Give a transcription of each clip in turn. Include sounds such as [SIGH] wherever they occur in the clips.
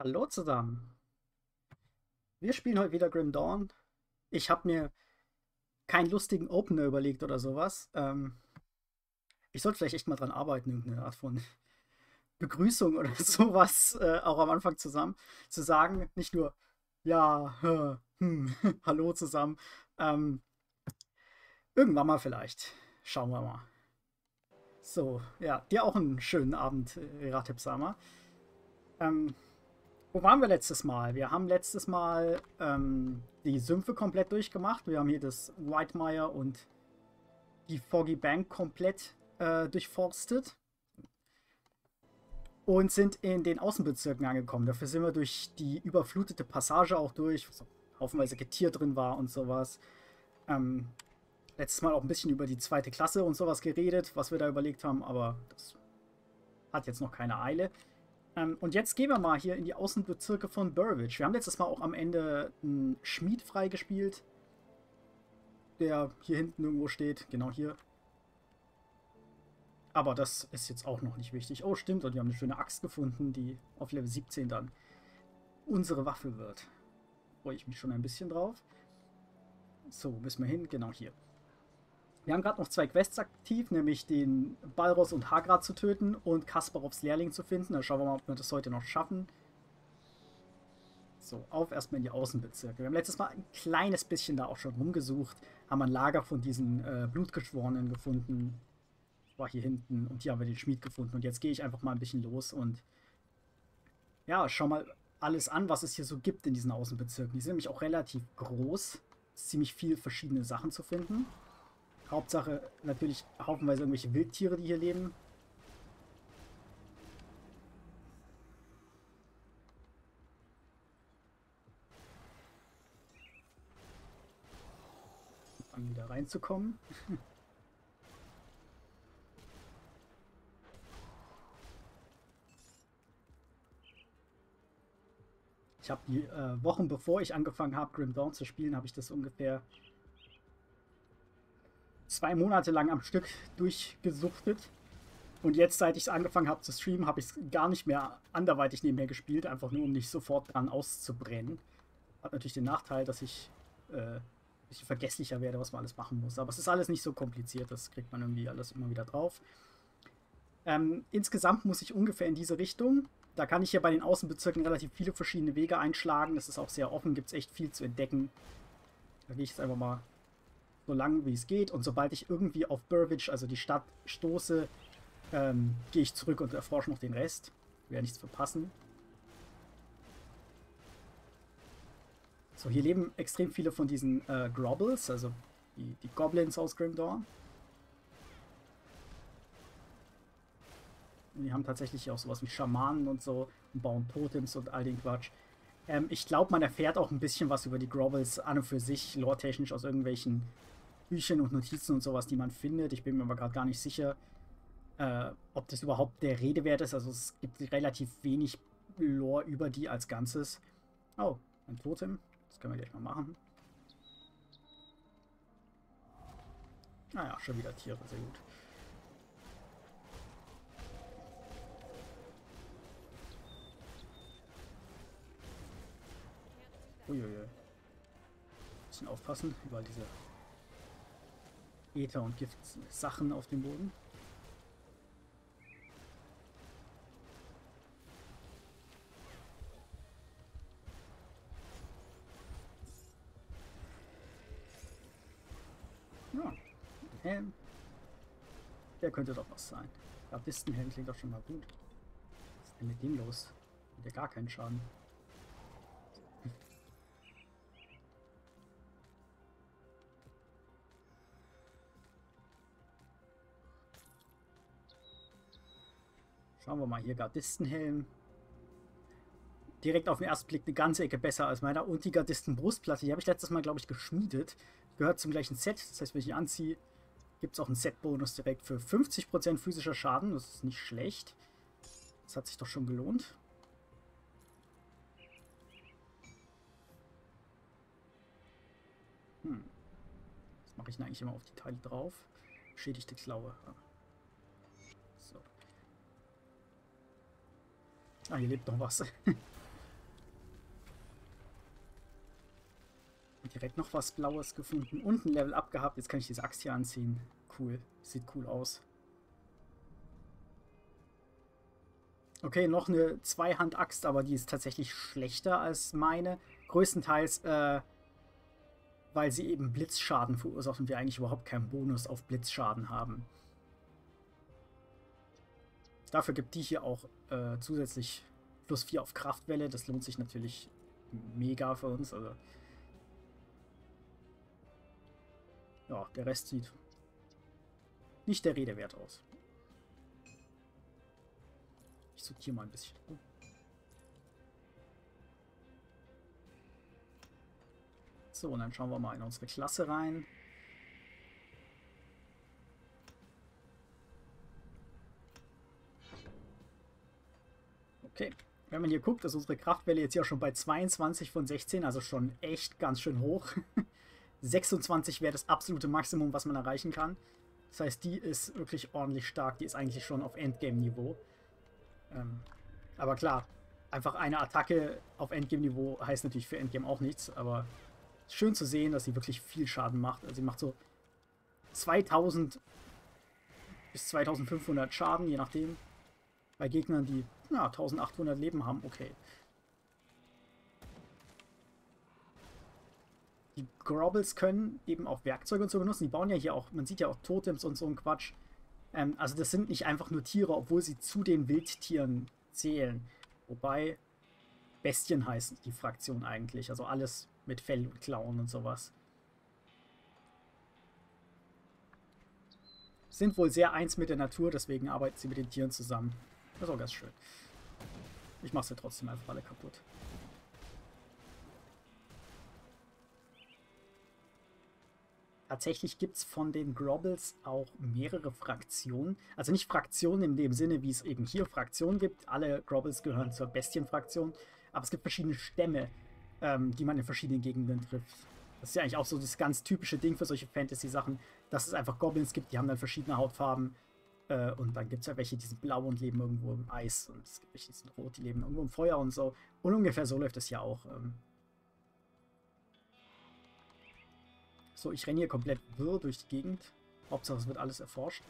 Hallo zusammen. Wir spielen heute wieder Grim Dawn. Ich habe mir keinen lustigen Opener überlegt oder sowas. Ähm, ich sollte vielleicht echt mal dran arbeiten, irgendeine Art von [LAUGHS] Begrüßung oder [LAUGHS] sowas äh, auch am Anfang zusammen zu sagen. Nicht nur ja, hm, [LAUGHS] hallo zusammen. Ähm, irgendwann mal vielleicht. Schauen wir mal. So, ja, dir auch einen schönen Abend, Ratib Sama. Ähm, wo waren wir letztes Mal? Wir haben letztes Mal ähm, die Sümpfe komplett durchgemacht. Wir haben hier das Whitemire und die Foggy Bank komplett äh, durchforstet. Und sind in den Außenbezirken angekommen. Dafür sind wir durch die überflutete Passage auch durch, wo haufenweise Getier drin war und sowas. Ähm, letztes Mal auch ein bisschen über die zweite Klasse und sowas geredet, was wir da überlegt haben, aber das hat jetzt noch keine Eile. Ähm, und jetzt gehen wir mal hier in die Außenbezirke von Burwich. Wir haben letztes Mal auch am Ende einen Schmied freigespielt, der hier hinten irgendwo steht. Genau hier. Aber das ist jetzt auch noch nicht wichtig. Oh, stimmt. Und wir haben eine schöne Axt gefunden, die auf Level 17 dann unsere Waffe wird. Freue ich mich schon ein bisschen drauf. So, wo müssen wir hin? Genau hier. Wir haben gerade noch zwei Quests aktiv, nämlich den Balros und Hagrat zu töten und Kasparovs Lehrling zu finden. Dann schauen wir mal, ob wir das heute noch schaffen. So, auf erstmal in die Außenbezirke. Wir haben letztes Mal ein kleines bisschen da auch schon rumgesucht, haben ein Lager von diesen äh, Blutgeschworenen gefunden. War hier hinten und hier haben wir den Schmied gefunden. Und jetzt gehe ich einfach mal ein bisschen los und ja, schau mal alles an, was es hier so gibt in diesen Außenbezirken. Die sind nämlich auch relativ groß. Ziemlich viel verschiedene Sachen zu finden. Hauptsache natürlich haufenweise irgendwelche Wildtiere, die hier leben. Dann wieder reinzukommen. [LAUGHS] Ich habe die äh, Wochen bevor ich angefangen habe, Grim Dawn zu spielen, habe ich das ungefähr zwei Monate lang am Stück durchgesuchtet. Und jetzt, seit ich angefangen habe zu streamen, habe ich es gar nicht mehr anderweitig nebenher gespielt, einfach nur um nicht sofort dran auszubrennen. Hat natürlich den Nachteil, dass ich äh, ein bisschen vergesslicher werde, was man alles machen muss. Aber es ist alles nicht so kompliziert, das kriegt man irgendwie alles immer wieder drauf. Ähm, insgesamt muss ich ungefähr in diese Richtung. Da kann ich hier bei den Außenbezirken relativ viele verschiedene Wege einschlagen. Das ist auch sehr offen, gibt es echt viel zu entdecken. Da gehe ich jetzt einfach mal so lang wie es geht. Und sobald ich irgendwie auf Burwich, also die Stadt, stoße, ähm, gehe ich zurück und erforsche noch den Rest. Ich werde nichts verpassen. So, hier leben extrem viele von diesen äh, Grobbles, also die, die Goblins aus Grimdawn. die haben tatsächlich auch sowas wie Schamanen und so und bauen Totems und all den Quatsch. Ähm, ich glaube, man erfährt auch ein bisschen was über die Grobbles an und für sich, lore-technisch aus irgendwelchen Büchern und Notizen und sowas, die man findet. Ich bin mir aber gerade gar nicht sicher, äh, ob das überhaupt der Rede wert ist. Also es gibt relativ wenig Lore über die als Ganzes. Oh, ein Totem. Das können wir gleich mal machen. Naja, ah schon wieder Tiere, sehr gut. Uiuiui. Bisschen aufpassen, überall diese Ether- und Gift-Sachen auf dem Boden. Ja, Helm. Der könnte doch was sein. Gardistenhelm klingt doch schon mal gut. Was ist denn mit dem los? Hat ja gar keinen Schaden. Schauen wir mal hier, Gardistenhelm. Direkt auf den ersten Blick eine ganze Ecke besser als meiner. Und die Gardistenbrustplatte, die habe ich letztes Mal, glaube ich, geschmiedet. Gehört zum gleichen Set. Das heißt, wenn ich die anziehe, gibt es auch einen Set-Bonus direkt für 50% physischer Schaden. Das ist nicht schlecht. Das hat sich doch schon gelohnt. Hm. Was mache ich denn eigentlich immer auf die Teile drauf? Schädigte Klaue. Ah, hier lebt noch was. [LAUGHS] Direkt noch was Blaues gefunden und ein Level up gehabt. Jetzt kann ich diese Axt hier anziehen. Cool. Sieht cool aus. Okay, noch eine Zweihand-Axt, aber die ist tatsächlich schlechter als meine. Größtenteils, äh, weil sie eben Blitzschaden verursacht und wir eigentlich überhaupt keinen Bonus auf Blitzschaden haben. Dafür gibt die hier auch äh, zusätzlich plus 4 auf Kraftwelle. Das lohnt sich natürlich mega für uns. Also ja, der Rest sieht nicht der Rede wert aus. Ich sortiere mal ein bisschen. So, und dann schauen wir mal in unsere Klasse rein. Okay, wenn man hier guckt, ist unsere Kraftwelle jetzt ja schon bei 22 von 16, also schon echt ganz schön hoch. [LAUGHS] 26 wäre das absolute Maximum, was man erreichen kann. Das heißt, die ist wirklich ordentlich stark. Die ist eigentlich schon auf Endgame-Niveau. Ähm, aber klar, einfach eine Attacke auf Endgame-Niveau heißt natürlich für Endgame auch nichts. Aber schön zu sehen, dass sie wirklich viel Schaden macht. Also sie macht so 2000 bis 2500 Schaden, je nachdem. Bei Gegnern, die ja, 1800 Leben haben, okay. Die Grobbles können eben auch Werkzeuge und so benutzen. Die bauen ja hier auch, man sieht ja auch Totems und so ein Quatsch. Ähm, also das sind nicht einfach nur Tiere, obwohl sie zu den Wildtieren zählen. Wobei Bestien heißt die Fraktion eigentlich. Also alles mit Fell und Klauen und sowas. Sind wohl sehr eins mit der Natur, deswegen arbeiten sie mit den Tieren zusammen. Das ist auch ganz schön. Ich mache sie trotzdem einfach alle kaputt. Tatsächlich gibt es von den Grobbles auch mehrere Fraktionen. Also nicht Fraktionen in dem Sinne, wie es eben hier Fraktionen gibt. Alle Grobbles gehören zur Bestienfraktion. Aber es gibt verschiedene Stämme, ähm, die man in verschiedenen Gegenden trifft. Das ist ja eigentlich auch so das ganz typische Ding für solche Fantasy-Sachen, dass es einfach Goblins gibt, die haben dann verschiedene Hautfarben. Äh, und dann gibt es ja welche, die sind blau und leben irgendwo im Eis. Und es gibt welche, die sind rot, die leben irgendwo im Feuer und so. Und ungefähr so läuft es ja auch. Ähm, So, ich renne hier komplett wirr durch die Gegend. Hauptsache, es wird alles erforscht.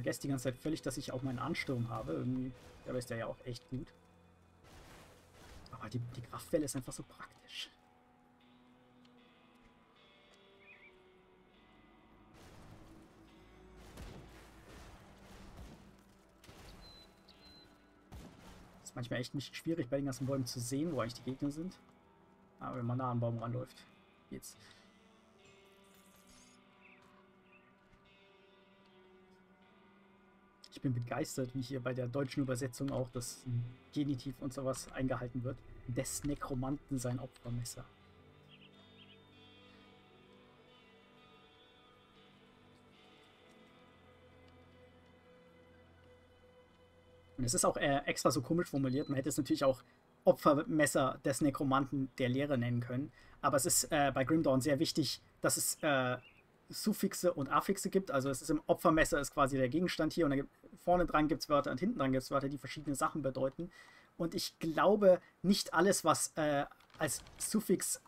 Vergesse die ganze Zeit völlig, dass ich auch meinen Ansturm habe. Irgendwie, aber ist der ja auch echt gut. Aber die, die Kraftwelle ist einfach so praktisch. Ist manchmal echt nicht schwierig, bei den ganzen Bäumen zu sehen, wo eigentlich die Gegner sind. Aber wenn man nah am Baum ranläuft, geht's. Ich bin begeistert, wie hier bei der deutschen Übersetzung auch das Genitiv und sowas eingehalten wird. Des Nekromanten sein Opfermesser. Und es ist auch äh, extra so komisch formuliert. Man hätte es natürlich auch Opfermesser des Nekromanten der Lehre nennen können. Aber es ist äh, bei Grim Dawn sehr wichtig, dass es äh, Suffixe und Affixe gibt. Also es ist im Opfermesser ist quasi der Gegenstand hier und gibt, vorne dran gibt es Wörter und hinten dran gibt es Wörter, die verschiedene Sachen bedeuten. Und ich glaube, nicht alles, was äh, als Suffix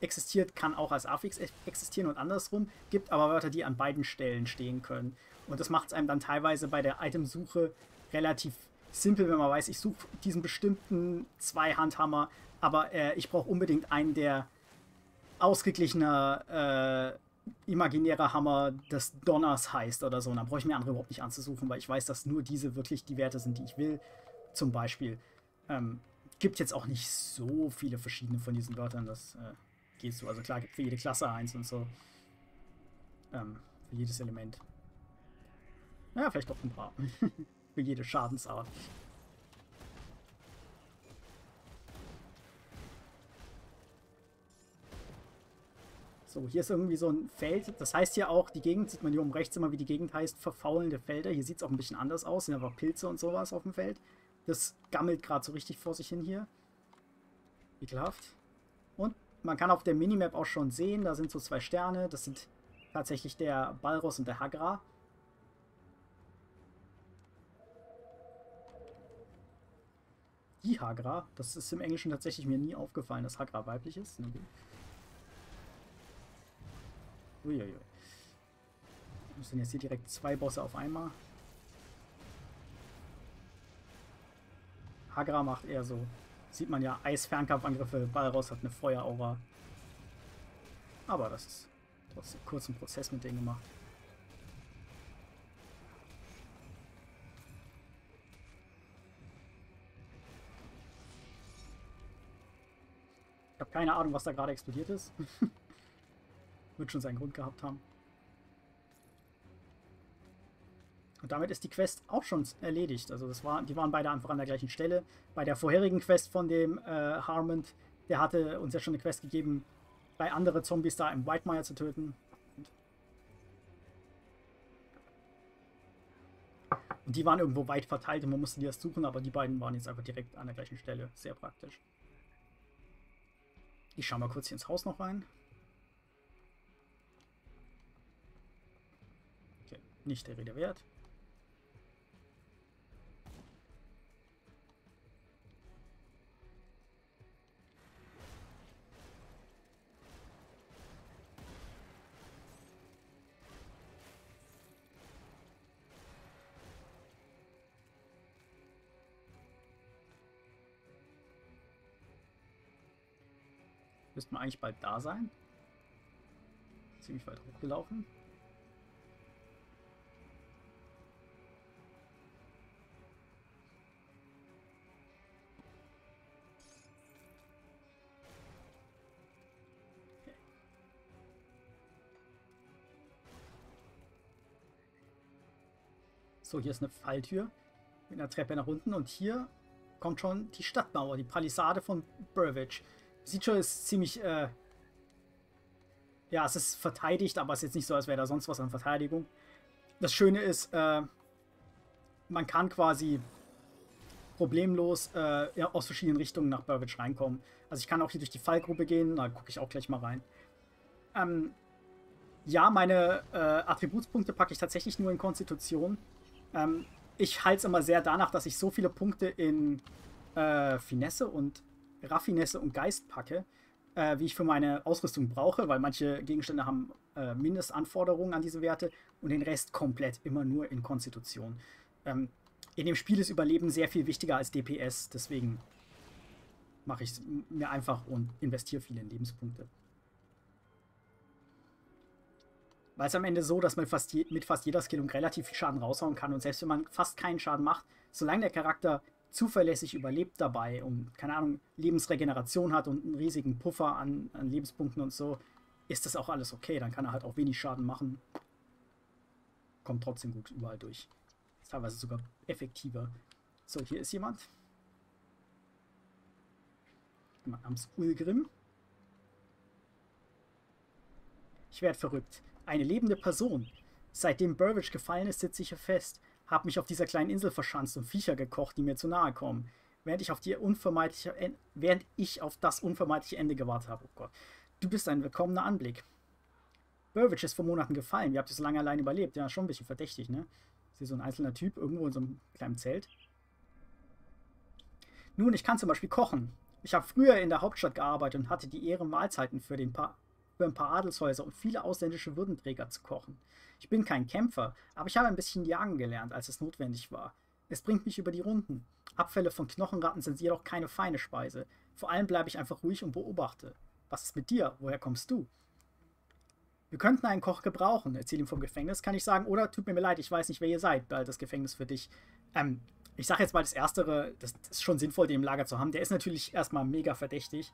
existiert, kann auch als Affix existieren und andersrum. Gibt aber Wörter, die an beiden Stellen stehen können. Und das macht es einem dann teilweise bei der Itemsuche relativ simpel, wenn man weiß, ich suche diesen bestimmten Zweihandhammer, aber äh, ich brauche unbedingt einen, der ausgeglichener äh, imaginärer Hammer des Donners heißt oder so. Und dann brauche ich mir andere überhaupt nicht anzusuchen, weil ich weiß, dass nur diese wirklich die Werte sind, die ich will. Zum Beispiel. Ähm, gibt jetzt auch nicht so viele verschiedene von diesen Wörtern, das äh, geht so. Also klar, gibt für jede Klasse eins und so. Ähm, für jedes Element. Ja, vielleicht doch ein paar. [LAUGHS] für jede Schadensart. So, hier ist irgendwie so ein Feld. Das heißt ja auch, die Gegend, sieht man hier oben rechts immer, wie die Gegend heißt, verfaulende Felder. Hier sieht es auch ein bisschen anders aus. Sind einfach Pilze und sowas auf dem Feld. Das gammelt gerade so richtig vor sich hin hier. Ekelhaft. Und man kann auf der Minimap auch schon sehen, da sind so zwei Sterne. Das sind tatsächlich der Balros und der Hagra. Die Hagra, das ist im Englischen tatsächlich mir nie aufgefallen, dass Hagra weiblich ist. Uiuiui. Das sind jetzt hier direkt zwei Bosse auf einmal. Hagra macht eher so, sieht man ja, Eisfernkampfangriffe, Balros hat eine Feueraura. Aber das ist trotzdem kurz ein Prozess mit denen gemacht. Ich habe keine Ahnung, was da gerade explodiert ist. [LAUGHS] Wird schon seinen Grund gehabt haben. Und damit ist die Quest auch schon erledigt. Also das war, die waren beide einfach an der gleichen Stelle. Bei der vorherigen Quest von dem äh, Harmond, der hatte uns ja schon eine Quest gegeben, drei andere Zombies da im Whitemire zu töten. Und die waren irgendwo weit verteilt und man musste die erst suchen, aber die beiden waren jetzt einfach direkt an der gleichen Stelle. Sehr praktisch. Ich schaue mal kurz hier ins Haus noch rein. Nicht der Rede wert. Müssten wir eigentlich bald da sein. Ziemlich weit hochgelaufen. So, hier ist eine Falltür mit einer Treppe nach unten und hier kommt schon die Stadtmauer, die Palisade von Burwich. Sieht schon ist ziemlich, äh, ja, es ist verteidigt, aber es ist jetzt nicht so, als wäre da sonst was an Verteidigung. Das Schöne ist, äh, man kann quasi problemlos äh, aus verschiedenen Richtungen nach Burwich reinkommen. Also ich kann auch hier durch die Fallgruppe gehen, da gucke ich auch gleich mal rein. Ähm, ja, meine äh, Attributspunkte packe ich tatsächlich nur in Konstitution. Ähm, ich halte es immer sehr danach, dass ich so viele Punkte in äh, Finesse und Raffinesse und Geist packe, äh, wie ich für meine Ausrüstung brauche, weil manche Gegenstände haben äh, Mindestanforderungen an diese Werte und den Rest komplett immer nur in Konstitution. Ähm, in dem Spiel ist Überleben sehr viel wichtiger als DPS, deswegen mache ich es mir einfach und investiere viele in Lebenspunkte. Weil es am Ende so, dass man fast mit fast jeder Skillung relativ viel Schaden raushauen kann und selbst wenn man fast keinen Schaden macht, solange der Charakter zuverlässig überlebt dabei und, keine Ahnung, Lebensregeneration hat und einen riesigen Puffer an, an Lebenspunkten und so, ist das auch alles okay. Dann kann er halt auch wenig Schaden machen. Kommt trotzdem gut überall durch. Ist teilweise sogar effektiver. So, hier ist jemand. Jemand namens Ulgrim. Ich werde verrückt. Eine lebende Person. Seitdem Burwich gefallen ist, sitze ich hier fest habe mich auf dieser kleinen Insel verschanzt und Viecher gekocht, die mir zu nahe kommen. Während ich auf die unvermeidliche, während ich auf das unvermeidliche Ende gewartet habe. Oh Gott. Du bist ein willkommener Anblick. Burwich ist vor Monaten gefallen. Wie habt ihr so lange allein überlebt? Ja, schon ein bisschen verdächtig, ne? Ist so ein einzelner Typ irgendwo in so einem kleinen Zelt. Nun, ich kann zum Beispiel kochen. Ich habe früher in der Hauptstadt gearbeitet und hatte die Ehre, Mahlzeiten für den pa für ein paar Adelshäuser und viele ausländische Würdenträger zu kochen. Ich bin kein Kämpfer, aber ich habe ein bisschen jagen gelernt, als es notwendig war. Es bringt mich über die Runden. Abfälle von Knochenratten sind jedoch keine feine Speise. Vor allem bleibe ich einfach ruhig und beobachte. Was ist mit dir? Woher kommst du? Wir könnten einen Koch gebrauchen. Erzähl ihm vom Gefängnis, kann ich sagen. Oder tut mir leid, ich weiß nicht, wer ihr seid. Bald das Gefängnis für dich. Ähm, ich sage jetzt mal das Erstere, das ist schon sinnvoll, den im Lager zu haben. Der ist natürlich erstmal mega verdächtig.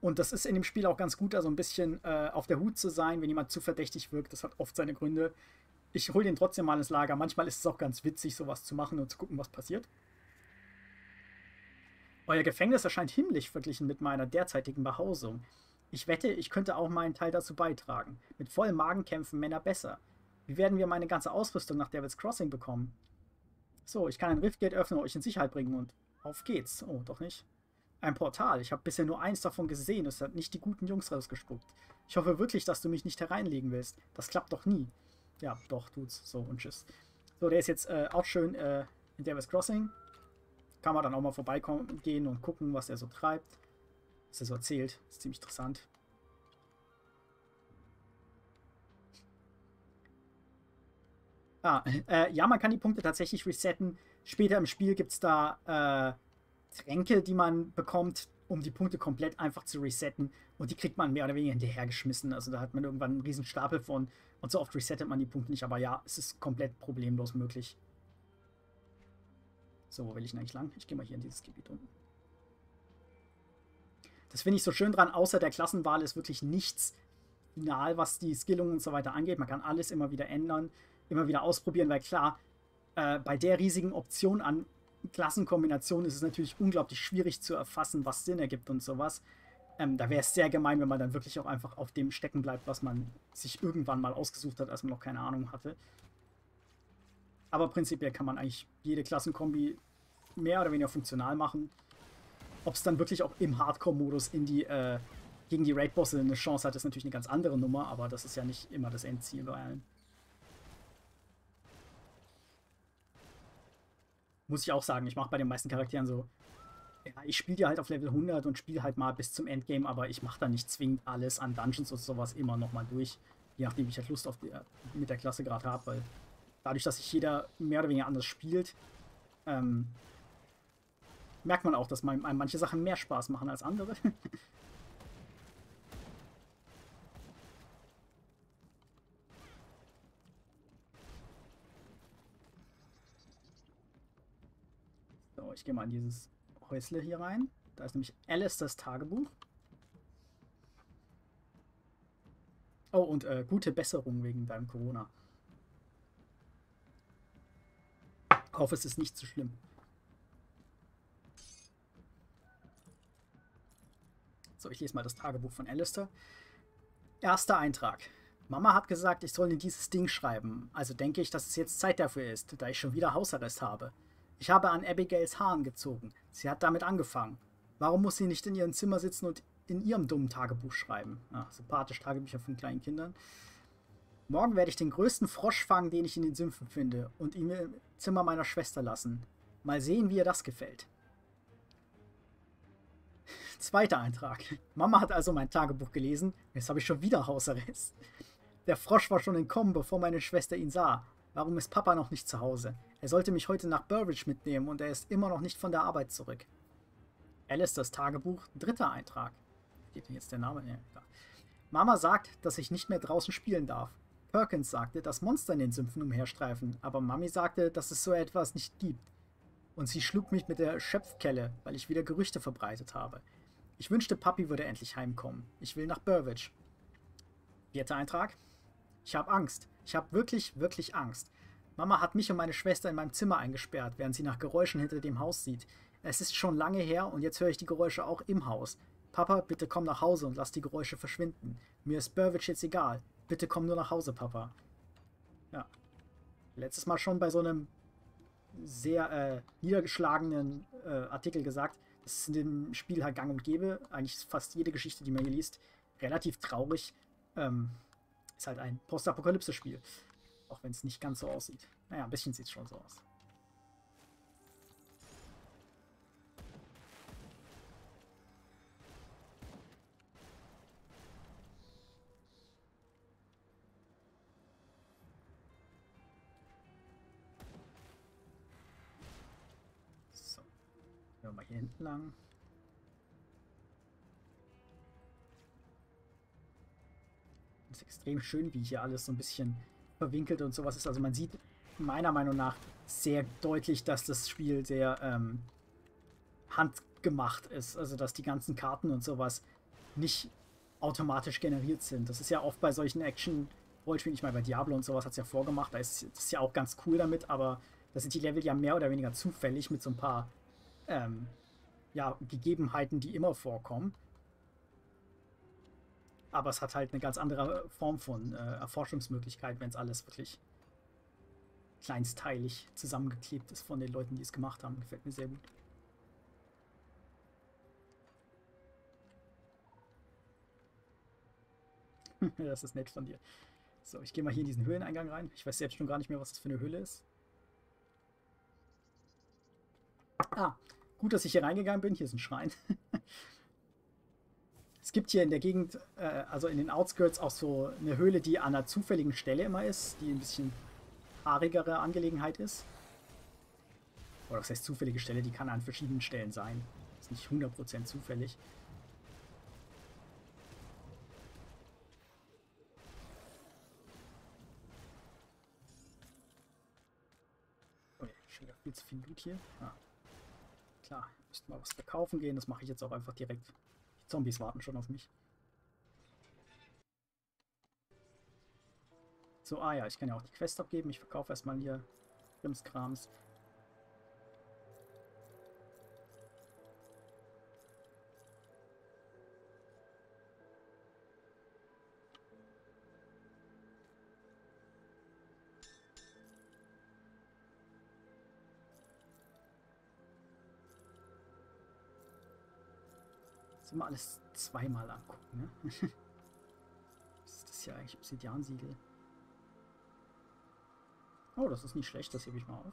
Und das ist in dem Spiel auch ganz gut, also ein bisschen äh, auf der Hut zu sein, wenn jemand zu verdächtig wirkt. Das hat oft seine Gründe. Ich hole den trotzdem mal ins Lager. Manchmal ist es auch ganz witzig, sowas zu machen und zu gucken, was passiert. Euer Gefängnis erscheint himmlisch verglichen mit meiner derzeitigen Behausung. Ich wette, ich könnte auch meinen Teil dazu beitragen. Mit vollem Magen kämpfen Männer besser. Wie werden wir meine ganze Ausrüstung nach Devil's Crossing bekommen? So, ich kann ein Riftgate öffnen und euch in Sicherheit bringen und auf geht's. Oh, doch nicht. Ein Portal. Ich habe bisher nur eins davon gesehen. Es hat nicht die guten Jungs rausgespuckt. Ich hoffe wirklich, dass du mich nicht hereinlegen willst. Das klappt doch nie. Ja, doch, tut's. So, und tschüss. So, der ist jetzt äh, auch schön äh, in Davis Crossing. Kann man dann auch mal vorbeikommen gehen und gucken, was er so treibt. Was er so erzählt. Ist ziemlich interessant. Ah, [LAUGHS] äh, ja, man kann die Punkte tatsächlich resetten. Später im Spiel gibt es da äh, Tränke, die man bekommt, um die Punkte komplett einfach zu resetten. Und die kriegt man mehr oder weniger hinterhergeschmissen. Also da hat man irgendwann einen riesen Stapel von. Und so oft resettet man die Punkte nicht. Aber ja, es ist komplett problemlos möglich. So, wo will ich denn eigentlich lang? Ich gehe mal hier in dieses Gebiet unten. Das finde ich so schön dran. Außer der Klassenwahl ist wirklich nichts final, was die Skillungen und so weiter angeht. Man kann alles immer wieder ändern immer wieder ausprobieren, weil klar, äh, bei der riesigen Option an Klassenkombinationen ist es natürlich unglaublich schwierig zu erfassen, was Sinn ergibt und sowas. Ähm, da wäre es sehr gemein, wenn man dann wirklich auch einfach auf dem stecken bleibt, was man sich irgendwann mal ausgesucht hat, als man noch keine Ahnung hatte. Aber prinzipiell kann man eigentlich jede Klassenkombi mehr oder weniger funktional machen. Ob es dann wirklich auch im Hardcore-Modus äh, gegen die Raid-Bosse eine Chance hat, ist natürlich eine ganz andere Nummer, aber das ist ja nicht immer das Endziel bei allen. Muss ich auch sagen, ich mache bei den meisten Charakteren so, ja, ich spiele die halt auf Level 100 und spiele halt mal bis zum Endgame, aber ich mache da nicht zwingend alles an Dungeons oder sowas immer nochmal durch, je nachdem, wie ich halt Lust auf die, äh, mit der Klasse gerade habe, weil dadurch, dass sich jeder mehr oder weniger anders spielt, ähm, merkt man auch, dass man, manche Sachen mehr Spaß machen als andere. [LAUGHS] ich gehe mal in dieses Häusle hier rein. Da ist nämlich Alice das Tagebuch. Oh, und äh, gute Besserung wegen deinem Corona. Ich hoffe, es ist nicht zu schlimm. So, ich lese mal das Tagebuch von Alistair. Erster Eintrag. Mama hat gesagt, ich soll in dieses Ding schreiben. Also denke ich, dass es jetzt Zeit dafür ist, da ich schon wieder Hausarrest habe. Ich habe an Abigails Haaren gezogen. Sie hat damit angefangen. Warum muss sie nicht in ihrem Zimmer sitzen und in ihrem dummen Tagebuch schreiben? Ach, sympathisch Tagebücher von kleinen Kindern. Morgen werde ich den größten Frosch fangen, den ich in den Sümpfen finde, und ihn im Zimmer meiner Schwester lassen. Mal sehen, wie ihr das gefällt. [LAUGHS] Zweiter Eintrag. Mama hat also mein Tagebuch gelesen. Jetzt habe ich schon wieder Hausarrest. Der Frosch war schon entkommen, bevor meine Schwester ihn sah. Warum ist Papa noch nicht zu Hause? Er sollte mich heute nach Burbridge mitnehmen und er ist immer noch nicht von der Arbeit zurück. Das Tagebuch, dritter Eintrag. Steht denn jetzt der Name? Ja, klar. Mama sagt, dass ich nicht mehr draußen spielen darf. Perkins sagte, dass Monster in den Sümpfen umherstreifen, aber Mami sagte, dass es so etwas nicht gibt. Und sie schlug mich mit der Schöpfkelle, weil ich wieder Gerüchte verbreitet habe. Ich wünschte, Papi würde endlich heimkommen. Ich will nach Burbridge. Vierter Eintrag. Ich habe Angst. Ich habe wirklich, wirklich Angst. Mama hat mich und meine Schwester in meinem Zimmer eingesperrt, während sie nach Geräuschen hinter dem Haus sieht. Es ist schon lange her und jetzt höre ich die Geräusche auch im Haus. Papa, bitte komm nach Hause und lass die Geräusche verschwinden. Mir ist Burwitch jetzt egal. Bitte komm nur nach Hause, Papa. Ja. Letztes Mal schon bei so einem sehr äh, niedergeschlagenen äh, Artikel gesagt, das ist in dem Spiel halt gang und gäbe. Eigentlich fast jede Geschichte, die man hier liest, relativ traurig. Ähm, ist halt ein Postapokalypse-Spiel. Auch wenn es nicht ganz so aussieht. Naja, ein bisschen sieht es schon so aus. So. Gehen wir mal hier hinten lang. ist extrem schön, wie hier alles so ein bisschen verwinkelt und sowas ist. Also man sieht meiner Meinung nach sehr deutlich, dass das Spiel sehr ähm, handgemacht ist. Also dass die ganzen Karten und sowas nicht automatisch generiert sind. Das ist ja oft bei solchen Action-Rollenspielen, ich meine bei Diablo und sowas hat es ja vorgemacht, da ist das ja auch ganz cool damit, aber da sind die Level ja mehr oder weniger zufällig mit so ein paar ähm, ja, Gegebenheiten, die immer vorkommen aber es hat halt eine ganz andere Form von äh, Erforschungsmöglichkeit, wenn es alles wirklich kleinsteilig zusammengeklebt ist von den Leuten, die es gemacht haben. Gefällt mir sehr gut. [LAUGHS] das ist nett von dir. So, ich gehe mal hier in diesen Höhleneingang rein. Ich weiß selbst schon gar nicht mehr, was das für eine Höhle ist. Ah, gut, dass ich hier reingegangen bin. Hier ist ein Schrein. [LAUGHS] es gibt hier in der Gegend, äh, also in den Outskirts, auch so eine Höhle, die an einer zufälligen Stelle immer ist, die ein bisschen haarigere Angelegenheit ist. Oder das heißt zufällige Stelle, die kann an verschiedenen Stellen sein. Ist nicht 100% zufällig. Oh, schon wieder zu viel Loot hier. Ah. Klar, müsste mal was verkaufen gehen. Das mache ich jetzt auch einfach direkt. Zombies warten schon auf mich. So, ah ja, ich kann ja auch die Quest abgeben. Ich verkaufe erstmal hier Krimskrams. Immer alles zweimal angucken, ne? [LAUGHS] Was ist das hier eigentlich? Obsidiansiegel. Oh, das ist nicht schlecht, das hebe ich mal auf.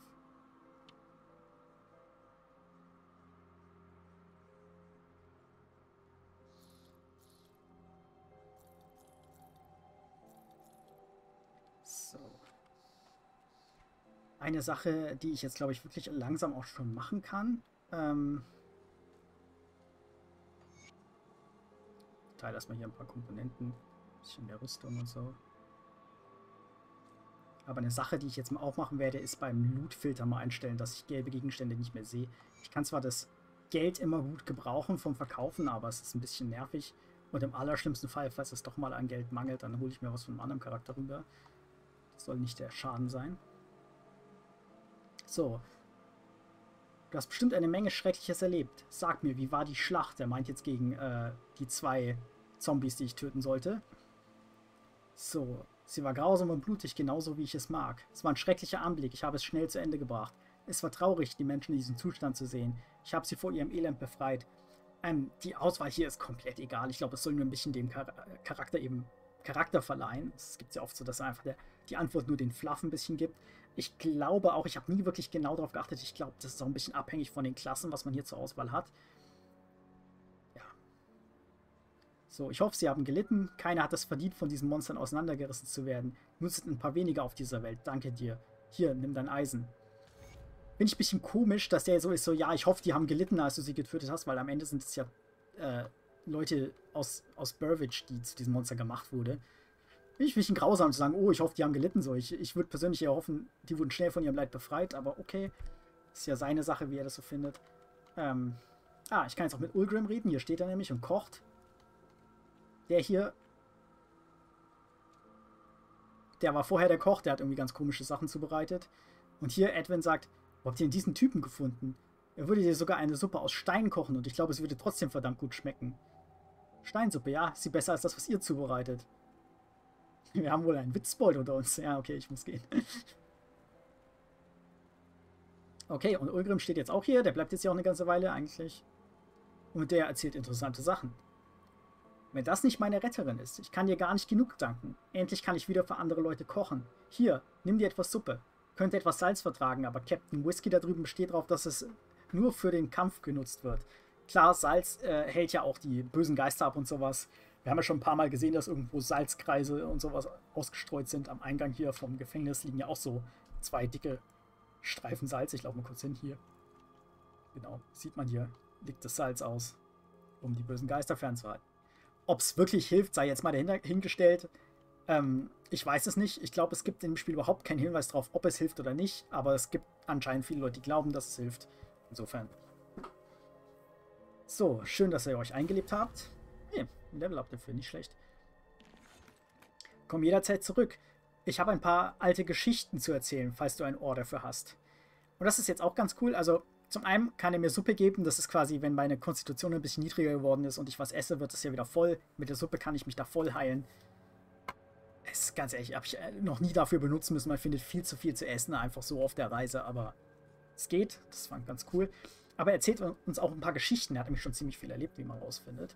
So. Eine Sache, die ich jetzt, glaube ich, wirklich langsam auch schon machen kann. Ähm teile erstmal hier ein paar Komponenten. Ein bisschen mehr Rüstung und so. Aber eine Sache, die ich jetzt mal auch machen werde, ist beim Loot-Filter mal einstellen, dass ich gelbe Gegenstände nicht mehr sehe. Ich kann zwar das Geld immer gut gebrauchen vom Verkaufen, aber es ist ein bisschen nervig. Und im allerschlimmsten Fall, falls es doch mal an Geld mangelt, dann hole ich mir was von einem anderen Charakter rüber. Das soll nicht der Schaden sein. So. Du hast bestimmt eine Menge Schreckliches erlebt. Sag mir, wie war die Schlacht? Er meint jetzt gegen äh, die zwei Zombies, die ich töten sollte. So, Sie war grausam und blutig, genauso wie ich es mag. Es war ein schrecklicher Anblick, ich habe es schnell zu Ende gebracht. Es war traurig, die Menschen in diesem Zustand zu sehen. Ich habe sie vor ihrem Elend befreit. Ähm, die Auswahl hier ist komplett egal. Ich glaube, es soll nur ein bisschen dem Char Charakter eben Charakter verleihen. Es gibt ja oft so, dass einfach der, die Antwort nur den Fluff ein bisschen gibt. Ich glaube auch, ich habe nie wirklich genau darauf geachtet. Ich glaube, das ist auch ein bisschen abhängig von den Klassen, was man hier zur Auswahl hat. So, ich hoffe, sie haben gelitten. Keiner hat es verdient, von diesen Monstern auseinandergerissen zu werden. Sind ein paar weniger auf dieser Welt. Danke dir. Hier, nimm dein Eisen. Finde ich ein bisschen komisch, dass der so ist, so, ja, ich hoffe, die haben gelitten, als du sie getötet hast, weil am Ende sind es ja äh, Leute aus, aus Burwich, die zu diesem Monster gemacht wurde. Finde ich ein bisschen grausam zu sagen, oh, ich hoffe, die haben gelitten. So, ich, ich würde persönlich eher hoffen, die wurden schnell von ihrem Leid befreit, aber okay. Ist ja seine Sache, wie er das so findet. Ähm, ah, ich kann jetzt auch mit Ulgrim reden. Hier steht er nämlich und kocht der hier, der war vorher der Koch, der hat irgendwie ganz komische Sachen zubereitet. Und hier Edwin sagt, wo habt ihr denn diesen Typen gefunden? Er würde dir sogar eine Suppe aus Stein kochen und ich glaube, es würde trotzdem verdammt gut schmecken. Steinsuppe, ja, ist sie besser als das, was ihr zubereitet. [LAUGHS] Wir haben wohl einen Witzbold unter uns. Ja, okay, ich muss gehen. [LAUGHS] Okay, und Ulgrim steht jetzt auch hier. Der bleibt jetzt hier auch eine ganze Weile eigentlich. Und der erzählt interessante Sachen. Wenn das nicht meine Retterin ist, ich kann dir gar nicht genug danken. Endlich kann ich wieder für andere Leute kochen. Hier, nimm dir etwas Suppe. Könnte etwas Salz vertragen, aber Captain Whisky da drüben besteht darauf, dass es nur für den Kampf genutzt wird. Klar, Salz äh, hält ja auch die bösen Geister ab und sowas. Wir haben ja schon ein paar Mal gesehen, dass irgendwo Salzkreise und sowas ausgestreut sind. Am Eingang hier vom Gefängnis liegen ja auch so zwei dicke Streifen Salz. Ich laufe mal kurz hin hier. Genau, sieht man hier, liegt das Salz aus, um die bösen Geister fernzuhalten. Ob es wirklich hilft, sei jetzt mal dahinter, hingestellt. Ähm, ich weiß es nicht. Ich glaube, es gibt dem Spiel überhaupt keinen Hinweis darauf, ob es hilft oder nicht. Aber es gibt anscheinend viele Leute, die glauben, dass es hilft. Insofern. So, schön, dass ihr euch eingelebt habt. Hey, Level Up dafür, nicht schlecht. Komm jederzeit zurück. Ich habe ein paar alte Geschichten zu erzählen, falls du ein Ohr dafür hast. Und das ist jetzt auch ganz cool. Also, zum einen kann er mir Suppe geben, das ist quasi, wenn meine Konstitution ein bisschen niedriger geworden ist und ich was esse, wird es ja wieder voll. Mit der Suppe kann ich mich da voll heilen. Es ganz ehrlich, habe ich äh, noch nie dafür benutzen müssen. Man findet viel zu viel zu essen, einfach so auf der Reise, aber es geht. Das war ganz cool. Aber er erzählt uns auch ein paar Geschichten. Er hat nämlich schon ziemlich viel erlebt, wie man rausfindet.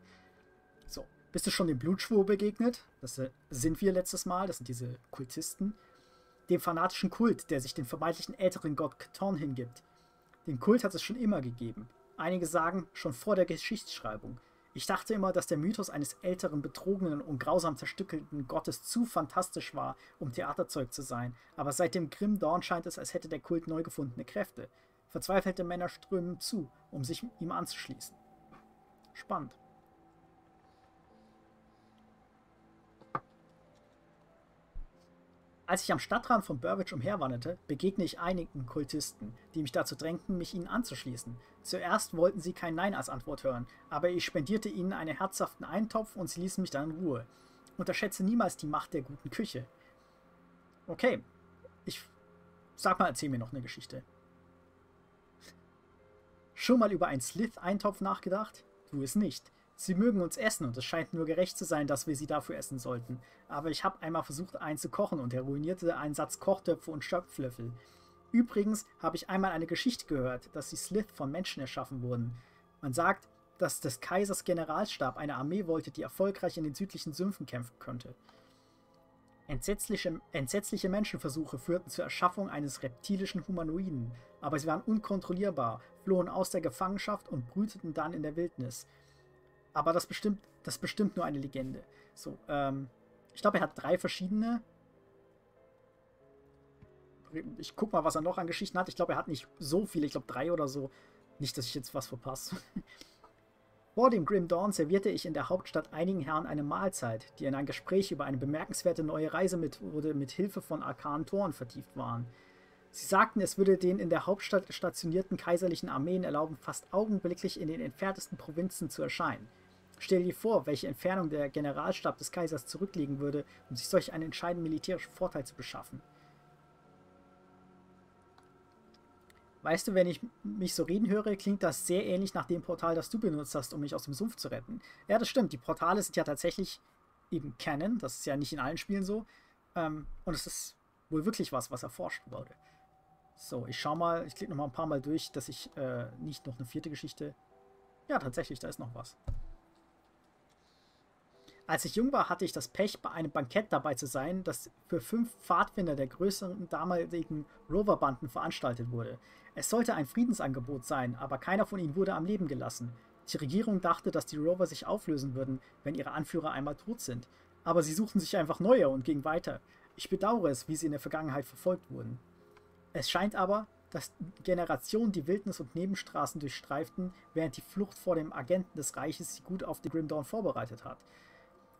So, Bist du schon dem Blutschwur begegnet? Das äh, sind wir letztes Mal. Das sind diese Kultisten. Dem fanatischen Kult, der sich den vermeintlichen älteren Gott Cthon hingibt. Den Kult hat es schon immer gegeben. Einige sagen, schon vor der Geschichtsschreibung. Ich dachte immer, dass der Mythos eines älteren, betrogenen und grausam zerstückelten Gottes zu fantastisch war, um Theaterzeug zu sein, aber seit dem Grimm Dawn scheint es, als hätte der Kult neu gefundene Kräfte. Verzweifelte Männer strömen zu, um sich ihm anzuschließen. Spannend. Als ich am Stadtrand von Burbage umherwanderte, begegne ich einigen Kultisten, die mich dazu drängten, mich ihnen anzuschließen. Zuerst wollten sie kein Nein als Antwort hören, aber ich spendierte ihnen einen herzhaften Eintopf und sie ließen mich dann in Ruhe. Unterschätze niemals die Macht der guten Küche. Okay, ich sag mal, erzähl mir noch eine Geschichte. Schon mal über einen Slith-Eintopf nachgedacht? Tu es nicht. Sie mögen uns essen und es scheint nur gerecht zu sein, dass wir sie dafür essen sollten. Aber ich habe einmal versucht, einen zu kochen und er ruinierte einen Satz Kochtöpfe und Schöpflöffel. Übrigens habe ich einmal eine Geschichte gehört, dass die Slith von Menschen erschaffen wurden. Man sagt, dass des Kaisers Generalstab eine Armee wollte, die erfolgreich in den südlichen Sümpfen kämpfen könnte. Entsetzliche, entsetzliche Menschenversuche führten zur Erschaffung eines reptilischen Humanoiden, aber sie waren unkontrollierbar, flohen aus der Gefangenschaft und brüteten dann in der Wildnis. Aber das bestimmt, das bestimmt nur eine Legende. So, ähm, ich glaube, er hat drei verschiedene. Ich guck mal, was er noch an Geschichten hat. Ich glaube, er hat nicht so viele. Ich glaube, drei oder so. Nicht, dass ich jetzt was verpasse. [LAUGHS] Vor dem Grim Dawn servierte ich in der Hauptstadt einigen Herren eine Mahlzeit, die in ein Gespräch über eine bemerkenswerte neue Reisemethode mit Hilfe von arkanen Toren vertieft waren. Sie sagten, es würde den in der Hauptstadt stationierten kaiserlichen Armeen erlauben, fast augenblicklich in den entferntesten Provinzen zu erscheinen. Stell dir vor, welche Entfernung der Generalstab des Kaisers zurücklegen würde, um sich solch einen entscheidenden militärischen Vorteil zu beschaffen. Weißt du, wenn ich mich so reden höre, klingt das sehr ähnlich nach dem Portal, das du benutzt hast, um mich aus dem Sumpf zu retten. Ja, das stimmt. Die Portale sind ja tatsächlich eben Canon. Das ist ja nicht in allen Spielen so. Ähm, und es ist wohl wirklich was, was erforscht wurde. So, ich schau mal, ich klicke noch mal ein paar Mal durch, dass ich äh, nicht noch eine vierte Geschichte. Ja, tatsächlich, da ist noch was. Als ich jung war, hatte ich das Pech, bei einem Bankett dabei zu sein, das für fünf Pfadfinder der größeren damaligen Roverbanden veranstaltet wurde. Es sollte ein Friedensangebot sein, aber keiner von ihnen wurde am Leben gelassen. Die Regierung dachte, dass die Rover sich auflösen würden, wenn ihre Anführer einmal tot sind. Aber sie suchten sich einfach neue und gingen weiter. Ich bedauere es, wie sie in der Vergangenheit verfolgt wurden. Es scheint aber, dass Generationen die Wildnis und Nebenstraßen durchstreiften, während die Flucht vor dem Agenten des Reiches sie gut auf die Grim Dawn vorbereitet hat.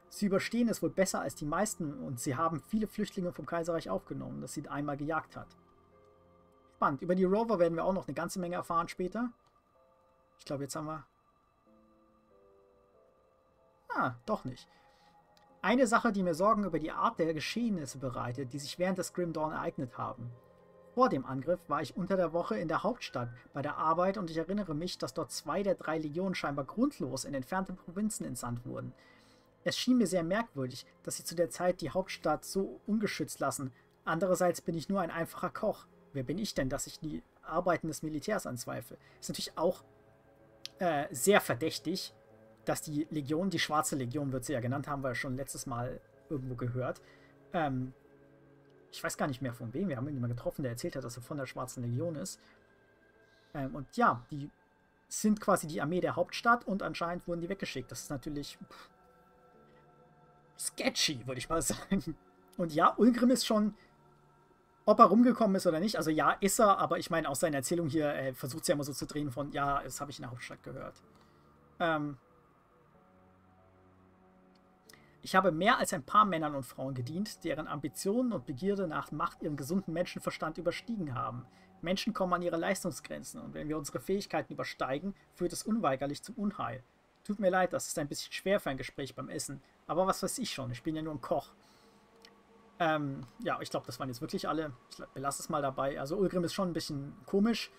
Sie überstehen es wohl besser als die meisten und sie haben viele Flüchtlinge vom Kaiserreich aufgenommen, das sie einmal gejagt hat. Spannend. Über die Rover werden wir auch noch eine ganze Menge erfahren später. Ich glaube, jetzt haben wir... Ah, doch nicht. Eine Sache, die mir Sorgen über die Art der Geschehnisse bereitet, die sich während des Grim Dawn ereignet haben. Vor dem Angriff war ich unter der Woche in der Hauptstadt bei der Arbeit und ich erinnere mich, dass dort zwei der drei Legionen scheinbar grundlos in entfernte Provinzen entsandt wurden. Es schien mir sehr merkwürdig, dass sie zu der Zeit die Hauptstadt so ungeschützt lassen. Andererseits bin ich nur ein einfacher Koch. Wer bin ich denn, dass ich die Arbeiten des Militärs anzweifle? Ist natürlich auch äh, sehr verdächtig, dass die Legion, die Schwarze Legion wird sie ja genannt, haben wir schon letztes Mal irgendwo gehört. Ähm, ich weiß gar nicht mehr von wem. Wir haben irgendjemanden getroffen, der erzählt hat, dass er von der Schwarzen Legion ist. Ähm, und ja, die sind quasi die Armee der Hauptstadt und anscheinend wurden die weggeschickt. Das ist natürlich pff, sketchy, würde ich mal sagen. Und ja, Ulgrim ist schon, ob er rumgekommen ist oder nicht, also ja, ist er, aber ich meine, aus seiner Erzählung hier, er versucht es ja immer so zu drehen von, ja, das habe ich in der Hauptstadt gehört. Ähm, ich habe mehr als ein paar Männern und Frauen gedient, deren Ambitionen und Begierde nach Macht ihren gesunden Menschenverstand überstiegen haben. Menschen kommen an ihre Leistungsgrenzen und wenn wir unsere Fähigkeiten übersteigen, führt es unweigerlich zum Unheil. Tut mir leid, das ist ein bisschen schwer für ein Gespräch beim Essen, aber was weiß ich schon, ich bin ja nur ein Koch. Ähm, ja, ich glaube, das waren jetzt wirklich alle. Ich belasse es mal dabei. Also Ulgrim ist schon ein bisschen komisch.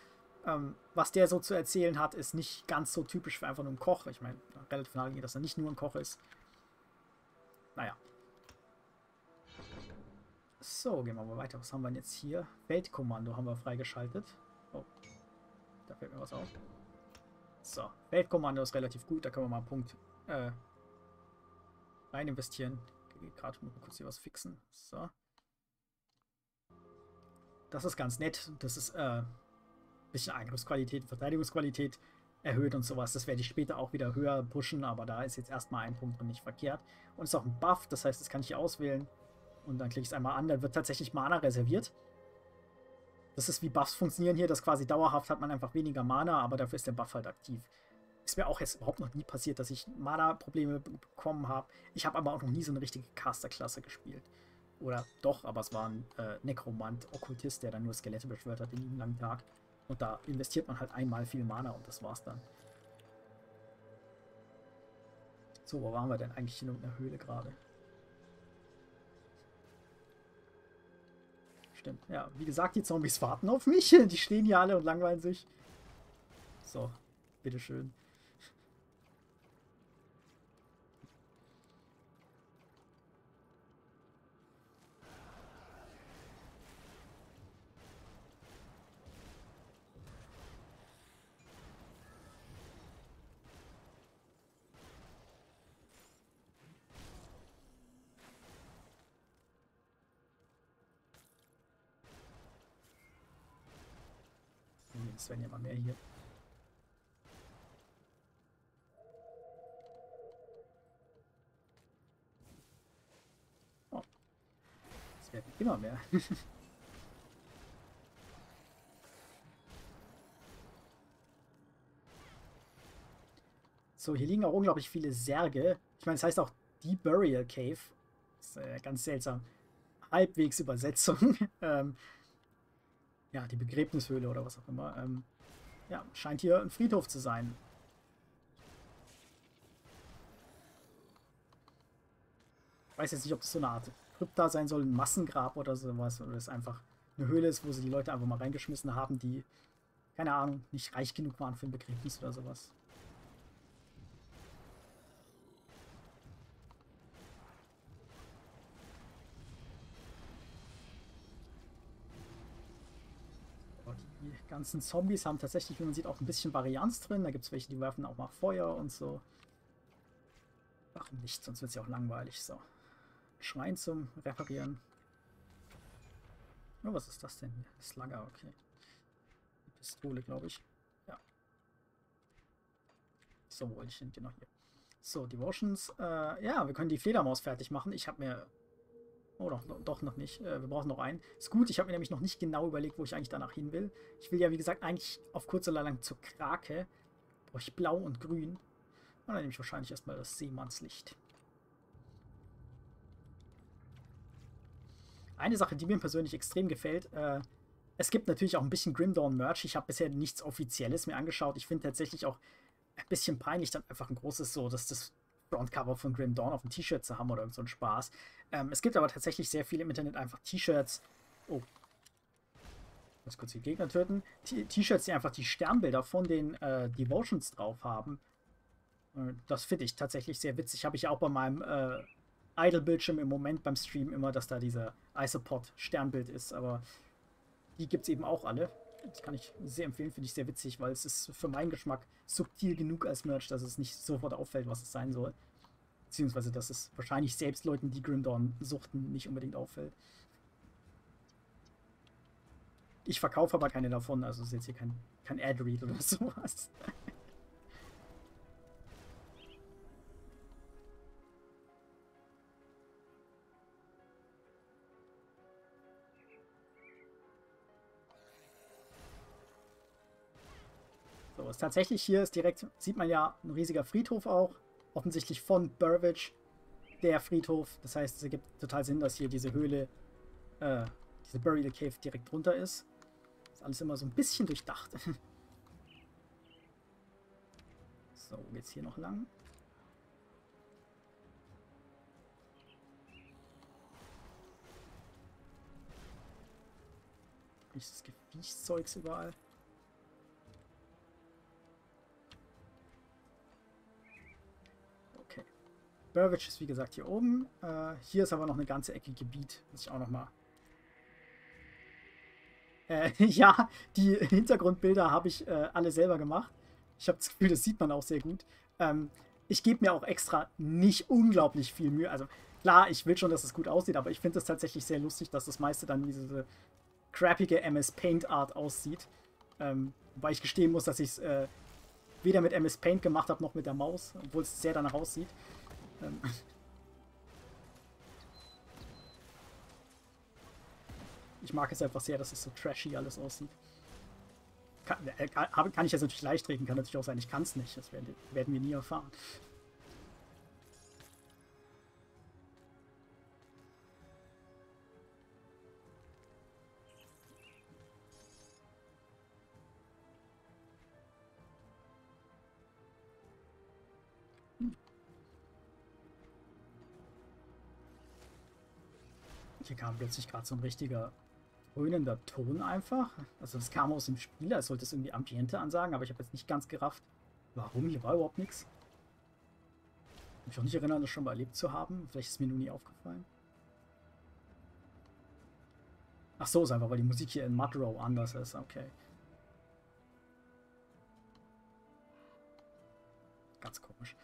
Ähm, was der so zu erzählen hat, ist nicht ganz so typisch für einfach nur einen Koch. Ich meine, relativ naheliegend, dass er nicht nur ein Koch ist. Naja. So, gehen wir mal weiter. Was haben wir denn jetzt hier? Weltkommando haben wir freigeschaltet. Oh, da fällt mir was auf. So, Weltkommando ist relativ gut. Da können wir mal einen Punkt äh, rein investieren. Gerade mal kurz hier was fixen. So. Das ist ganz nett. Das ist äh, ein bisschen Angriffsqualität, Verteidigungsqualität erhöht und sowas. Das werde ich später auch wieder höher pushen, aber da ist jetzt erstmal ein Punkt und nicht verkehrt. Und es ist auch ein Buff, das heißt, das kann ich hier auswählen. Und dann klicke ich es einmal an, dann wird tatsächlich Mana reserviert. Das ist wie Buffs funktionieren hier, dass quasi dauerhaft hat man einfach weniger Mana, aber dafür ist der Buff halt aktiv. Ist mir auch jetzt überhaupt noch nie passiert, dass ich Mana-Probleme bekommen habe. Ich habe aber auch noch nie so eine richtige Caster-Klasse gespielt. Oder doch, aber es war ein äh, Nekromant, Okkultist, der dann nur Skelette beschwört hat in einem langen Tag. Und da investiert man halt einmal viel Mana und das war's dann. So, wo waren wir denn eigentlich in irgendeiner Höhle gerade? Stimmt. Ja, wie gesagt, die Zombies warten auf mich. [LAUGHS] Die stehen hier alle und langweilen sich. So, bitteschön. Es werden ja immer mehr hier. Oh. Es werden immer mehr. [LAUGHS] so, hier liegen auch unglaublich viele Särge. Ich meine, es heißt auch die Burial Cave. Das ist äh, ganz seltsam. Halbwegs Übersetzung. [LAUGHS] ähm, ja, die Begräbnishöhle oder was auch immer. Ähm, ja, scheint hier ein Friedhof zu sein. Ich weiß jetzt nicht, ob das so eine Art Krypta sein soll, ein Massengrab oder sowas, oder es einfach eine Höhle ist, wo sie die Leute einfach mal reingeschmissen haben, die, keine Ahnung, nicht reich genug waren für ein Begräbnis oder sowas. Ganzen Zombies haben tatsächlich, wie man sieht, auch ein bisschen Varianz drin. Da gibt es welche, die werfen auch mal Feuer und so. Warum nicht? Sonst wird es ja auch langweilig. So. Schwein zum Reparieren. Oh, was ist das denn hier? Slugger, okay. Die Pistole, glaube ich. Ja. So wollte ich hin, genau hier. So, Devotions. Äh, ja, wir können die Fledermaus fertig machen. Ich habe mir Oh, doch, doch noch nicht. Äh, wir brauchen noch einen. Ist gut, ich habe mir nämlich noch nicht genau überlegt, wo ich eigentlich danach hin will. Ich will ja, wie gesagt, eigentlich auf kurz oder lang zur Krake. Brauche ich blau und grün. Und dann nehme ich wahrscheinlich erstmal das Seemannslicht. Eine Sache, die mir persönlich extrem gefällt, äh, es gibt natürlich auch ein bisschen Grim Dawn Merch. Ich habe bisher nichts Offizielles mir angeschaut. Ich finde tatsächlich auch ein bisschen peinlich, dann einfach ein großes so, dass das Frontcover von Grim Dawn auf dem T-Shirt zu haben oder irgend so ein Spaß. Ähm, es gibt aber tatsächlich sehr viele im Internet einfach T-Shirts. Oh. Ich muss kurz die Gegner töten. T-Shirts, die einfach die Sternbilder von den äh, Devotions drauf haben. Äh, das finde ich tatsächlich sehr witzig. Habe ich auch bei meinem äh, Idle-Bildschirm im Moment beim Stream immer, dass da dieser Isopod-Sternbild ist. Aber die gibt es eben auch alle. Das kann ich sehr empfehlen, finde ich sehr witzig, weil es ist für meinen Geschmack subtil genug als Merch, dass es nicht sofort auffällt, was es sein soll. Beziehungsweise, dass es wahrscheinlich selbst Leuten, die Grim Dawn suchten, nicht unbedingt auffällt. Ich verkaufe aber keine davon, also ist jetzt hier kein, kein Ad-Read oder [LAUGHS] sowas. So, ist tatsächlich hier ist direkt, sieht man ja ein riesiger Friedhof auch. Offensichtlich von Burwich der Friedhof. Das heißt, es ergibt total Sinn, dass hier diese Höhle, äh, diese Burial Cave direkt drunter ist. Ist alles immer so ein bisschen durchdacht. [LAUGHS] so, geht's hier noch lang? Dieses Gefiechszeugs überall. Burwich ist wie gesagt hier oben. Äh, hier ist aber noch eine ganze Ecke Gebiet. Muss ich auch noch mal. Äh, [LAUGHS] ja, die Hintergrundbilder habe ich äh, alle selber gemacht. Ich habe das Gefühl, das sieht man auch sehr gut. Ähm, ich gebe mir auch extra nicht unglaublich viel Mühe. Also klar, ich will schon, dass es gut aussieht, aber ich finde es tatsächlich sehr lustig, dass das meiste dann diese crappige MS Paint Art aussieht. Ähm, wobei ich gestehen muss, dass ich es äh, weder mit MS Paint gemacht habe noch mit der Maus, obwohl es sehr danach aussieht. Ähm. Ich mag es einfach sehr, dass es so trashy alles aussieht. Kann, äh, kann ich jetzt natürlich leicht reden, kann natürlich auch sein, ich kann es nicht. Das werden, werden wir nie erfahren. Kam plötzlich gerade so ein richtiger dröhnender Ton einfach. Also das kam aus dem Spiel, als sollte es irgendwie Ambiente ansagen, aber ich habe jetzt nicht ganz gerafft, warum. Hier war überhaupt nichts. Kann mich auch nicht erinnern, das schon mal erlebt zu haben. Vielleicht ist mir nur nie aufgefallen. Ach so, ist einfach, weil die Musik hier in Mudrow anders ist. Okay. Ganz komisch.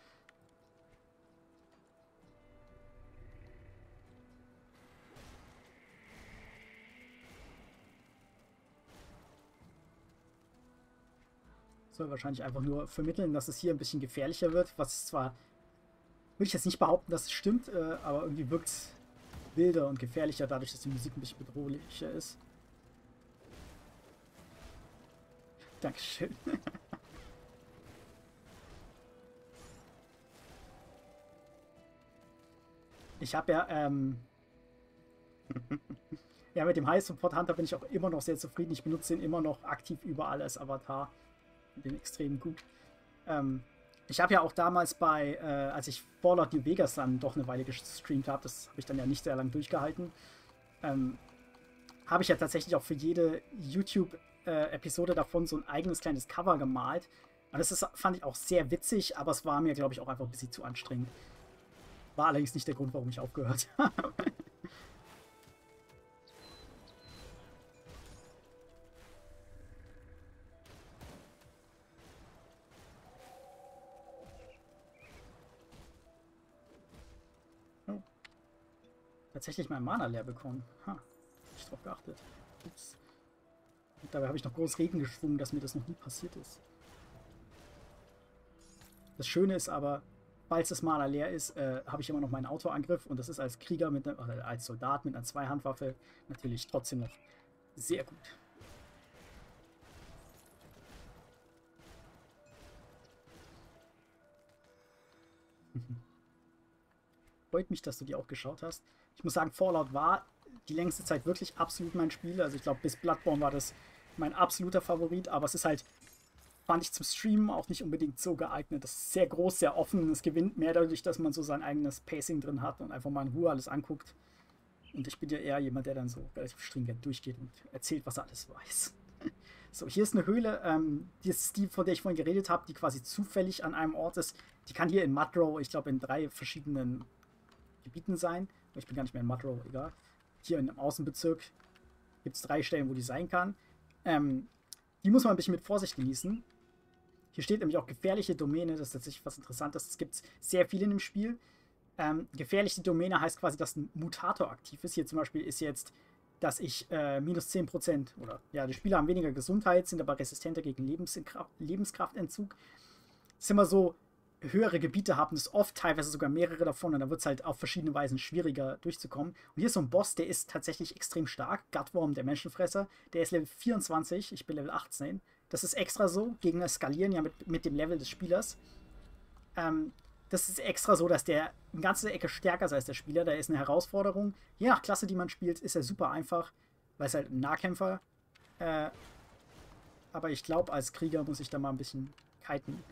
Soll wahrscheinlich einfach nur vermitteln, dass es hier ein bisschen gefährlicher wird, was zwar, würde ich jetzt nicht behaupten, dass es stimmt, äh, aber irgendwie wirkt es wilder und gefährlicher, dadurch, dass die Musik ein bisschen bedrohlicher ist. Dankeschön. [LAUGHS] ich habe ja, ähm... [LAUGHS] ja, mit dem High Support Hunter bin ich auch immer noch sehr zufrieden. Ich benutze ihn immer noch aktiv überall als Avatar den extrem gut. Ähm, ich habe ja auch damals bei, äh, als ich Fallout New Vegas dann doch eine Weile gestreamt habe, das habe ich dann ja nicht sehr lange durchgehalten, ähm, habe ich ja tatsächlich auch für jede YouTube-Episode äh, davon so ein eigenes kleines Cover gemalt. Und das ist, fand ich auch sehr witzig, aber es war mir, glaube ich, auch einfach ein bisschen zu anstrengend. War allerdings nicht der Grund, warum ich aufgehört [LAUGHS] habe. Tatsächlich mein Mana leer bekommen. Ha, ich drauf geachtet. Ups. Und dabei habe ich noch groß Regen geschwungen, dass mir das noch nie passiert ist. Das Schöne ist aber, falls das Mana leer ist, äh, habe ich immer noch meinen Autoangriff und das ist als Krieger, mit ne, als Soldat mit einer Zweihandwaffe natürlich trotzdem noch sehr gut. [LAUGHS] Freut mich, dass du die auch geschaut hast. Ich muss sagen, Fallout war die längste Zeit wirklich absolut mein Spiel. Also ich glaube, bis Bloodborne war das mein absoluter Favorit, aber es ist halt, fand ich zum Streamen auch nicht unbedingt so geeignet. Das ist sehr groß, sehr offen. Es gewinnt mehr dadurch, dass man so sein eigenes Pacing drin hat und einfach mal in Ruhe alles anguckt. Und ich bin ja eher jemand, der dann so relativ stringent durchgeht und erzählt, was er alles weiß. [LAUGHS] So, hier ist eine Höhle, ähm, die ist die, von der ich vorhin geredet habe, die quasi zufällig an einem Ort ist. Die kann hier in Mudrow, ich glaube, in drei verschiedenen Gebieten sein. Ich bin gar nicht mehr in Mudrow, egal. Hier im Außenbezirk gibt es drei Stellen, wo die sein kann. Ähm, die muss man ein bisschen mit Vorsicht genießen. Hier steht nämlich auch gefährliche Domäne, das ist tatsächlich was Interessantes. Es gibt sehr viele in dem Spiel. Ähm, gefährliche Domäne heißt quasi, dass ein Mutator aktiv ist. Hier zum Beispiel ist jetzt, dass ich äh, minus 10% oder ja, die Spieler haben weniger Gesundheit, sind aber resistenter gegen Lebenskraftentzug. Das ist immer so, höhere Gebiete haben es oft, teilweise sogar mehrere davon und dann wird es halt auf verschiedene Weisen schwieriger durchzukommen. Und hier ist so ein Boss, der ist tatsächlich extrem stark. Gutworm, der Menschenfresser, der ist Level 24, ich bin Level 18. Das ist extra so, Gegner skalieren ja mit, mit dem Level des Spielers. Ähm, das ist extra so, dass der eine ganze Ecke stärker ist als der Spieler. Da ist eine Herausforderung. Je nach Klasse, die man spielt, ist er super einfach, weil es halt ein Nahkämpfer. Äh, aber ich glaube, als Krieger muss ich da mal ein bisschen kiten.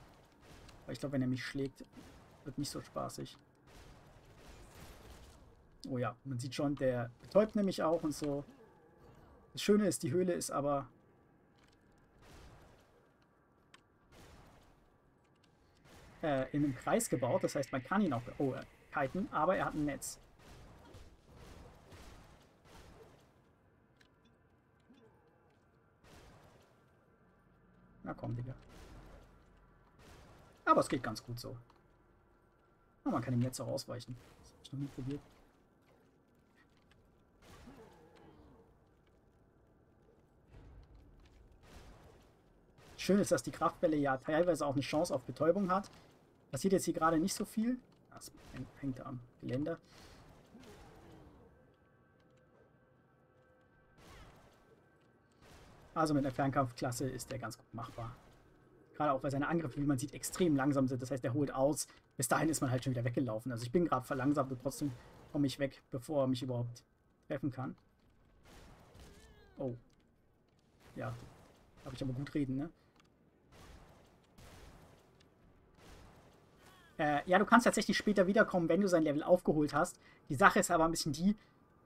Weil ich glaube, wenn er mich schlägt, wird nicht so spaßig. Oh ja, man sieht schon, der betäubt nämlich auch und so. Das Schöne ist, die Höhle ist aber äh, in einem Kreis gebaut. Das heißt, man kann ihn auch oh, äh, kiten, aber er hat ein Netz. Na komm, Digga. Aber es geht ganz gut so. Oh, man kann ihm jetzt auch ausweichen. Das habe ich noch nie probiert. Schön ist, dass die Kraftwelle ja teilweise auch eine Chance auf Betäubung hat. Passiert jetzt hier gerade nicht so viel. Das hängt am Geländer. Also mit einer Fernkampfklasse ist der ganz gut machbar. Gerade auch, weil seine Angriffe, wie man sieht, extrem langsam sind. Das heißt, er holt aus. Bis dahin ist man halt schon wieder weggelaufen. Also ich bin gerade verlangsamt und trotzdem komme ich weg, bevor er mich überhaupt treffen kann. Oh. Ja, darf ich aber gut reden, ne? Äh, ja, du kannst tatsächlich später wiederkommen, wenn du sein Level aufgeholt hast. Die Sache ist aber ein bisschen die,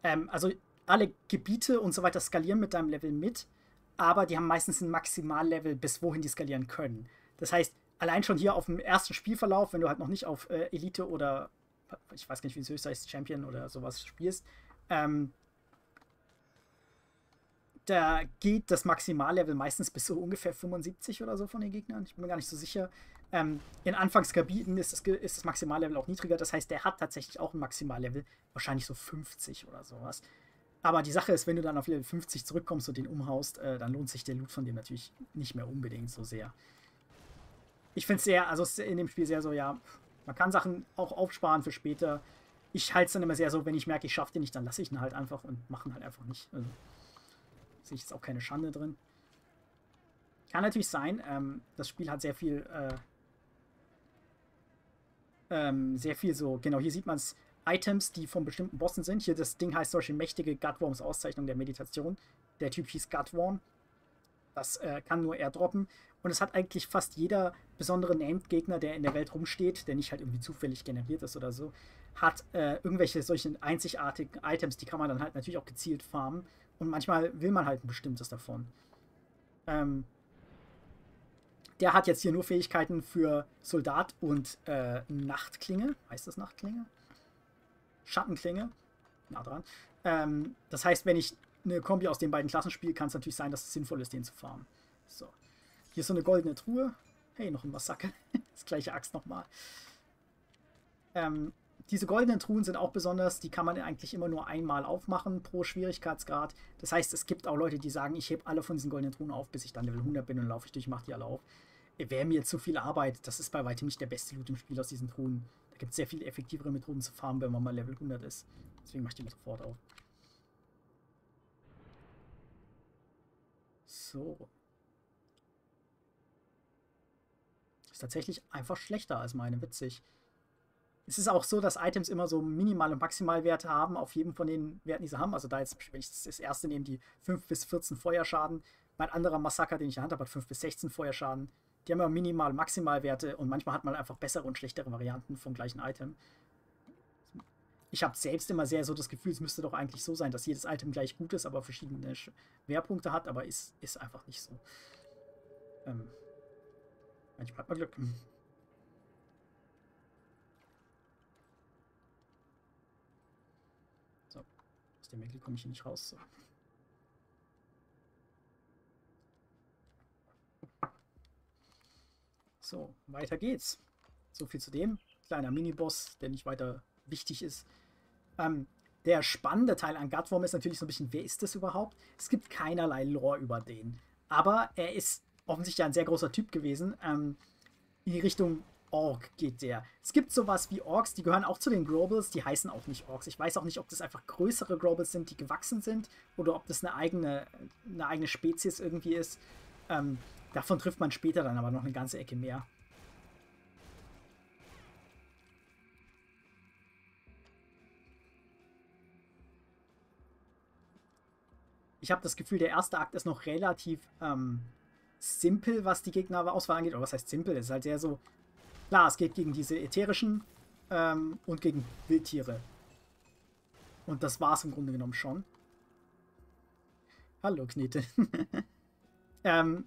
ähm, also alle Gebiete und so weiter skalieren mit deinem Level mit, aber die haben meistens ein Maximallevel, bis wohin die skalieren können. Das heißt, allein schon hier auf dem ersten Spielverlauf, wenn du halt noch nicht auf äh, Elite oder ich weiß gar nicht, wie es höchst heißt, Champion oder sowas spielst, ähm, da geht das Maximallevel meistens bis so ungefähr 75 oder so von den Gegnern. Ich bin mir gar nicht so sicher. Ähm, in Anfangsgebieten ist das, ist das Maximallevel auch niedriger. Das heißt, der hat tatsächlich auch ein Maximallevel. Wahrscheinlich so 50 oder sowas. Aber die Sache ist, wenn du dann auf Level 50 zurückkommst und den umhaust, äh, dann lohnt sich der Loot von dem natürlich nicht mehr unbedingt so sehr. Ich finde es sehr, also in dem Spiel sehr so, ja, man kann Sachen auch aufsparen für später. Ich halte es dann immer sehr so, wenn ich merke, ich schaffe den nicht, dann lasse ich ihn halt einfach und mache ihn halt einfach nicht. Also, sehe ich jetzt auch keine Schande drin. Kann natürlich sein, ähm, das Spiel hat sehr viel äh, ähm, sehr viel so, genau, hier sieht man es, Items, die von bestimmten Bossen sind. Hier das Ding heißt solche mächtige Gutworms Auszeichnung der Meditation. Der Typ hieß Gutworm. Das äh, kann nur er droppen. Und es hat eigentlich fast jeder besondere Named-Gegner, der in der Welt rumsteht, der nicht halt irgendwie zufällig generiert ist oder so, hat äh, irgendwelche solchen einzigartigen Items, die kann man dann halt natürlich auch gezielt farmen. Und manchmal will man halt ein bestimmtes davon. Ähm, der hat jetzt hier nur Fähigkeiten für Soldat und äh, Nachtklinge. Heißt das Nachtklinge? Schattenklinge. Nah dran. Ähm, das heißt, wenn ich eine Kombi aus den beiden Klassen spiele, kann es natürlich sein, dass es sinnvoll ist, den zu farmen. So. Hier ist so eine goldene Truhe. Hey, noch ein Massaker. [LAUGHS] das gleiche Axt nochmal. Ähm, diese goldenen Truhen sind auch besonders, die kann man eigentlich immer nur einmal aufmachen pro Schwierigkeitsgrad. Das heißt, es gibt auch Leute, die sagen, ich hebe alle von diesen goldenen Truhen auf, bis ich dann Level 100 bin und laufe ich durch, mache die alle auf wäre mir zu viel Arbeit. Das ist bei weitem nicht der beste Loot im Spiel aus diesen Truhen. Da gibt es sehr viel effektivere Methoden zu farmen, wenn man mal Level 100 ist. Deswegen mache ich die mal sofort auf. So. Ist tatsächlich einfach schlechter als meine, witzig. Es ist auch so, dass Items immer so Minimal- und Maximalwerte haben, auf jedem von den Werten, die sie haben. Also da jetzt, wenn ich das erste nehme, die 5 bis 14 Feuerschaden. Mein anderer Massaker, den ich in der Hand habe, hat 5 bis 16 Feuerschaden. Die haben ja Minimal-, Maximalwerte und manchmal hat man einfach bessere und schlechtere Varianten vom gleichen Item. Ich habe selbst immer sehr so das Gefühl, es müsste doch eigentlich so sein, dass jedes Item gleich gut ist, aber verschiedene Wehrpunkte hat, aber ist, ist einfach nicht so. Ähm, manchmal hat man Glück. So, aus dem Winkel komme ich hier nicht raus. So. So, weiter geht's. So viel zu dem. Kleiner Miniboss, der nicht weiter wichtig ist. Ähm, der spannende Teil an Gutworm ist natürlich so ein bisschen, wer ist das überhaupt? Es gibt keinerlei Lore über den. Aber er ist offensichtlich ein sehr großer Typ gewesen. Ähm, in die Richtung Ork geht der. Es gibt sowas wie Orks, die gehören auch zu den Grobals, die heißen auch nicht Orks. Ich weiß auch nicht, ob das einfach größere Grobals sind, die gewachsen sind, oder ob das eine eigene, eine eigene Spezies irgendwie ist. Ähm, Davon trifft man später dann aber noch eine ganze Ecke mehr. Ich habe das Gefühl, der erste Akt ist noch relativ ähm, simpel, was die Gegnerauswahl angeht. Oder was heißt simpel? Es ist halt sehr so. Klar, es geht gegen diese ätherischen ähm, und gegen Wildtiere. Und das war es im Grunde genommen schon. Hallo, Knete. [LAUGHS] ähm,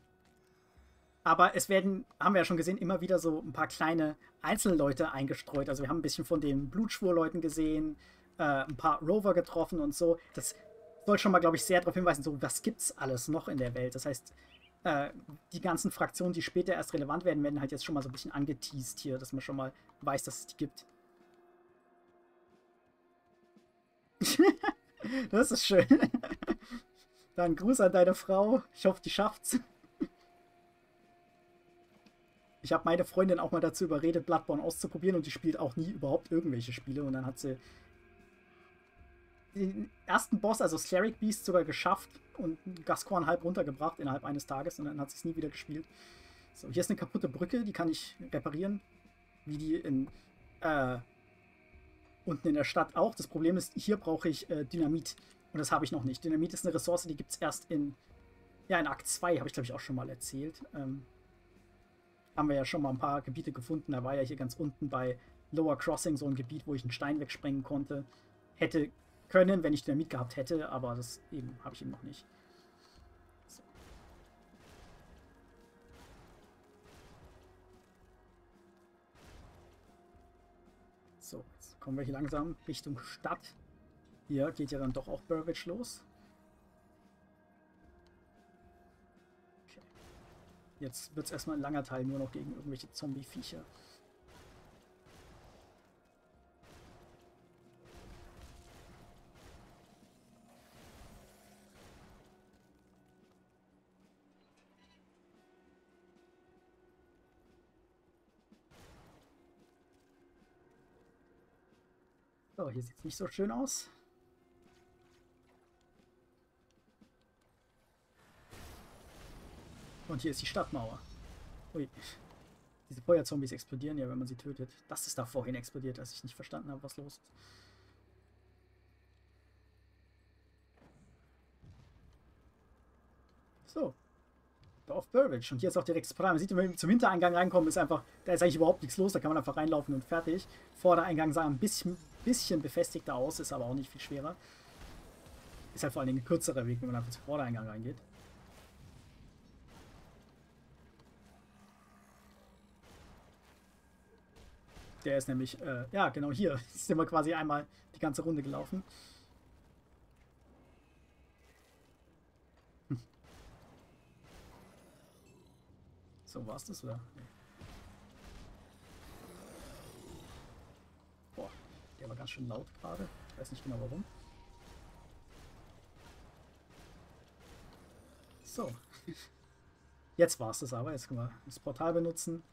aber es werden, haben wir ja schon gesehen, immer wieder so ein paar kleine Einzelleute eingestreut. Also wir haben ein bisschen von den Blutschwurleuten gesehen, äh, ein paar Rover getroffen und so. Das soll schon mal, glaube ich, sehr darauf hinweisen, so was gibt's alles noch in der Welt. Das heißt, äh, die ganzen Fraktionen, die später erst relevant werden, werden halt jetzt schon mal so ein bisschen angeteased hier, dass man schon mal weiß, dass es die gibt. [LAUGHS] das ist schön. Dann Gruß an deine Frau. Ich hoffe, die schafft's. Ich habe meine Freundin auch mal dazu überredet, Bloodborne auszuprobieren und die spielt auch nie überhaupt irgendwelche Spiele. Und dann hat sie den ersten Boss, also Cleric Beast, sogar geschafft und Gascoigne halb runtergebracht innerhalb eines Tages und dann hat sie es nie wieder gespielt. So, hier ist eine kaputte Brücke, die kann ich reparieren. Wie die in äh, unten in der Stadt auch. Das Problem ist, hier brauche ich äh, Dynamit. Und das habe ich noch nicht. Dynamit ist eine Ressource, die gibt es erst in, ja, in Akt 2, habe ich glaube ich auch schon mal erzählt. Ähm, haben wir ja schon mal ein paar Gebiete gefunden. Da war ja hier ganz unten bei Lower Crossing so ein Gebiet, wo ich einen Stein wegsprengen konnte. Hätte können, wenn ich Dynamit gehabt hätte, aber das eben habe ich eben noch nicht. So. jetzt kommen wir hier langsam Richtung Stadt. Hier geht ja dann doch auch Burbage los. Jetzt wird es erstmal ein langer Teil nur noch gegen irgendwelche Zombie-Viecher. So, hier sieht es nicht so schön aus. Und hier ist die Stadtmauer. Ui. Diese Feuerzombies explodieren ja, wenn man sie tötet. Das ist da vorhin explodiert, als ich nicht verstanden habe, was los ist. So. Dorf Burbage. Und hier ist auch direkt das Portal. Man sieht, wenn wir zum Hintereingang reinkommen, ist einfach, da ist eigentlich überhaupt nichts los. Da kann man einfach reinlaufen und fertig. Vordereingang sah ein bisschen, bisschen befestigter aus, ist aber auch nicht viel schwerer. Ist halt vor allen Dingen ein kürzerer Weg, wenn man einfach zum Vordereingang reingeht. Der ist nämlich, äh, ja, genau hier. [LAUGHS] Ist immer quasi einmal die ganze Runde gelaufen. Hm. So, war es das, oder? Nee. Der war ganz schön laut gerade. Ich weiß nicht genau warum. So. [LAUGHS] Jetzt war es das aber. Jetzt können wir das Portal benutzen.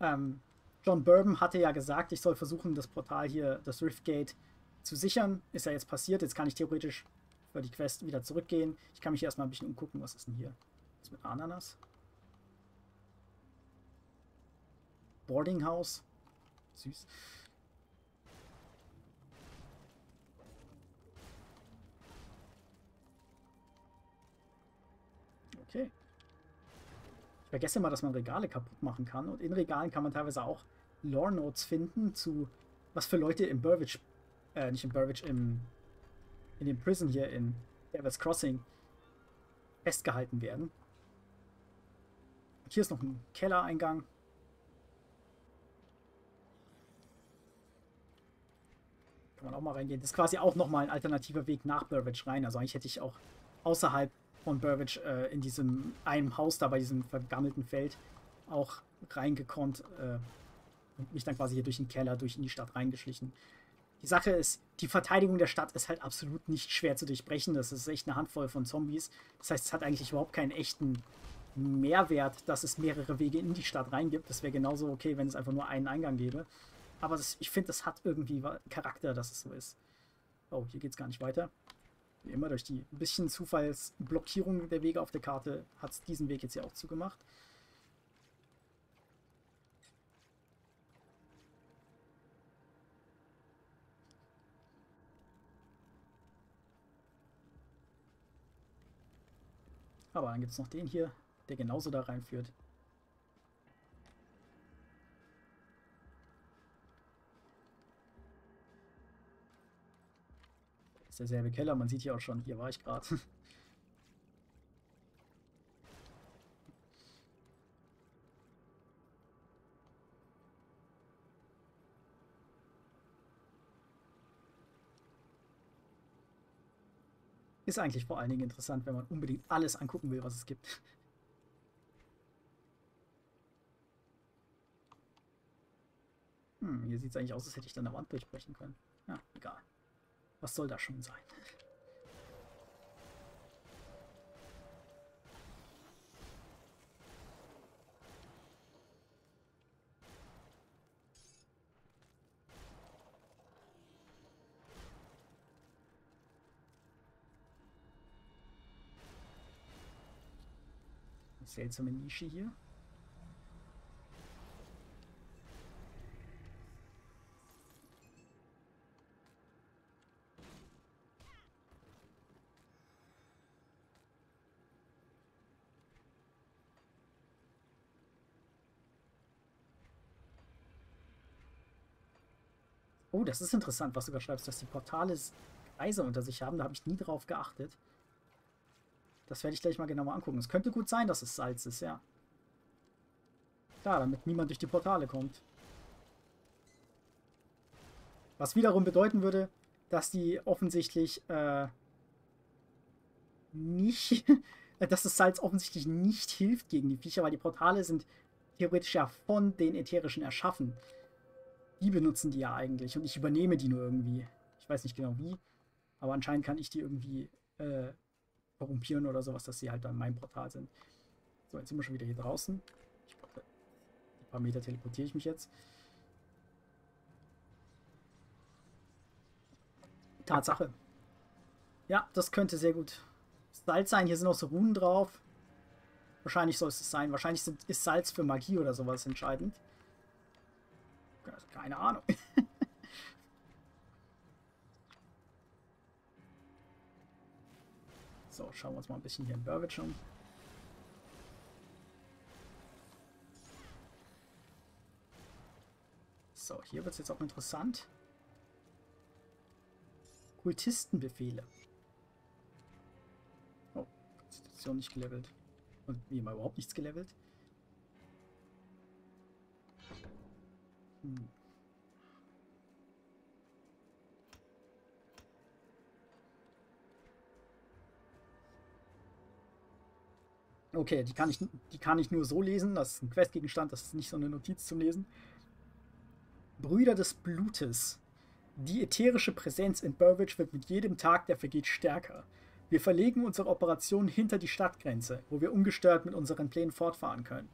Ähm, John Bourbon hatte ja gesagt, ich soll versuchen, das Portal hier, das Riftgate, zu sichern. Ist ja jetzt passiert. Jetzt kann ich theoretisch für die Quest wieder zurückgehen. Ich kann mich erstmal ein bisschen umgucken. Was ist denn hier? Was mit Ananas? Boarding House. Süß. Okay. Vergesse immer, dass man Regale kaputt machen kann. Und in Regalen kann man teilweise auch Lore Notes finden zu was für Leute im Burwich, äh, nicht im Burwich, im, in dem Prison hier in Devil's Crossing festgehalten werden. Und hier ist noch ein Kellereingang. Kann man auch mal reingehen. Das ist quasi auch nochmal ein alternativer Weg nach Burwich rein. Also eigentlich hätte ich auch außerhalb von Burbage äh, in diesem einem Haus da bei diesem vergammelten Feld auch reingekonnt äh, und mich dann quasi hier durch den Keller, durch in die Stadt reingeschlichen. Die Sache ist, die Verteidigung der Stadt ist halt absolut nicht schwer zu durchbrechen. Das ist echt eine Handvoll von Zombies. Das heißt, es hat eigentlich überhaupt keinen echten Mehrwert, dass es mehrere Wege in die Stadt reingibt. Das wäre genauso okay, wenn es einfach nur einen Eingang gäbe. Aber das, ich finde, das hat irgendwie Charakter, dass es so ist. Oh, hier geht es gar nicht weiter. Wie immer, durch die bisschen Zufallsblockierung der Wege auf der Karte hat es diesen Weg jetzt hier auch zugemacht. Aber dann gibt es noch den hier, der genauso da reinführt. Derselbe Keller. Man sieht hier auch schon, hier war ich gerade. [LAUGHS] Ist eigentlich vor allen Dingen interessant, wenn man unbedingt alles angucken will, was es gibt. Hm, hier sieht es eigentlich aus, als hätte ich da eine Wand durchbrechen können. Ja, egal. Was soll das schon sein? Seltsame Nische hier. Oh, das ist interessant, was du gerade schreibst, dass die Portale Kreise unter sich haben. Da habe ich nie drauf geachtet. Das werde ich gleich mal genauer angucken. Es könnte gut sein, dass es Salz ist, ja. Klar, damit niemand durch die Portale kommt. Was wiederum bedeuten würde, dass die offensichtlich äh, nicht, [LAUGHS] dass das Salz offensichtlich nicht hilft gegen die Viecher, weil die Portale sind theoretisch ja von den Ätherischen erschaffen. Die benutzen die ja eigentlich und ich übernehme die nur irgendwie. Ich weiß nicht genau wie, aber anscheinend kann ich die irgendwie äh, korrumpieren oder sowas, dass sie halt an meinem Portal sind. So, jetzt sind wir schon wieder hier draußen. Ich ein paar Meter teleportiere ich mich jetzt. Tatsache. Ja, das könnte sehr gut Salz sein. Hier sind auch so Runen drauf. Wahrscheinlich soll es das sein. Wahrscheinlich sind, ist Salz für Magie oder sowas entscheidend. Keine Ahnung. [LAUGHS] so, schauen wir uns mal ein bisschen hier in Burwitch um. So, hier wird es jetzt auch interessant. Kultistenbefehle. Oh, Konstitution nicht gelevelt. Und wie immer überhaupt nichts gelevelt. Hm. Okay, die kann, ich, die kann ich nur so lesen. Das ist ein Questgegenstand, das ist nicht so eine Notiz zum Lesen. Brüder des Blutes. Die ätherische Präsenz in Burwich wird mit jedem Tag, der vergeht, stärker. Wir verlegen unsere Operation hinter die Stadtgrenze, wo wir ungestört mit unseren Plänen fortfahren können.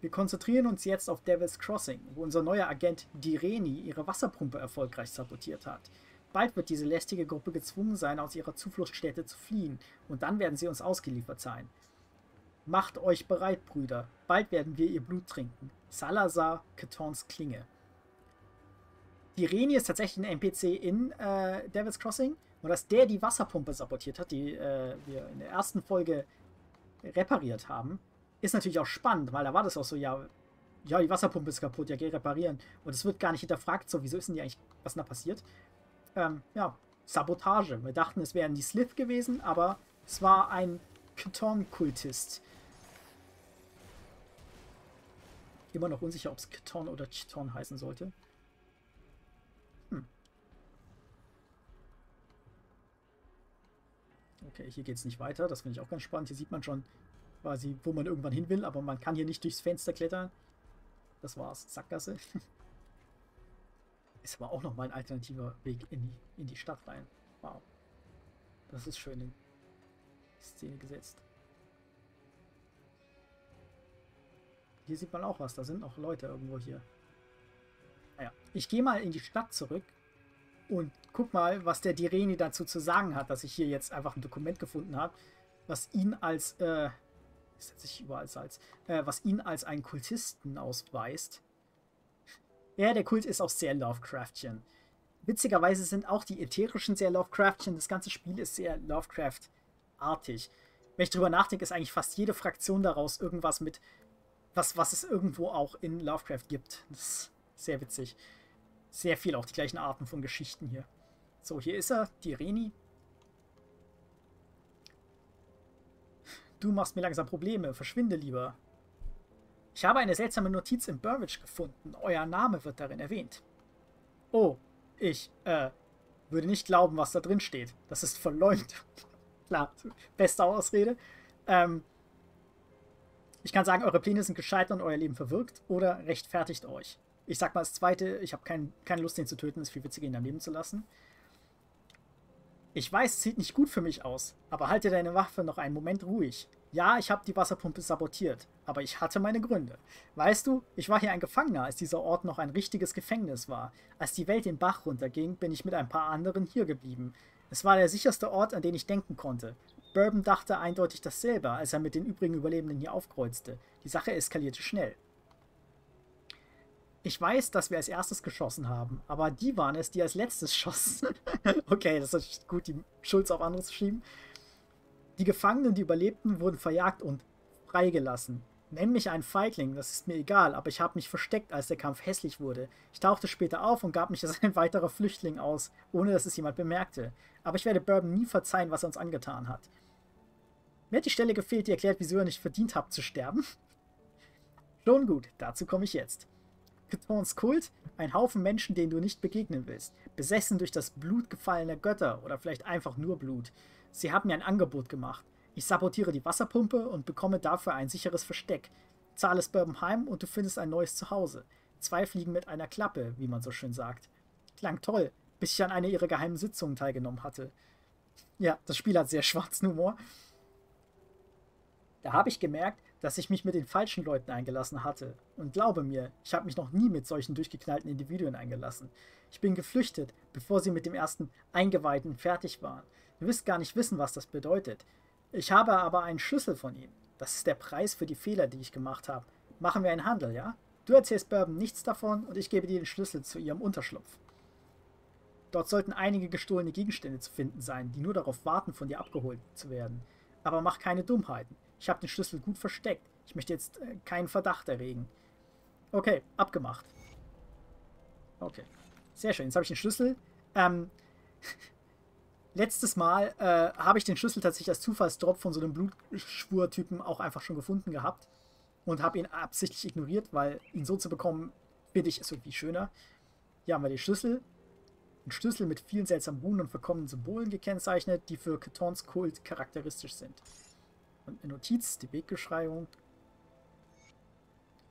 Wir konzentrieren uns jetzt auf Devil's Crossing, wo unser neuer Agent Direni ihre Wasserpumpe erfolgreich sabotiert hat. Bald wird diese lästige Gruppe gezwungen sein, aus ihrer Zufluchtsstätte zu fliehen, und dann werden sie uns ausgeliefert sein. Macht euch bereit, Brüder. Bald werden wir ihr Blut trinken. Salazar Ketons Klinge. Die Reni ist tatsächlich ein NPC in äh, Devil's Crossing. Und dass der die Wasserpumpe sabotiert hat, die äh, wir in der ersten Folge repariert haben, ist natürlich auch spannend, weil da war das auch so, ja, ja, die Wasserpumpe ist kaputt, ja, geh reparieren. Und es wird gar nicht hinterfragt, so, wieso ist denn die eigentlich, was da passiert? Ähm, ja, Sabotage. Wir dachten, es wären die Slith gewesen, aber es war ein Keton-Kultist, Immer noch unsicher, ob es Keton oder Chiton heißen sollte. Hm. Okay, hier geht es nicht weiter. Das finde ich auch ganz spannend. Hier sieht man schon quasi, wo man irgendwann hin will, aber man kann hier nicht durchs Fenster klettern. Das war's. Sackgasse. [LAUGHS] Ist aber auch nochmal ein alternativer Weg in die, in die Stadt rein. Wow. Das ist schön in Szene gesetzt. Hier sieht man auch was. Da sind noch Leute irgendwo hier. Naja, ich gehe mal in die Stadt zurück und guck mal, was der Direni dazu zu sagen hat, dass ich hier jetzt einfach ein Dokument gefunden habe, was ihn als, äh, setze ich überall Salz, äh, was ihn als einen Kultisten ausweist. Ja, der Kult ist auch sehr Lovecraftian. Witzigerweise sind auch die Ätherischen sehr Lovecraftian. Das ganze Spiel ist sehr Lovecraft-artig. Wenn ich drüber nachdenke, ist eigentlich fast jede Fraktion daraus irgendwas mit was, was es irgendwo auch in Lovecraft gibt. Das ist sehr witzig. Sehr viel auch die gleichen Arten von Geschichten hier. So, hier ist er, die Reni. Du machst mir langsam Probleme, verschwinde lieber. Ich habe eine seltsame Notiz in Burwich gefunden. Euer Name wird darin erwähnt. Oh, ich, äh, würde nicht glauben, was da drin steht. Das ist verleumdet. [LAUGHS] Klar, beste Ausrede. Ähm, ich kann sagen, eure Pläne sind gescheitert und euer Leben verwirkt oder rechtfertigt euch. Ich sag mal das zweite, ich habe kein, keine Lust, ihn zu töten, ist viel witziger, ihn am Leben zu lassen. Ich weiß, es sieht nicht gut für mich aus, aber halte deine Waffe noch einen Moment ruhig. Ja, ich habe die Wasserpumpe sabotiert, aber ich hatte meine Gründe. Weißt du, ich war hier ein Gefangener, als dieser Ort noch ein richtiges Gefängnis war. Als die Welt den Bach runterging, bin ich mit ein paar anderen hier geblieben. Es war der sicherste Ort, an den ich denken konnte. Bourbon dachte eindeutig dasselbe, als er mit den übrigen Überlebenden hier aufkreuzte. Die Sache eskalierte schnell. Ich weiß, dass wir als erstes geschossen haben, aber die waren es, die als letztes [LAUGHS] schossen. okay, das ist gut, die Schuld auf andere zu schieben. Die Gefangenen, die überlebten, wurden verjagt und freigelassen. Nenn mich einen Feigling, das ist mir egal, aber ich habe mich versteckt, als der Kampf hässlich wurde. Ich tauchte später auf und gab mich als ein weiterer Flüchtling aus, ohne dass es jemand bemerkte. Aber ich werde Bourbon nie verzeihen, was er uns angetan hat. Mir hat die Stelle gefehlt, die erklärt, wieso ihr nicht verdient habt zu sterben. [LAUGHS] Schon gut, dazu komme ich jetzt. Ketons Kult, ein Haufen Menschen, denen du nicht begegnen willst, besessen durch das Blut gefallener Götter oder vielleicht einfach nur Blut. Sie haben mir ein Angebot gemacht. Ich sabotiere die Wasserpumpe und bekomme dafür ein sicheres Versteck. Zahle es Birbenheim und du findest ein neues Zuhause. Zwei Fliegen mit einer Klappe, wie man so schön sagt. Klang toll, bis ich an einer ihrer geheimen Sitzungen teilgenommen hatte. Ja, das Spiel hat sehr [LAUGHS] schwarzen Humor. Da habe ich gemerkt, dass ich mich mit den falschen Leuten eingelassen hatte. Und glaube mir, ich habe mich noch nie mit solchen durchgeknallten Individuen eingelassen. Ich bin geflüchtet, bevor sie mit dem ersten Eingeweihten fertig waren. Du wirst gar nicht wissen, was das bedeutet. Ich habe aber einen Schlüssel von ihnen. Das ist der Preis für die Fehler, die ich gemacht habe. Machen wir einen Handel, ja? Du erzählst Bourbon nichts davon und ich gebe dir den Schlüssel zu ihrem Unterschlupf. Dort sollten einige gestohlene Gegenstände zu finden sein, die nur darauf warten, von dir abgeholt zu werden. Aber mach keine Dummheiten. Ich habe den Schlüssel gut versteckt. Ich möchte jetzt äh, keinen Verdacht erregen. Okay, abgemacht. Okay. Sehr schön. Jetzt habe ich den Schlüssel. Ähm, [LAUGHS] letztes Mal äh, habe ich den Schlüssel tatsächlich als Zufallsdrop von so einem Blutschwur-Typen auch einfach schon gefunden gehabt. Und habe ihn absichtlich ignoriert, weil ihn so zu bekommen, finde ich, ist irgendwie schöner. Hier haben wir den Schlüssel. Ein Schlüssel mit vielen seltsamen Runen und verkommenen Symbolen gekennzeichnet, die für Ketons Kult charakteristisch sind. Notiz, die Wegbeschreibung.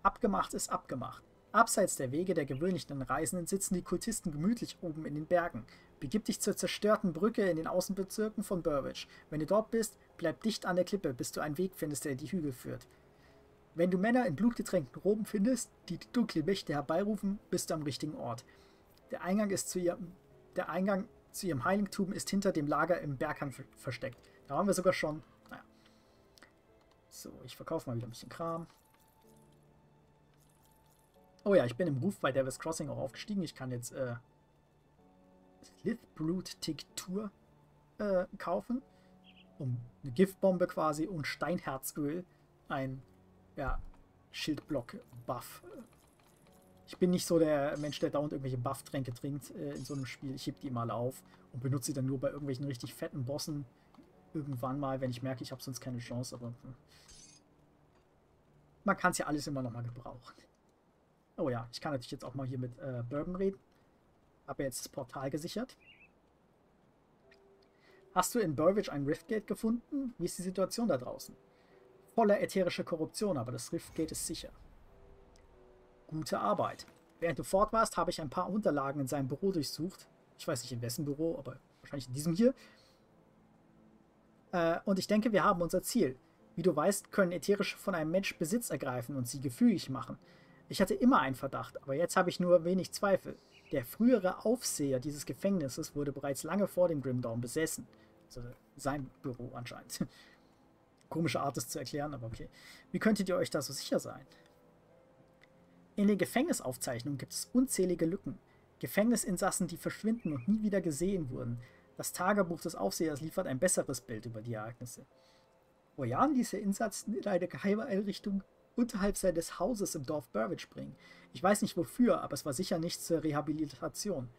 Abgemacht ist abgemacht. Abseits der Wege der gewöhnlichen Reisenden sitzen die Kultisten gemütlich oben in den Bergen. Begib dich zur zerstörten Brücke in den Außenbezirken von Burwich. Wenn du dort bist, bleib dicht an der Klippe, bis du einen Weg findest, der die Hügel führt. Wenn du Männer in blutgetränkten Roben findest, die die dunkle Mächte herbeirufen, bist du am richtigen Ort. Der Eingang, ist zu ihrem, der Eingang zu ihrem Heiligtum ist hinter dem Lager im Berghang versteckt. Da waren wir sogar schon. So, ich verkaufe mal wieder ein bisschen Kram. Oh ja, ich bin im Ruf bei Davis Crossing auch aufgestiegen. Ich kann jetzt äh, Slithbrute Tinktur äh, kaufen. Um eine Giftbombe quasi und Steinherzöl. Ein ja, Schildblock-Buff. Ich bin nicht so der Mensch, der dauernd irgendwelche Buff-Tränke trinkt äh, in so einem Spiel. Ich heb die mal auf und benutze sie dann nur bei irgendwelchen richtig fetten Bossen. Irgendwann mal, wenn ich merke, ich habe sonst keine Chance. Aber hm man kann es ja alles immer noch mal gebrauchen. Oh ja, ich kann natürlich jetzt auch mal hier mit äh, Bourbon reden. Habe jetzt das Portal gesichert. Hast du in Burwich ein Riftgate gefunden? Wie ist die Situation da draußen? Voller ätherische Korruption, aber das Riftgate ist sicher. Gute Arbeit. Während du fort warst, habe ich ein paar Unterlagen in seinem Büro durchsucht. Ich weiß nicht in wessen Büro, aber wahrscheinlich in diesem hier. Äh, und ich denke, wir haben unser Ziel. Wie du weißt, können Ätherische von einem Mensch Besitz ergreifen und sie gefügig machen. Ich hatte immer einen Verdacht, aber jetzt habe ich nur wenig Zweifel. Der frühere Aufseher dieses Gefängnisses wurde bereits lange vor dem Grimdawn besessen. Also sein Büro anscheinend. [LAUGHS] Komische Art, es zu erklären, aber okay. Wie könntet ihr euch da so sicher sein? In den Gefängnisaufzeichnungen gibt es unzählige Lücken. Gefängnisinsassen, die verschwinden und nie wieder gesehen wurden. Das Tagebuch des Aufsehers liefert ein besseres Bild über die Ereignisse. Jahren ließ er Insassen in eine geheime Einrichtung unterhalb seines Hauses im Dorf Burwich bringen. Ich weiß nicht wofür, aber es war sicher nichts zur Rehabilitation.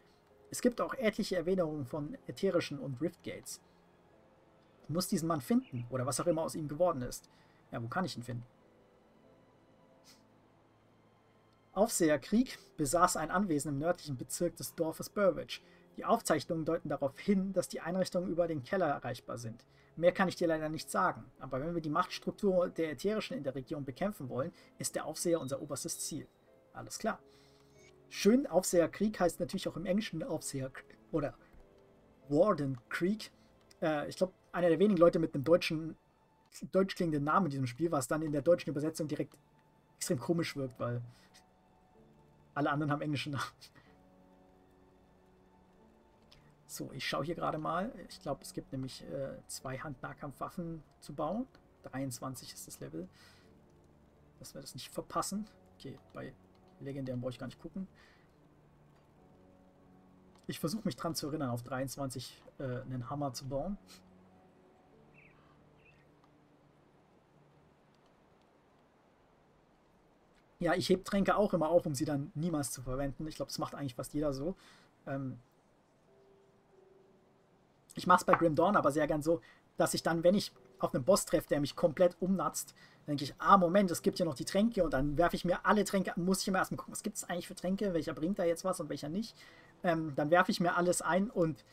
Es gibt auch etliche Erwähnungen von ätherischen und Riftgates. Ich muss diesen Mann finden, oder was auch immer aus ihm geworden ist. Ja, wo kann ich ihn finden? Aufseher Krieg besaß ein Anwesen im nördlichen Bezirk des Dorfes Burwich. Die Aufzeichnungen deuten darauf hin, dass die Einrichtungen über den Keller erreichbar sind. Mehr kann ich dir leider nicht sagen, aber wenn wir die Machtstruktur der Ätherischen in der Region bekämpfen wollen, ist der Aufseher unser oberstes Ziel. Alles klar. Schön, Aufseherkrieg heißt natürlich auch im Englischen Aufseher oder Warden Creek. Äh, ich glaube, einer der wenigen Leute mit einem deutschen, deutsch klingenden Namen in diesem Spiel, was dann in der deutschen Übersetzung direkt extrem komisch wirkt, weil alle anderen haben englische Namen. So, ich schaue hier gerade mal. Ich glaube, es gibt nämlich äh, zwei Hand-Nahkampfwaffen zu bauen. 23 ist das Level. Dass wir das nicht verpassen. Okay, bei legendären brauche ich gar nicht gucken. Ich versuche mich dran zu erinnern, auf 23 äh, einen Hammer zu bauen. Ja, ich heb Tränke auch immer auf, um sie dann niemals zu verwenden. Ich glaube, das macht eigentlich fast jeder so. Ähm ich mache es bei Grim Dawn aber sehr gern so, dass ich dann, wenn ich auf einen Boss treffe, der mich komplett umnatzt, denke ich, ah, Moment, es gibt ja noch die Tränke und dann werfe ich mir alle Tränke, muss ich immer erstmal gucken, was gibt es eigentlich für Tränke, welcher bringt da jetzt was und welcher nicht. Ähm, dann werfe ich mir alles ein und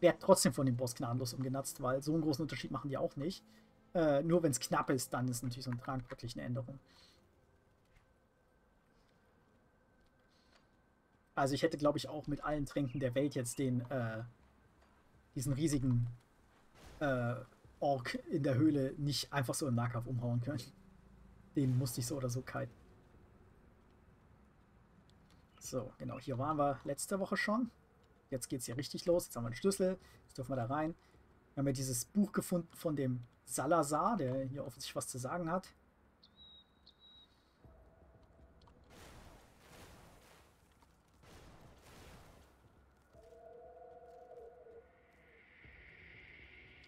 werde trotzdem von dem Boss gnadenlos umgenatzt, weil so einen großen Unterschied machen die auch nicht. Äh, nur wenn es knapp ist, dann ist natürlich so ein Trank wirklich eine Änderung. Also ich hätte, glaube ich, auch mit allen Tränken der Welt jetzt den, äh, diesen riesigen äh, Ork in der Höhle nicht einfach so im Nahkampf umhauen können. Den musste ich so oder so kiten. So, genau, hier waren wir letzte Woche schon. Jetzt geht es hier richtig los. Jetzt haben wir einen Schlüssel. Jetzt dürfen wir da rein. Wir haben ja dieses Buch gefunden von dem Salazar, der hier offensichtlich was zu sagen hat.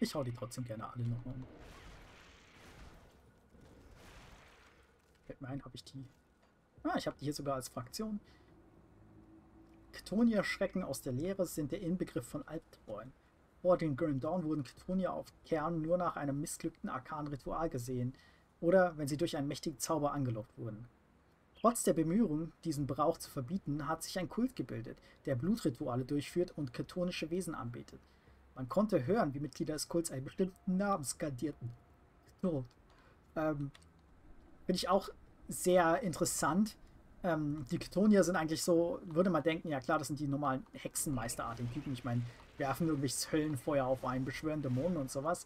Ich hau die trotzdem gerne alle nochmal um. Fällt mir ein, habe ich die... Ah, ich habe die hier sogar als Fraktion. Ketonia-Schrecken aus der Leere sind der Inbegriff von Albträumen. Vor den Grim Dawn wurden Ketonia auf Kern nur nach einem missglückten Arkan-Ritual gesehen oder wenn sie durch einen mächtigen Zauber angelockt wurden. Trotz der Bemühungen, diesen Brauch zu verbieten, hat sich ein Kult gebildet, der Blutrituale durchführt und ketonische Wesen anbetet. Man konnte hören, wie Mitglieder des Kults einen bestimmten Namen skandierten. So. Ähm, Finde ich auch sehr interessant. Ähm, die Ketonier sind eigentlich so, würde man denken, ja klar, das sind die normalen Hexenmeisterartigen Typen. Ich meine, werfen irgendwelches Höllenfeuer auf einen, beschwören Dämonen und sowas.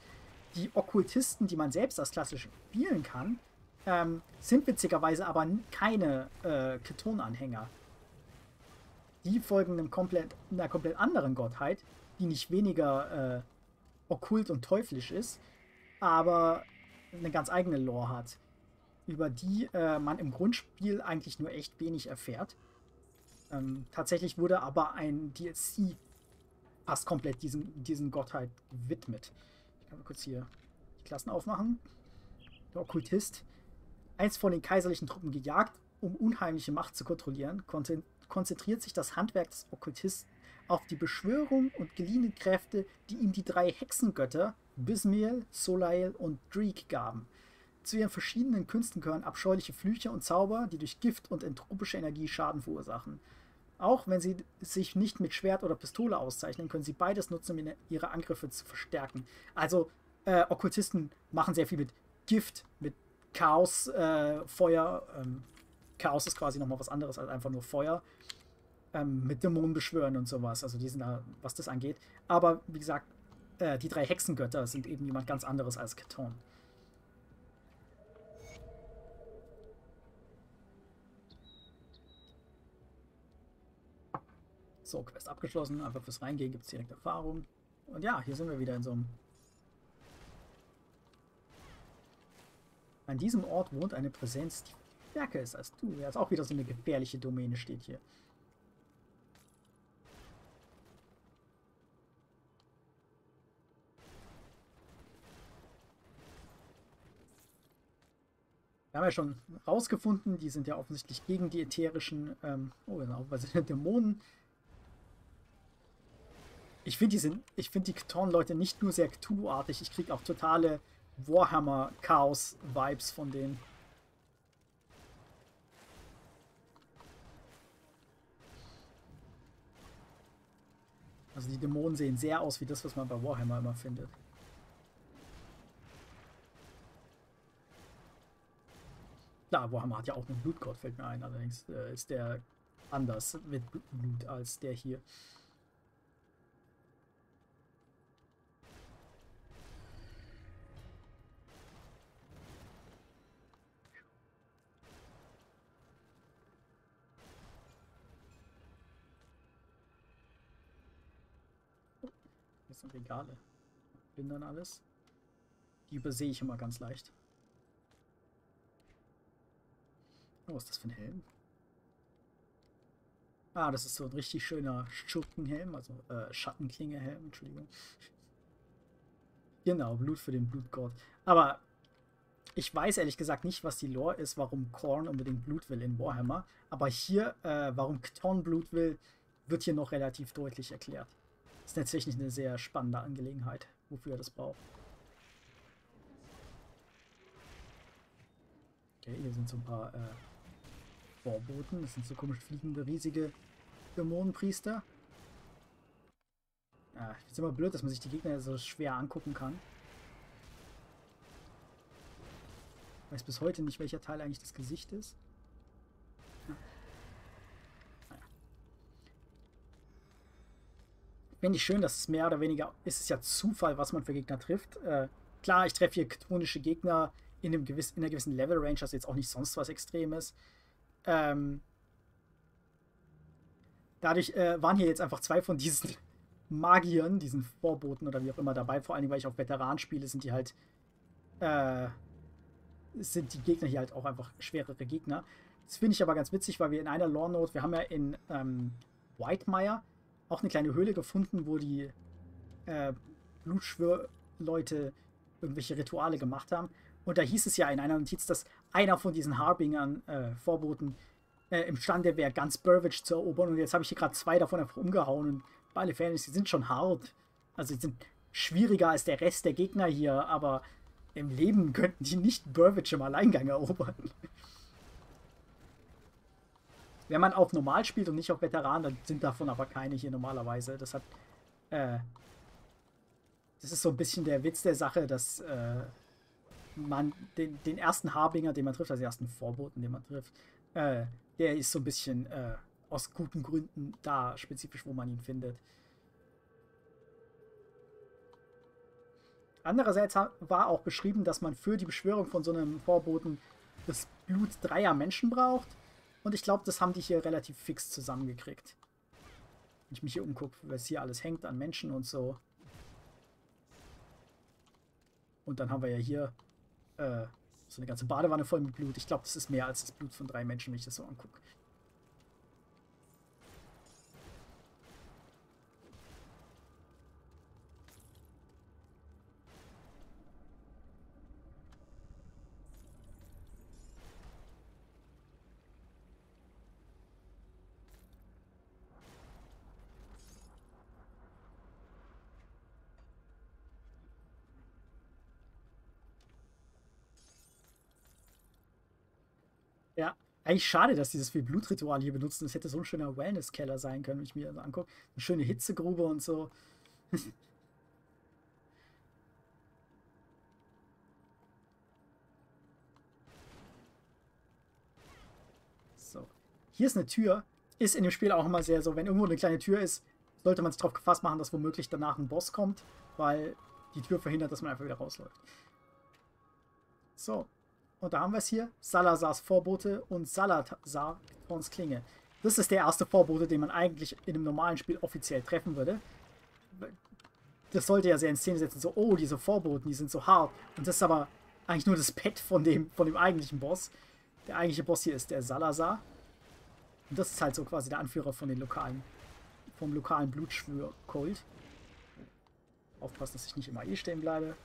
Die Okkultisten, die man selbst als klassisch spielen kann, ähm, sind witzigerweise aber keine äh, Keton-Anhänger. Die folgen einem komplett, einer komplett anderen Gottheit, die nicht weniger äh, okkult und teuflisch ist, aber eine ganz eigene Lore hat, über die äh, man im Grundspiel eigentlich nur echt wenig erfährt. Ähm, tatsächlich wurde aber ein DLC fast komplett diesen, diesen Gottheit gewidmet. Ich kann mal kurz hier die Klassen aufmachen. Der Okkultist. Einst von den kaiserlichen Truppen gejagt, um unheimliche Macht zu kontrollieren, konzentriert sich das Handwerk des Okkultisten auf die Beschwörung und geliehenen Kräfte, die ihm die drei Hexengötter Bismiel, Solail und Dreek gaben. Zu ihren verschiedenen Künsten gehören abscheuliche Flüche und Zauber, die durch Gift und entropische Energie Schaden verursachen. Auch wenn sie sich nicht mit Schwert oder Pistole auszeichnen, können sie beides nutzen, um ihre Angriffe zu verstärken. Also, äh, Okkultisten machen sehr viel mit Gift, mit Chaos, äh, Feuer. Ähm, Chaos ist quasi nochmal was anderes als einfach nur Feuer ähm, mit Dämonen beschwören und sowas. Also die sind da, was das angeht. Aber wie gesagt, äh, die drei Hexengötter sind eben jemand ganz anderes als Keton. So, Quest abgeschlossen. Einfach fürs Reingehen gibt es direkt Erfahrung. Und ja, hier sind wir wieder in so einem... An diesem Ort wohnt eine Präsenz, die stärker ist als du. Ja, ist auch wieder so eine gefährliche Domäne, steht hier. Wir haben ja schon rausgefunden, die sind ja offensichtlich gegen die ätherischen, ähm, oh genau, weil sie Dämonen. Ich finde die sind, ich finde die Kton-Leute nicht nur sehr Cthulhu-artig, ich kriege auch totale Warhammer-Chaos-Vibes von denen. Also die Dämonen sehen sehr aus wie das, was man bei Warhammer immer findet. Klar, Warhammer hat ja auch einen Blutgott, fällt mir ein. Allerdings äh, ist der anders mit Blut als der hier. Das sind Regale. Bin dann alles. Die übersehe ich immer ganz leicht. Oh, was ist das für ein Helm? Ah, das ist so ein richtig schöner Schurkenhelm, also äh, Schattenklingehelm, Entschuldigung. Genau, Blut für den Blutgott. Aber ich weiß ehrlich gesagt nicht, was die Lore ist, warum Korn unbedingt Blut will in Warhammer. Aber hier, äh, warum Kton Blut will, wird hier noch relativ deutlich erklärt. Ist tatsächlich eine sehr spannende Angelegenheit, wofür er das braucht. Okay, hier sind so ein paar äh, Vorboten. Das sind so komisch fliegende, riesige Dämonenpriester. Ja, ich finde es immer blöd, dass man sich die Gegner so schwer angucken kann. Ich weiß bis heute nicht, welcher Teil eigentlich das Gesicht ist. Ja. Naja. Finde ich schön, dass es mehr oder weniger ist es ja Zufall, was man für Gegner trifft. Äh, klar, ich treffe hier chtonische Gegner in, einem gewiss, in einer gewissen Level-Range, also jetzt auch nicht sonst was Extremes. Ähm, dadurch äh, waren hier jetzt einfach zwei von diesen [LAUGHS] Magiern, diesen Vorboten oder wie auch immer dabei. Vor allem, weil ich auf Veteran spiele, sind die halt. Äh, sind die Gegner hier halt auch einfach schwerere Gegner. Das finde ich aber ganz witzig, weil wir in einer Lore Note, wir haben ja in ähm, Whitemire auch eine kleine Höhle gefunden, wo die äh, Blutschwörleute irgendwelche Rituale gemacht haben. Und da hieß es ja in einer Notiz, dass einer von diesen Harbingern, äh, Vorboten, äh, imstande wäre, ganz Burwich zu erobern. Und jetzt habe ich hier gerade zwei davon einfach umgehauen. Und bei alle Fans, sie sind schon hart. Also sie sind schwieriger als der Rest der Gegner hier, aber im Leben könnten die nicht Burwich im Alleingang erobern. [LAUGHS] Wenn man auf normal spielt und nicht auf Veteran, dann sind davon aber keine hier normalerweise. Das hat. Äh, das ist so ein bisschen der Witz der Sache, dass äh, man den, den ersten Harbinger, den man trifft, also den ersten Vorboten, den man trifft, äh, der ist so ein bisschen äh, aus guten Gründen da, spezifisch, wo man ihn findet. Andererseits war auch beschrieben, dass man für die Beschwörung von so einem Vorboten das Blut dreier Menschen braucht. Und ich glaube, das haben die hier relativ fix zusammengekriegt. Wenn ich mich hier umgucke, was hier alles hängt an Menschen und so. Und dann haben wir ja hier äh, so eine ganze Badewanne voll mit Blut. Ich glaube, das ist mehr als das Blut von drei Menschen, wenn ich das so angucke. Ja, eigentlich schade, dass dieses viel Blutritual hier benutzen. Das hätte so ein schöner Wellness-Keller sein können, wenn ich mir das angucke. Eine schöne Hitzegrube und so. [LAUGHS] so. Hier ist eine Tür. Ist in dem Spiel auch immer sehr so, wenn irgendwo eine kleine Tür ist, sollte man sich darauf gefasst machen, dass womöglich danach ein Boss kommt, weil die Tür verhindert, dass man einfach wieder rausläuft. So, und da haben wir es hier. Salazars Vorbote und Salazar Thorns Klinge. Das ist der erste Vorbote, den man eigentlich in einem normalen Spiel offiziell treffen würde. Das sollte ja sehr in Szene setzen, so, oh, diese Vorboten, die sind so hart. Und das ist aber eigentlich nur das Pet von dem, von dem eigentlichen Boss. Der eigentliche Boss hier ist der Salazar. Und das ist halt so quasi der Anführer von den lokalen, vom lokalen Blutschwür-Kult. Aufpassen, dass ich nicht immer eh stehen bleibe.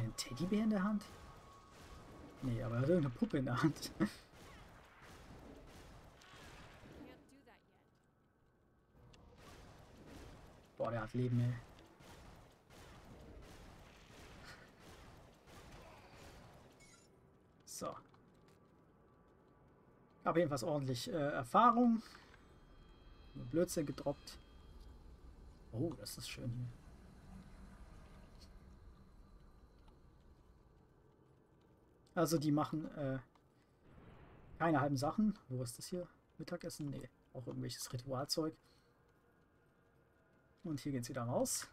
Einen Teddybär in der Hand? Nee, aber er hat irgendeine Puppe in der Hand. Boah, der hat Leben, ey. So. Habe jedenfalls ordentlich äh, Erfahrung. Blödsinn gedroppt. Oh, das ist schön hier. Also die machen äh, keine halben Sachen. Wo ist das hier? Mittagessen? Nee, auch irgendwelches Ritualzeug. Und hier geht es wieder raus.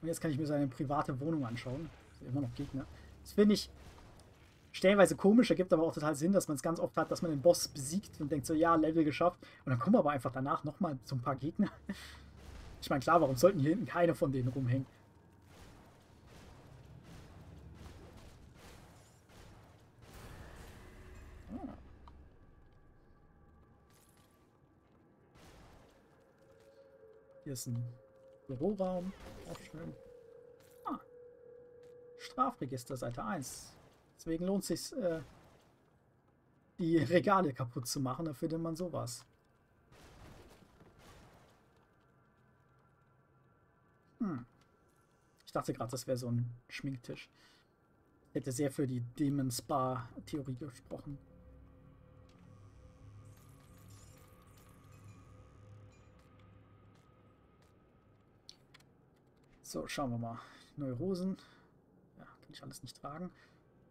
Und jetzt kann ich mir seine private Wohnung anschauen. immer noch Gegner. Das finde ich stellenweise komisch, ergibt aber auch total Sinn, dass man es ganz oft hat, dass man den Boss besiegt und denkt so, ja, Level geschafft. Und dann kommen aber einfach danach nochmal so ein paar Gegner. [LAUGHS] Ich meine, klar, warum sollten hier hinten keine von denen rumhängen? Hier ist ein Büroraum. Auch schön. Ah. Strafregister, Seite 1. Deswegen lohnt es sich, äh, die Regale kaputt zu machen. Da findet man sowas. Hm. Ich dachte gerade, das wäre so ein Schminktisch. Hätte sehr für die Demon Spa-Theorie gesprochen. So, schauen wir mal. Neurosen. Ja, kann ich alles nicht tragen.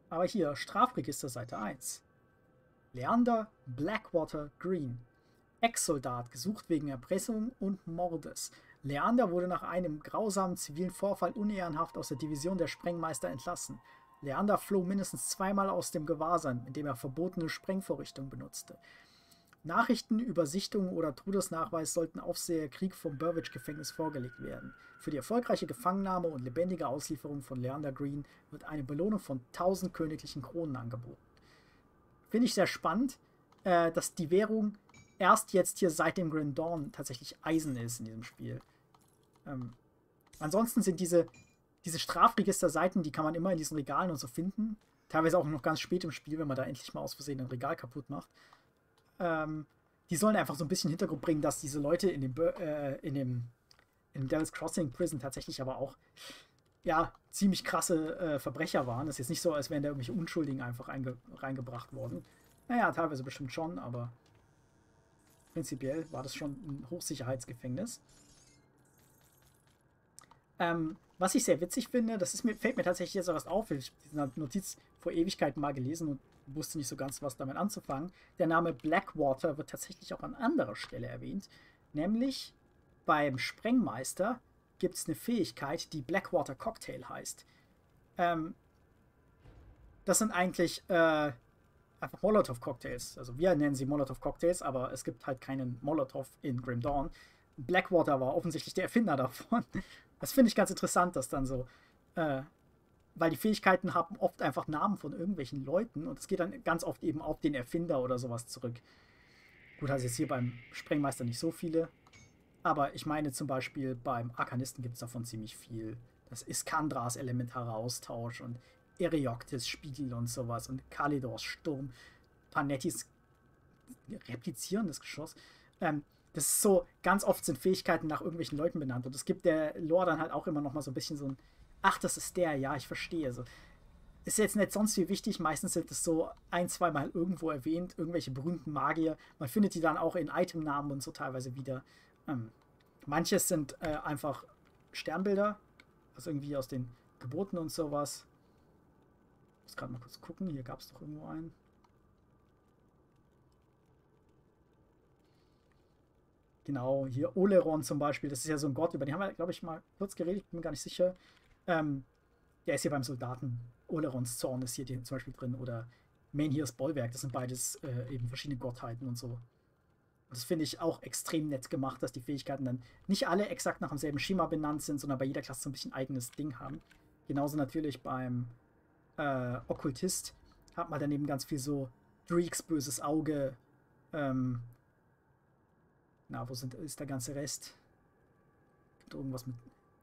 Aber hier, Strafregister Seite 1. Leander Blackwater Green. Ex-Soldat, gesucht wegen Erpressung und Mordes. Leander wurde nach einem grausamen zivilen Vorfall unehrenhaft aus der Division der Sprengmeister entlassen. Leander floh mindestens zweimal aus dem Gewahrsam, indem er verbotene Sprengvorrichtungen benutzte. Nachrichten über Sichtungen oder Todesnachweis sollten Aufseher Krieg vom Burwich-Gefängnis vorgelegt werden. Für die erfolgreiche Gefangennahme und lebendige Auslieferung von Leander Green wird eine Belohnung von 1000 königlichen Kronen angeboten. Finde ich sehr spannend, äh, dass die Währung erst jetzt hier seit dem Grand Dawn tatsächlich Eisen ist in diesem Spiel. Ähm, ansonsten sind diese, diese Strafregister-Seiten, die kann man immer in diesen Regalen und so finden. Teilweise auch noch ganz spät im Spiel, wenn man da endlich mal aus Versehen ein Regal kaputt macht. Ähm, die sollen einfach so ein bisschen Hintergrund bringen, dass diese Leute in dem, äh, in dem, in Devil's Crossing Prison tatsächlich aber auch ja, ziemlich krasse äh, Verbrecher waren. Das ist jetzt nicht so, als wären da irgendwelche Unschuldigen einfach reingebracht worden. Naja, teilweise bestimmt schon, aber prinzipiell war das schon ein Hochsicherheitsgefängnis. Ähm, was ich sehr witzig finde, das ist mir, fällt mir tatsächlich jetzt auch erst auf, ich habe diese Notiz vor Ewigkeiten mal gelesen und wusste nicht so ganz, was damit anzufangen. Der Name Blackwater wird tatsächlich auch an anderer Stelle erwähnt, nämlich beim Sprengmeister gibt es eine Fähigkeit, die Blackwater Cocktail heißt. Ähm, das sind eigentlich äh, einfach Molotov-Cocktails. Also wir nennen sie Molotov-Cocktails, aber es gibt halt keinen Molotov in Grim Dawn. Blackwater war offensichtlich der Erfinder [LAUGHS] davon. Das finde ich ganz interessant, dass dann so äh, weil die Fähigkeiten haben oft einfach Namen von irgendwelchen Leuten und es geht dann ganz oft eben auf den Erfinder oder sowas zurück. Gut, also jetzt hier beim Sprengmeister nicht so viele, aber ich meine zum Beispiel beim Arkanisten gibt es davon ziemlich viel. Das Iskandras elementarer Austausch und Erioktes Spiegel und sowas und Kalidors Sturm, Panettis replizierendes Geschoss. Ähm, das ist so, ganz oft sind Fähigkeiten nach irgendwelchen Leuten benannt und es gibt der Lore dann halt auch immer noch mal so ein bisschen so ein ach, das ist der, ja, ich verstehe. Also, ist jetzt nicht sonst viel wichtig. Meistens sind es so ein, zwei Mal irgendwo erwähnt, irgendwelche berühmten Magier. Man findet die dann auch in Itemnamen und so teilweise wieder. Ähm, manches sind äh, einfach Sternbilder, also irgendwie aus den Geboten und sowas. Ich muss gerade mal kurz gucken. Hier gab es doch irgendwo einen. Genau, hier Oleron zum Beispiel, das ist ja so ein Gott, über den haben wir, glaube ich, mal kurz geredet, ich bin mir gar nicht sicher. Ähm, der ist hier beim Soldaten. Olerons Zorn ist hier zum Beispiel drin. Oder Menhirs Bollwerk. Das sind beides äh, eben verschiedene Gottheiten und so. Das finde ich auch extrem nett gemacht, dass die Fähigkeiten dann nicht alle exakt nach demselben Schema benannt sind, sondern bei jeder Klasse so ein bisschen eigenes Ding haben. Genauso natürlich beim äh, Okkultist hat man daneben ganz viel so Dreeks böses Auge. Ähm, na, wo sind, ist der ganze Rest? Gibt irgendwas mit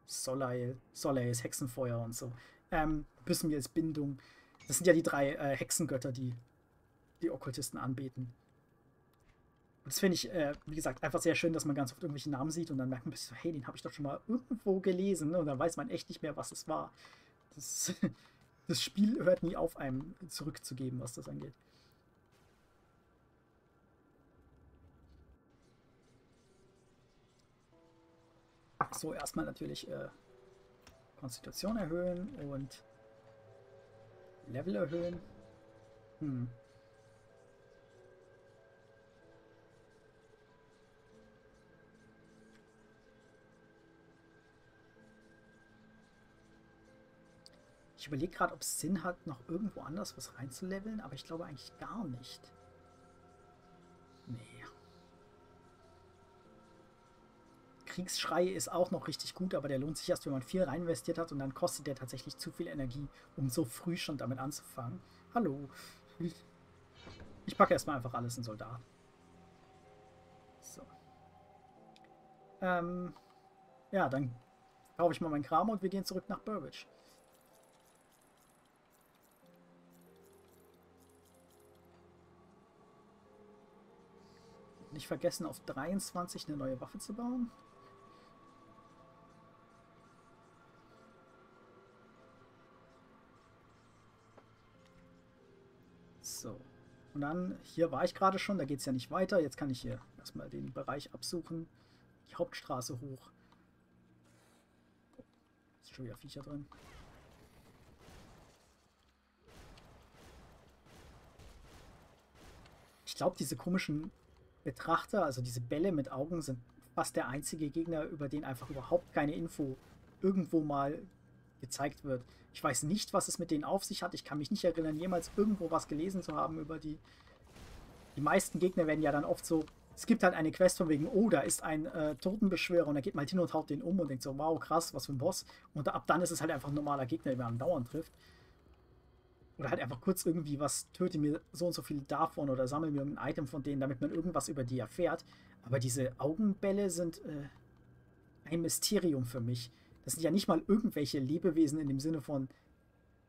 Soleil, Soleil ist Hexenfeuer und so. Ähm, Büsmir ist Bindung. Das sind ja die drei äh, Hexengötter, die die Okkultisten anbeten. Das finde ich, äh, wie gesagt, einfach sehr schön, dass man ganz oft irgendwelche Namen sieht und dann merkt man so, hey, den habe ich doch schon mal irgendwo gelesen. Ne? Und dann weiß man echt nicht mehr, was es war. Das, [LAUGHS] das Spiel hört nie auf, einem zurückzugeben, was das angeht. So, erstmal natürlich äh, Konstitution erhöhen und Level erhöhen. Hm. Ich überlege gerade, ob es Sinn hat, noch irgendwo anders was reinzuleveln, aber ich glaube eigentlich gar nicht. Kriegsschrei ist auch noch richtig gut, aber der lohnt sich erst, wenn man viel rein investiert hat und dann kostet der tatsächlich zu viel Energie, um so früh schon damit anzufangen. Hallo. Ich packe erstmal einfach alles in Soldat. So. Ähm, ja, dann kaufe ich mal meinen Kram und wir gehen zurück nach Burbage. Nicht vergessen, auf 23 eine neue Waffe zu bauen. Und dann, hier war ich gerade schon, da geht es ja nicht weiter. Jetzt kann ich hier erstmal den Bereich absuchen. Die Hauptstraße hoch. Ist schon wieder Viecher drin. Ich glaube, diese komischen Betrachter, also diese Bälle mit Augen, sind fast der einzige Gegner, über den einfach überhaupt keine Info irgendwo mal gezeigt wird. Ich weiß nicht, was es mit denen auf sich hat. Ich kann mich nicht erinnern, jemals irgendwo was gelesen zu haben über die. Die meisten Gegner werden ja dann oft so. Es gibt halt eine Quest von wegen, oh, da ist ein äh, Totenbeschwörer und er geht mal hin und haut den um und denkt so, wow, krass, was für ein Boss. Und ab dann ist es halt einfach ein normaler Gegner, den man dauernd trifft. Oder halt einfach kurz irgendwie was, töte mir so und so viel davon oder sammle mir ein Item von denen, damit man irgendwas über die erfährt. Aber diese Augenbälle sind äh, ein Mysterium für mich. Das sind ja nicht mal irgendwelche Lebewesen in dem Sinne von,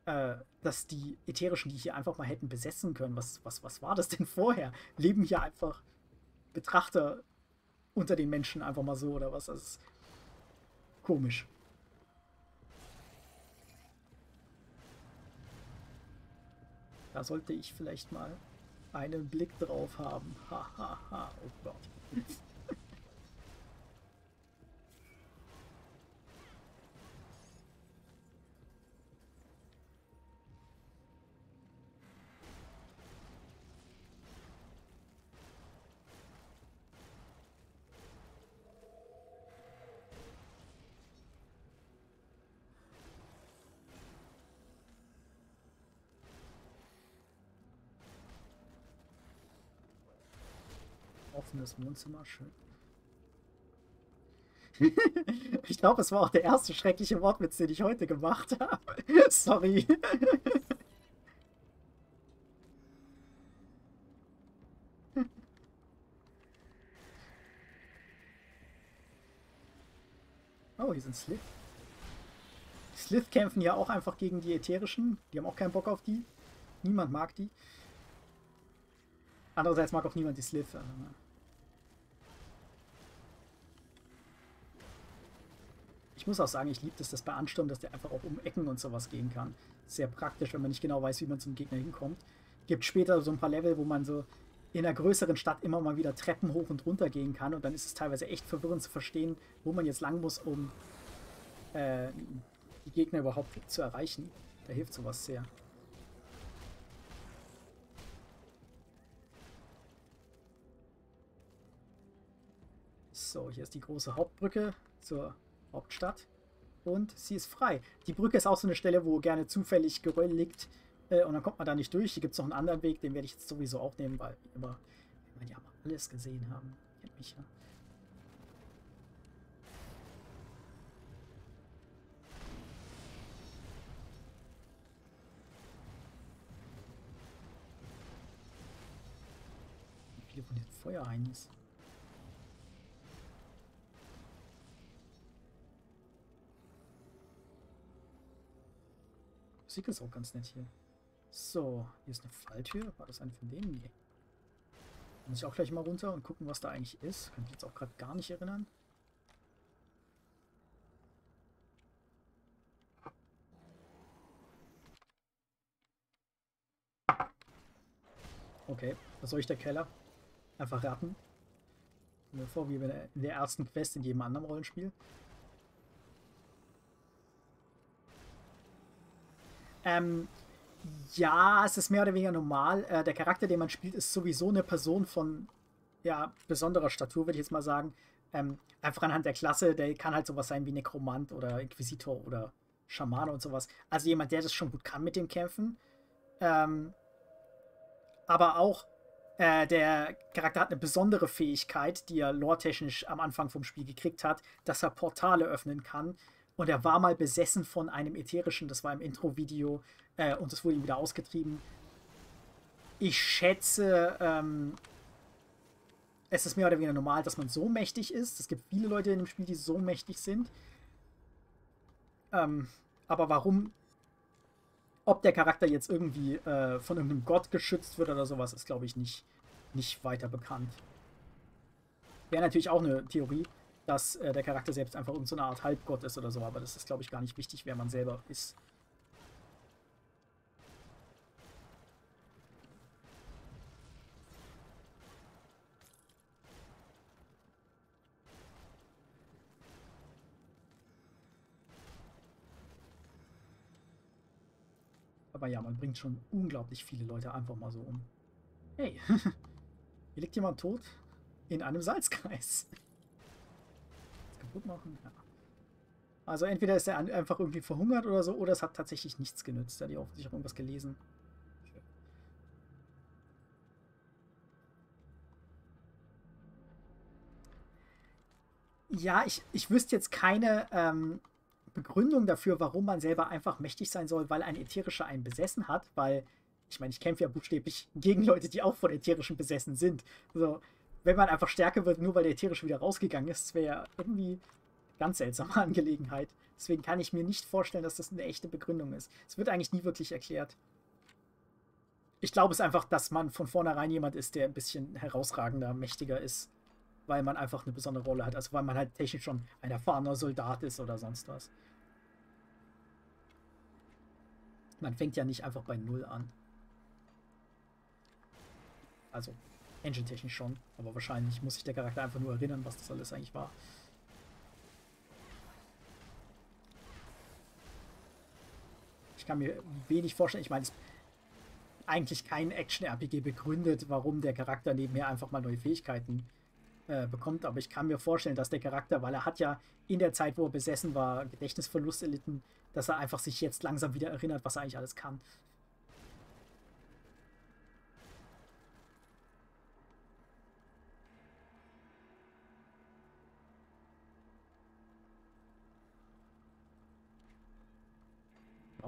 äh, dass die Ätherischen, die hier einfach mal hätten besetzen können. Was, was, was war das denn vorher? Leben hier einfach Betrachter unter den Menschen einfach mal so oder was? Das ist komisch. Da sollte ich vielleicht mal einen Blick drauf haben. Ha, ha, ha. Oh Gott. Offenes Wohnzimmer, schön. [LAUGHS] ich glaube, es war auch der erste schreckliche Wortwitz, den ich heute gemacht habe. [LAUGHS] Sorry. [LAUGHS] oh, hier sind Slith. Slith kämpfen ja auch einfach gegen die Ätherischen. Die haben auch keinen Bock auf die. Niemand mag die. Andererseits mag auch niemand die Slith. Also, ne? Ich muss auch sagen, ich liebe das, das bei Ansturm, dass der einfach auch um Ecken und sowas gehen kann. Sehr praktisch, wenn man nicht genau weiß, wie man zum Gegner hinkommt. Gibt später so ein paar Level, wo man so in einer größeren Stadt immer mal wieder Treppen hoch und runter gehen kann und dann ist es teilweise echt verwirrend zu verstehen, wo man jetzt lang muss, um äh, die Gegner überhaupt zu erreichen. Da hilft sowas sehr. So, hier ist die große Hauptbrücke zur Hauptstadt. Und sie ist frei. Die Brücke ist auch so eine Stelle, wo gerne zufällig Geröll liegt. Äh, und dann kommt man da nicht durch. Hier gibt es noch einen anderen Weg, den werde ich jetzt sowieso auch nehmen, weil immer, wenn die aber alles gesehen haben. Kennt mich ja. Wie viele von den Feuerheinis? Musik ist auch ganz nett hier. So, hier ist eine Falltür. War das eine von denen? Nee. Muss ich auch gleich mal runter und gucken, was da eigentlich ist. Kann ich jetzt auch gerade gar nicht erinnern. Okay, was soll ich der Keller? Einfach raten. Mir vor, wie in der ersten Quest in jedem anderen Rollenspiel. Ähm, ja, es ist mehr oder weniger normal. Äh, der Charakter, den man spielt, ist sowieso eine Person von ja, besonderer Statur, würde ich jetzt mal sagen. Ähm, einfach anhand der Klasse, der kann halt sowas sein wie Nekromant oder Inquisitor oder Schamane und sowas. Also jemand, der das schon gut kann mit dem Kämpfen. Ähm, aber auch äh, der Charakter hat eine besondere Fähigkeit, die er lore-technisch am Anfang vom Spiel gekriegt hat, dass er Portale öffnen kann. Und er war mal besessen von einem ätherischen, das war im Intro-Video, äh, und das wurde ihm wieder ausgetrieben. Ich schätze, ähm, es ist mehr oder weniger normal, dass man so mächtig ist. Es gibt viele Leute in dem Spiel, die so mächtig sind. Ähm, aber warum, ob der Charakter jetzt irgendwie äh, von irgendeinem Gott geschützt wird oder sowas, ist, glaube ich, nicht, nicht weiter bekannt. Wäre natürlich auch eine Theorie, dass äh, der Charakter selbst einfach so eine Art Halbgott ist oder so, aber das ist, glaube ich, gar nicht wichtig, wer man selber ist. Aber ja, man bringt schon unglaublich viele Leute einfach mal so um. Hey, [LAUGHS] hier liegt jemand tot in einem Salzkreis. Kaputt machen? Ja. Also entweder ist er einfach irgendwie verhungert oder so, oder es hat tatsächlich nichts genützt. Er hat ja offensichtlich irgendwas gelesen. Ja, ich, ich wüsste jetzt keine ähm, Begründung dafür, warum man selber einfach mächtig sein soll, weil ein Ätherischer einen besessen hat, weil, ich meine, ich kämpfe ja buchstäblich gegen Leute, die auch von Ätherischen besessen sind. Also, wenn man einfach stärker wird, nur weil der Ätherische wieder rausgegangen ist, wäre irgendwie eine ganz seltsame [LAUGHS] Angelegenheit. Deswegen kann ich mir nicht vorstellen, dass das eine echte Begründung ist. Es wird eigentlich nie wirklich erklärt. Ich glaube es einfach, dass man von vornherein jemand ist, der ein bisschen herausragender, mächtiger ist, weil man einfach eine besondere Rolle hat. Also weil man halt technisch schon ein erfahrener Soldat ist oder sonst was. Man fängt ja nicht einfach bei Null an. Also, engine-technisch schon, aber wahrscheinlich muss sich der Charakter einfach nur erinnern, was das alles eigentlich war. Ich kann mir wenig vorstellen, ich meine, es ist eigentlich kein Action-RPG begründet, warum der Charakter nebenher einfach mal neue Fähigkeiten äh, bekommt, aber ich kann mir vorstellen, dass der Charakter, weil er hat ja in der Zeit, wo er besessen war, Gedächtnisverlust erlitten, dass er einfach sich jetzt langsam wieder erinnert, was er eigentlich alles kann.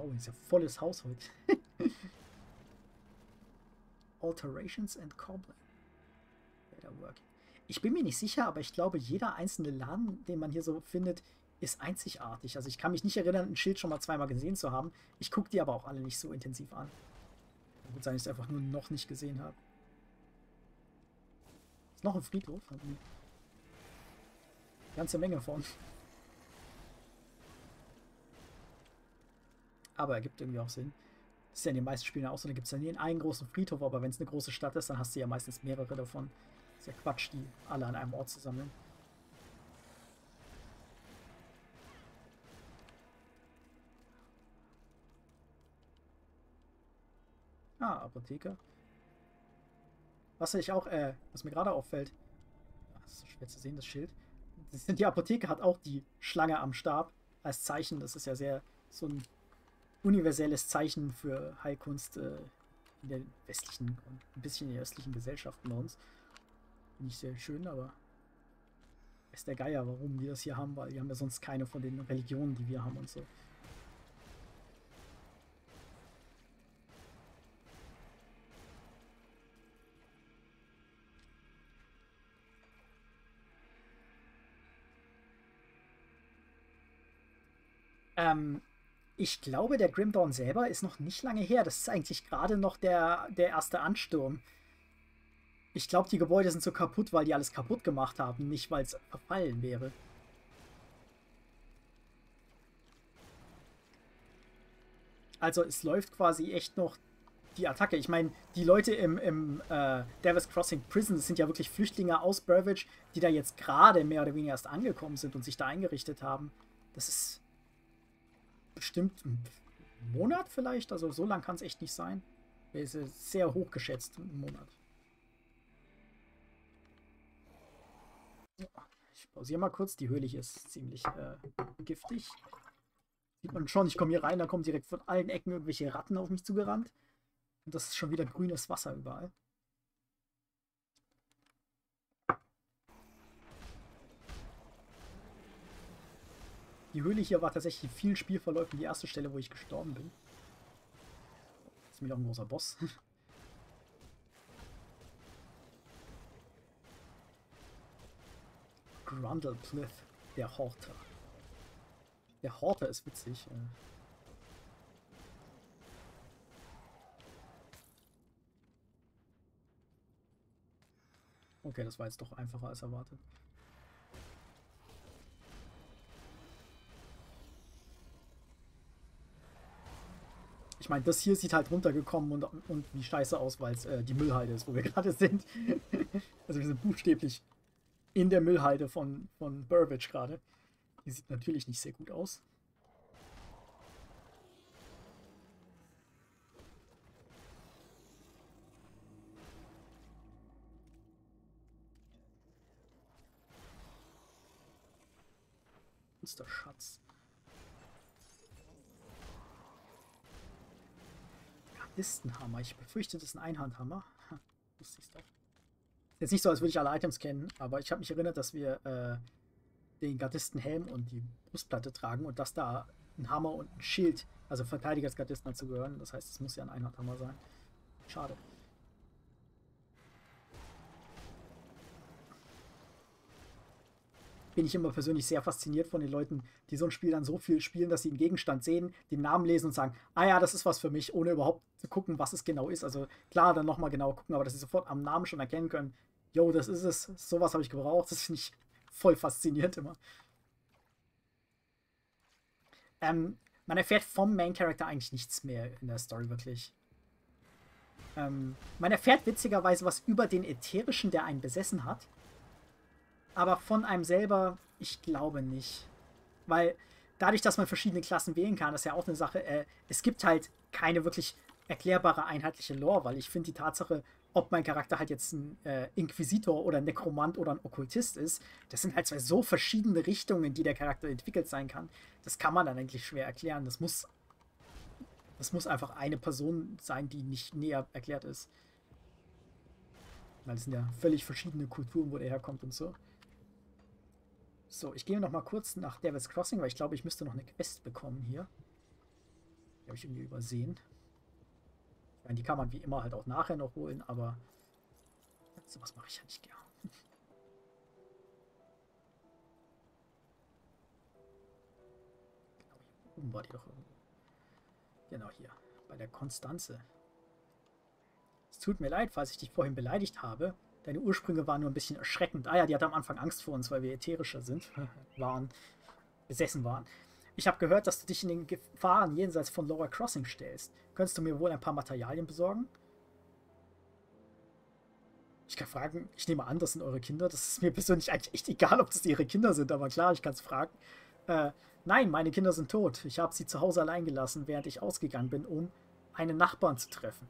Oh, ist ja volles Haus heute. [LAUGHS] Alterations and Cobbling. Ich bin mir nicht sicher, aber ich glaube, jeder einzelne Laden, den man hier so findet, ist einzigartig. Also ich kann mich nicht erinnern, ein Schild schon mal zweimal gesehen zu haben. Ich gucke die aber auch alle nicht so intensiv an. Kann gut sein, ich es einfach nur noch nicht gesehen habe. Ist noch ein Friedhof. Ganze Menge von. Aber er gibt irgendwie auch Sinn. Das ist ja in den meisten Spielen auch so. Da gibt es ja nie einen großen Friedhof, aber wenn es eine große Stadt ist, dann hast du ja meistens mehrere davon. Ist ja Quatsch, die alle an einem Ort zu sammeln. Ah, Apotheker. Was ich auch, äh, was mir gerade auffällt, das ist so schwer zu sehen, das Schild. Die Apotheke hat auch die Schlange am Stab als Zeichen. Das ist ja sehr so ein universelles Zeichen für Heilkunst äh, in der westlichen und ein bisschen in den östlichen Gesellschaften bei uns. Finde ich sehr schön, aber ist der Geier, warum wir das hier haben, weil wir haben ja sonst keine von den Religionen, die wir haben und so. Ähm, ich glaube, der Grim Dawn selber ist noch nicht lange her. Das ist eigentlich gerade noch der, der erste Ansturm. Ich glaube, die Gebäude sind so kaputt, weil die alles kaputt gemacht haben, nicht weil es verfallen wäre. Also es läuft quasi echt noch die Attacke. Ich meine, die Leute im, im äh, Davis Crossing Prison, sind ja wirklich Flüchtlinge aus Burbage, die da jetzt gerade mehr oder weniger erst angekommen sind und sich da eingerichtet haben. Das ist bestimmt einen Monat vielleicht. Also so lang kann es echt nicht sein. ist sehr hoch geschätzt, ein Monat. Ich pausiere mal kurz. Die Höhle ist ziemlich äh, giftig. Sieht man schon, ich komme hier rein, da kommen direkt von allen Ecken irgendwelche Ratten auf mich zugerannt. Und das ist schon wieder grünes Wasser überall. Die Höhle hier war tatsächlich viel Spielverläufen die erste Stelle, wo ich gestorben bin. Das ist mir auch ein großer Boss. [LAUGHS] Grundleplith, der Horter. Der Horter ist witzig. Äh. Okay, das war jetzt doch einfacher als erwartet. Ich meine, das hier sieht halt runtergekommen und, und wie scheiße aus, weil es äh, die Müllhalde ist, wo wir [LAUGHS] gerade sind. also wir sind buchstäblich in der Müllhalde von, von Burbage gerade. Die sieht natürlich nicht sehr gut aus. Ist Schatz. Gardistenhammer. Ich befürchte, das ist ein Einhandhammer. [LAUGHS] Wusste ich. Jetzt nicht so, als würde ich alle Items kennen, aber ich habe mich erinnert, dass wir äh, den Gardistenhelm und die Brustplatte tragen und dass da ein Hammer und ein Schild, also Verteidigersgardisten dazu gehören. Das heißt, es muss ja ein Einhandhammer sein. Schade. Bin ich immer persönlich sehr fasziniert von den Leuten, die so ein Spiel dann so viel spielen, dass sie einen Gegenstand sehen, den Namen lesen und sagen, ah ja, das ist was für mich, ohne überhaupt zu gucken, was es genau ist. Also klar, dann nochmal genau gucken, aber dass sie sofort am Namen schon erkennen können, yo, das ist es, sowas habe ich gebraucht, das finde ich voll faszinierend immer. Ähm, man erfährt vom Main Character eigentlich nichts mehr in der Story wirklich. Ähm, man erfährt witzigerweise was über den Ätherischen, der einen besessen hat. Aber von einem selber, ich glaube nicht. Weil dadurch, dass man verschiedene Klassen wählen kann, das ist ja auch eine Sache, äh, es gibt halt keine wirklich erklärbare einheitliche Lore, weil ich finde die Tatsache, ob mein Charakter halt jetzt ein äh, Inquisitor oder ein Nekromant oder ein Okkultist ist, das sind halt zwei so verschiedene Richtungen, die der Charakter entwickelt sein kann. Das kann man dann eigentlich schwer erklären. Das muss, das muss einfach eine Person sein, die nicht näher erklärt ist. Weil es sind ja völlig verschiedene Kulturen, wo der herkommt und so. So, ich gehe noch mal kurz nach Devil's Crossing, weil ich glaube, ich müsste noch eine Quest bekommen hier. Die habe ich irgendwie übersehen. Ich meine, die kann man wie immer halt auch nachher noch holen, aber sowas mache ich ja nicht gern. Genau, hier oben war die doch irgendwo. Genau hier, bei der Konstanze. Es tut mir leid, falls ich dich vorhin beleidigt habe. Deine Ursprünge waren nur ein bisschen erschreckend. Ah ja, die hatte am Anfang Angst vor uns, weil wir ätherischer sind, [LAUGHS] waren, besessen waren. Ich habe gehört, dass du dich in den Gefahren jenseits von Laura Crossing stellst. Könntest du mir wohl ein paar Materialien besorgen? Ich kann fragen, ich nehme an, das sind eure Kinder. Das ist mir persönlich eigentlich echt egal, ob das ihre Kinder sind, aber klar, ich kann es fragen. Äh, nein, meine Kinder sind tot. Ich habe sie zu Hause allein gelassen, während ich ausgegangen bin, um einen Nachbarn zu treffen.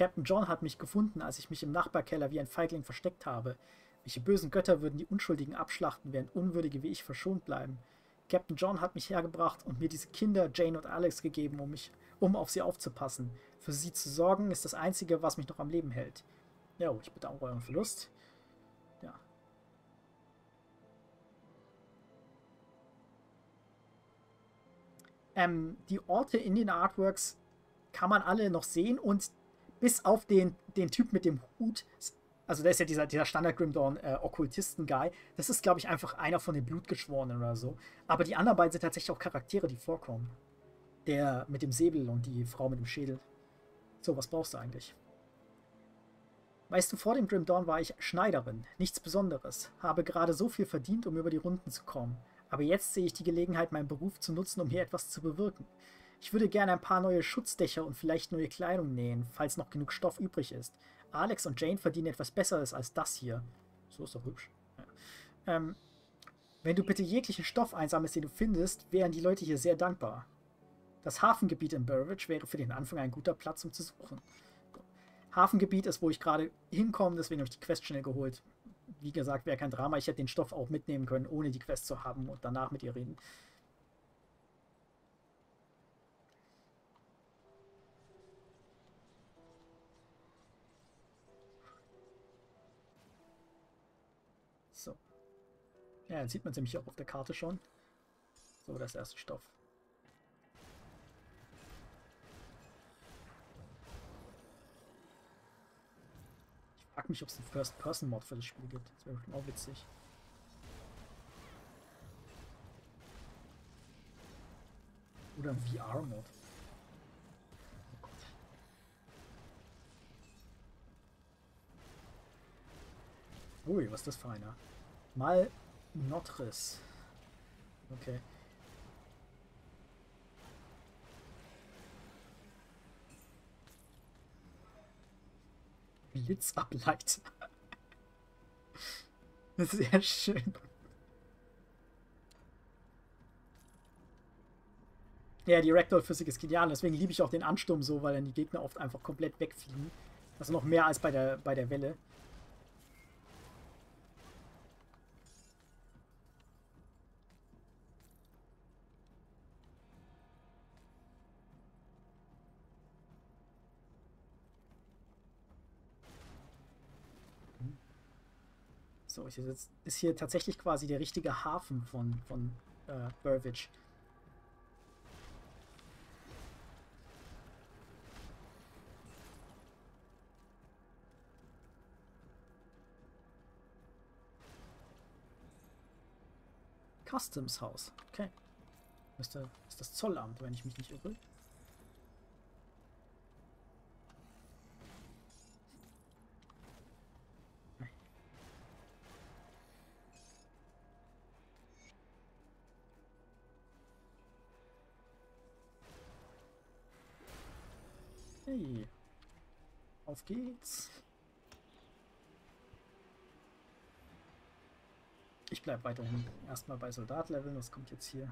Captain John hat mich gefunden, als ich mich im Nachbarkeller wie ein Feigling versteckt habe. Welche bösen Götter würden die Unschuldigen abschlachten, während Unwürdige wie ich verschont bleiben? Captain John hat mich hergebracht und mir diese Kinder, Jane und Alex, gegeben, um, mich, um auf sie aufzupassen. Für sie zu sorgen, ist das Einzige, was mich noch am Leben hält. Ja, ich bedauere euren Verlust. Ja. Ähm, die Orte in den Artworks kann man alle noch sehen und bis auf den, den Typ mit dem Hut, also der ist ja dieser, dieser Standard Grimdawn äh, Okkultisten-Guy, das ist, glaube ich, einfach einer von den Blutgeschworenen oder so. Aber die anderen beiden sind tatsächlich auch Charaktere, die vorkommen. Der mit dem Säbel und die Frau mit dem Schädel. So, was brauchst du eigentlich? Weißt du, vor dem Grim Dawn war ich Schneiderin, nichts Besonderes, habe gerade so viel verdient, um über die Runden zu kommen. Aber jetzt sehe ich die Gelegenheit, meinen Beruf zu nutzen, um hier etwas zu bewirken. Ich würde gerne ein paar neue Schutzdächer und vielleicht neue Kleidung nähen, falls noch genug Stoff übrig ist. Alex und Jane verdienen etwas Besseres als das hier. So ist doch hübsch. Ja. Ähm, wenn du bitte jeglichen Stoff einsammelst, den du findest, wären die Leute hier sehr dankbar. Das Hafengebiet in Burridge wäre für den Anfang ein guter Platz, um zu suchen. Hafengebiet ist, wo ich gerade hinkomme, deswegen habe ich die Quest schnell geholt. Wie gesagt, wäre kein Drama. Ich hätte den Stoff auch mitnehmen können, ohne die Quest zu haben und danach mit ihr reden. Ja, dann sieht man nämlich auch auf der Karte schon. So, das erste Stoff. Ich frage mich, ob es einen First-Person-Mod für das Spiel gibt. Das wäre bestimmt auch witzig. Oder ein VR-Mod. Oh. Ui, was ist das für einer? Mal Notris. Okay. Blitzableiter. [LAUGHS] Sehr schön. Ja, die Ragdoll-Physik ist genial. Deswegen liebe ich auch den Ansturm so, weil dann die Gegner oft einfach komplett wegfliegen. Also noch mehr als bei der, bei der Welle. So, ist, jetzt, ist hier tatsächlich quasi der richtige Hafen von, von äh, Burvich. Customs House. Okay. Müsste, ist das Zollamt, wenn ich mich nicht irre. Auf geht's. Ich bleibe weiterhin erstmal bei Soldatleveln. Was kommt jetzt hier?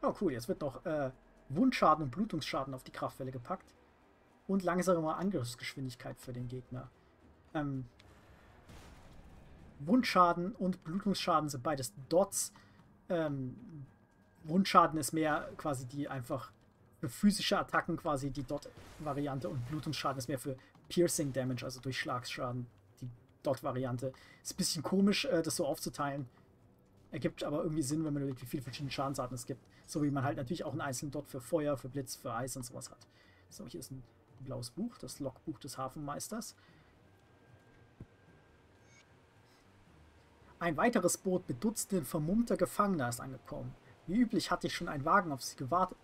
Oh, cool. Jetzt wird noch äh, Wundschaden und Blutungsschaden auf die Kraftwelle gepackt. Und langsame Angriffsgeschwindigkeit für den Gegner. Ähm, Wundschaden und Blutungsschaden sind beides Dots. Ähm, Wundschaden ist mehr quasi die einfach für physische Attacken quasi die Dot-Variante und Blutungsschaden ist mehr für Piercing Damage, also Durchschlagsschaden, die Dot-Variante. Ist ein bisschen komisch, äh, das so aufzuteilen. Ergibt aber irgendwie Sinn, wenn man überlegt, wie viele verschiedene Schadensarten es gibt. So wie man halt natürlich auch einen einzelnen Dot für Feuer, für Blitz, für Eis und sowas hat. So, hier ist ein blaues Buch, das Logbuch des Hafenmeisters. Ein weiteres Boot mit Dutzenden vermummter Gefangener ist angekommen. Wie üblich hatte ich schon einen Wagen auf sie gewartet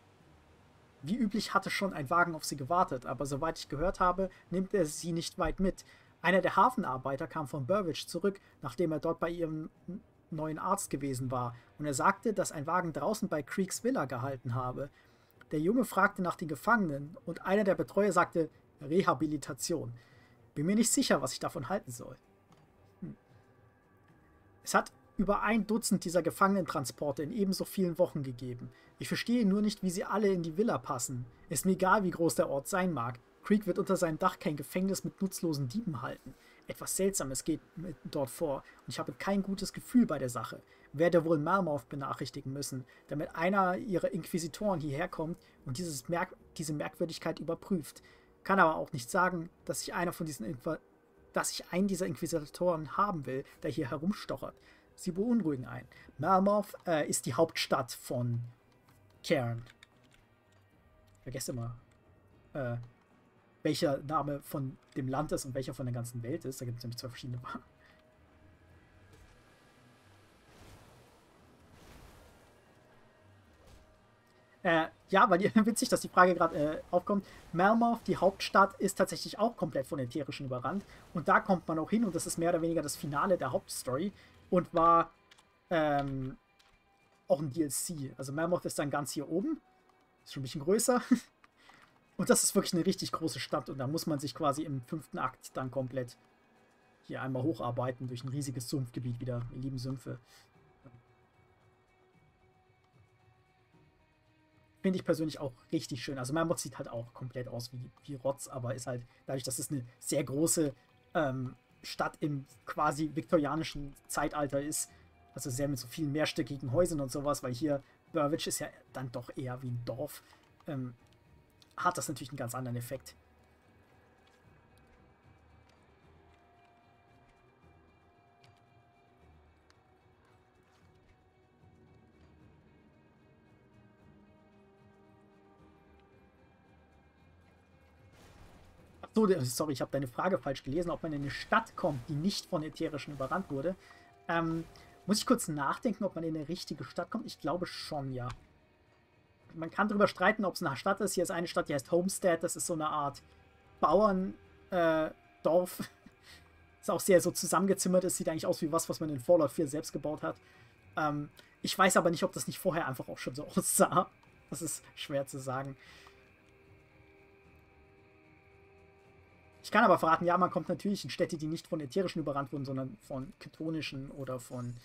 wie üblich hatte schon ein Wagen auf sie gewartet, aber soweit ich gehört habe, nimmt er sie nicht weit mit. Einer der Hafenarbeiter kam von Burwich zurück, nachdem er dort bei ihrem neuen Arzt gewesen war, und er sagte, dass ein Wagen draußen bei Creeks Villa gehalten habe. Der Junge fragte nach den Gefangenen, und einer der Betreuer sagte Rehabilitation. Bin mir nicht sicher, was ich davon halten soll. Hm. Es hat über ein Dutzend dieser Gefangenentransporte in ebenso vielen Wochen gegeben. Ich verstehe nur nicht, wie sie alle in die Villa passen. Ist mir egal, wie groß der Ort sein mag. Creek wird unter seinem Dach kein Gefängnis mit nutzlosen Dieben halten. Etwas Seltsames geht dort vor und ich habe kein gutes Gefühl bei der Sache. Werde wohl Malmouth benachrichtigen müssen, damit einer ihrer Inquisitoren hierher kommt und dieses Merk diese Merkwürdigkeit überprüft. Kann aber auch nicht sagen, dass ich einer von diesen Inqu dass ich einen dieser Inquisitoren haben will, der hier herumstochert. Sie beunruhigen einen. Malmouth äh, ist die Hauptstadt von Cairn. Vergesst immer, äh, welcher Name von dem Land ist und welcher von der ganzen Welt ist. Da gibt es nämlich zwei verschiedene. Äh, ja, weil [LAUGHS] witzig, dass die Frage gerade äh, aufkommt. Malmouth, die Hauptstadt, ist tatsächlich auch komplett von Ätherischen überrannt. Und da kommt man auch hin und das ist mehr oder weniger das Finale der Hauptstory und war ähm, auch ein DLC. Also Mammoth ist dann ganz hier oben. Ist schon ein bisschen größer. [LAUGHS] Und das ist wirklich eine richtig große Stadt. Und da muss man sich quasi im fünften Akt dann komplett hier einmal hocharbeiten durch ein riesiges Sumpfgebiet wieder. Ihr lieben Sümpfe. Finde ich persönlich auch richtig schön. Also Mammoth sieht halt auch komplett aus wie, wie Rotz, aber ist halt dadurch, dass es eine sehr große ähm, Stadt im quasi viktorianischen Zeitalter ist. Also sehr mit so vielen mehrstöckigen Häusern und sowas, weil hier Burwich ist ja dann doch eher wie ein Dorf. Ähm, hat das natürlich einen ganz anderen Effekt. So, sorry, ich habe deine Frage falsch gelesen, ob man in eine Stadt kommt, die nicht von Ätherischen überrannt wurde. Ähm, muss ich kurz nachdenken, ob man in eine richtige Stadt kommt? Ich glaube schon, ja. Man kann darüber streiten, ob es eine Stadt ist. Hier ist eine Stadt, die heißt Homestead. Das ist so eine Art Bauerndorf. Äh, [LAUGHS] ist auch sehr so zusammengezimmert. Es sieht eigentlich aus wie was, was man in Fallout 4 selbst gebaut hat. Ähm, ich weiß aber nicht, ob das nicht vorher einfach auch schon so [LAUGHS] aussah. Das ist schwer zu sagen. Ich kann aber verraten, ja, man kommt natürlich in Städte, die nicht von ätherischen überrannt wurden, sondern von ketonischen oder von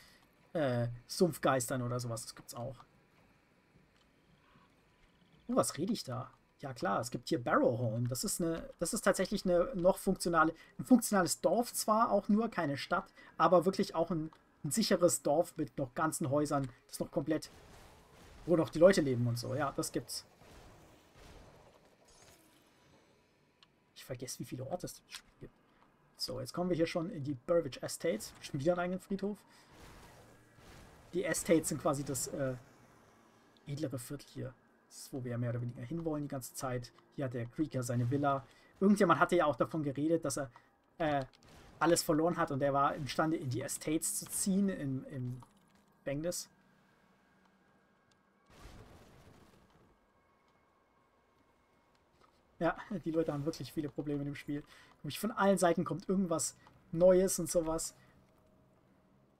äh, Sumpfgeistern oder sowas. Das gibt's auch. Oh, was rede ich da? Ja klar, es gibt hier Barrowholm. Das ist eine, das ist tatsächlich eine noch funktionale, ein funktionales Dorf zwar, auch nur keine Stadt, aber wirklich auch ein, ein sicheres Dorf mit noch ganzen Häusern, das noch komplett, wo noch die Leute leben und so. Ja, das gibt's. Vergesse, wie viele Orte es gibt. So, jetzt kommen wir hier schon in die Burridge Estates. Schon wieder einen eigenen Friedhof. Die Estates sind quasi das äh, edlere Viertel hier. Das ist, wo wir mehr oder weniger hinwollen die ganze Zeit. Hier hat der Creeker seine Villa. Irgendjemand hatte ja auch davon geredet, dass er äh, alles verloren hat und er war imstande, in die Estates zu ziehen, im, im Gefängnis. Ja, die Leute haben wirklich viele Probleme dem Spiel. Von allen Seiten kommt irgendwas Neues und sowas.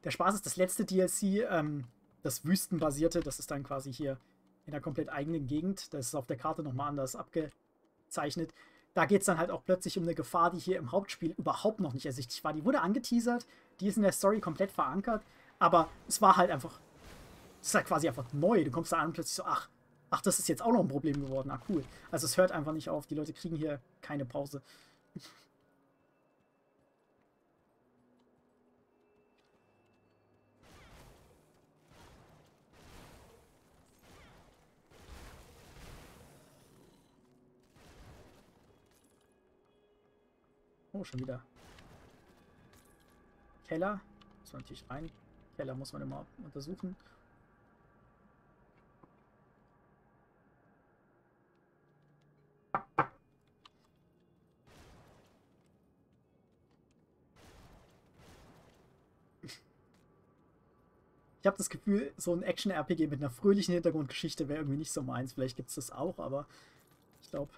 Der Spaß ist das letzte DLC, ähm, das Wüstenbasierte, das ist dann quasi hier in einer komplett eigenen Gegend. Das ist auf der Karte nochmal anders abgezeichnet. Da geht es dann halt auch plötzlich um eine Gefahr, die hier im Hauptspiel überhaupt noch nicht ersichtlich war. Die wurde angeteasert, die ist in der Story komplett verankert, aber es war halt einfach, es ist halt quasi einfach neu. Du kommst da an und plötzlich so, ach, Ach, das ist jetzt auch noch ein Problem geworden. Ah, cool. Also es hört einfach nicht auf. Die Leute kriegen hier keine Pause. Oh, schon wieder. Keller. Muss man natürlich rein. Keller muss man immer untersuchen. Habe das Gefühl, so ein Action-RPG mit einer fröhlichen Hintergrundgeschichte wäre irgendwie nicht so meins. Vielleicht gibt es das auch, aber ich glaube,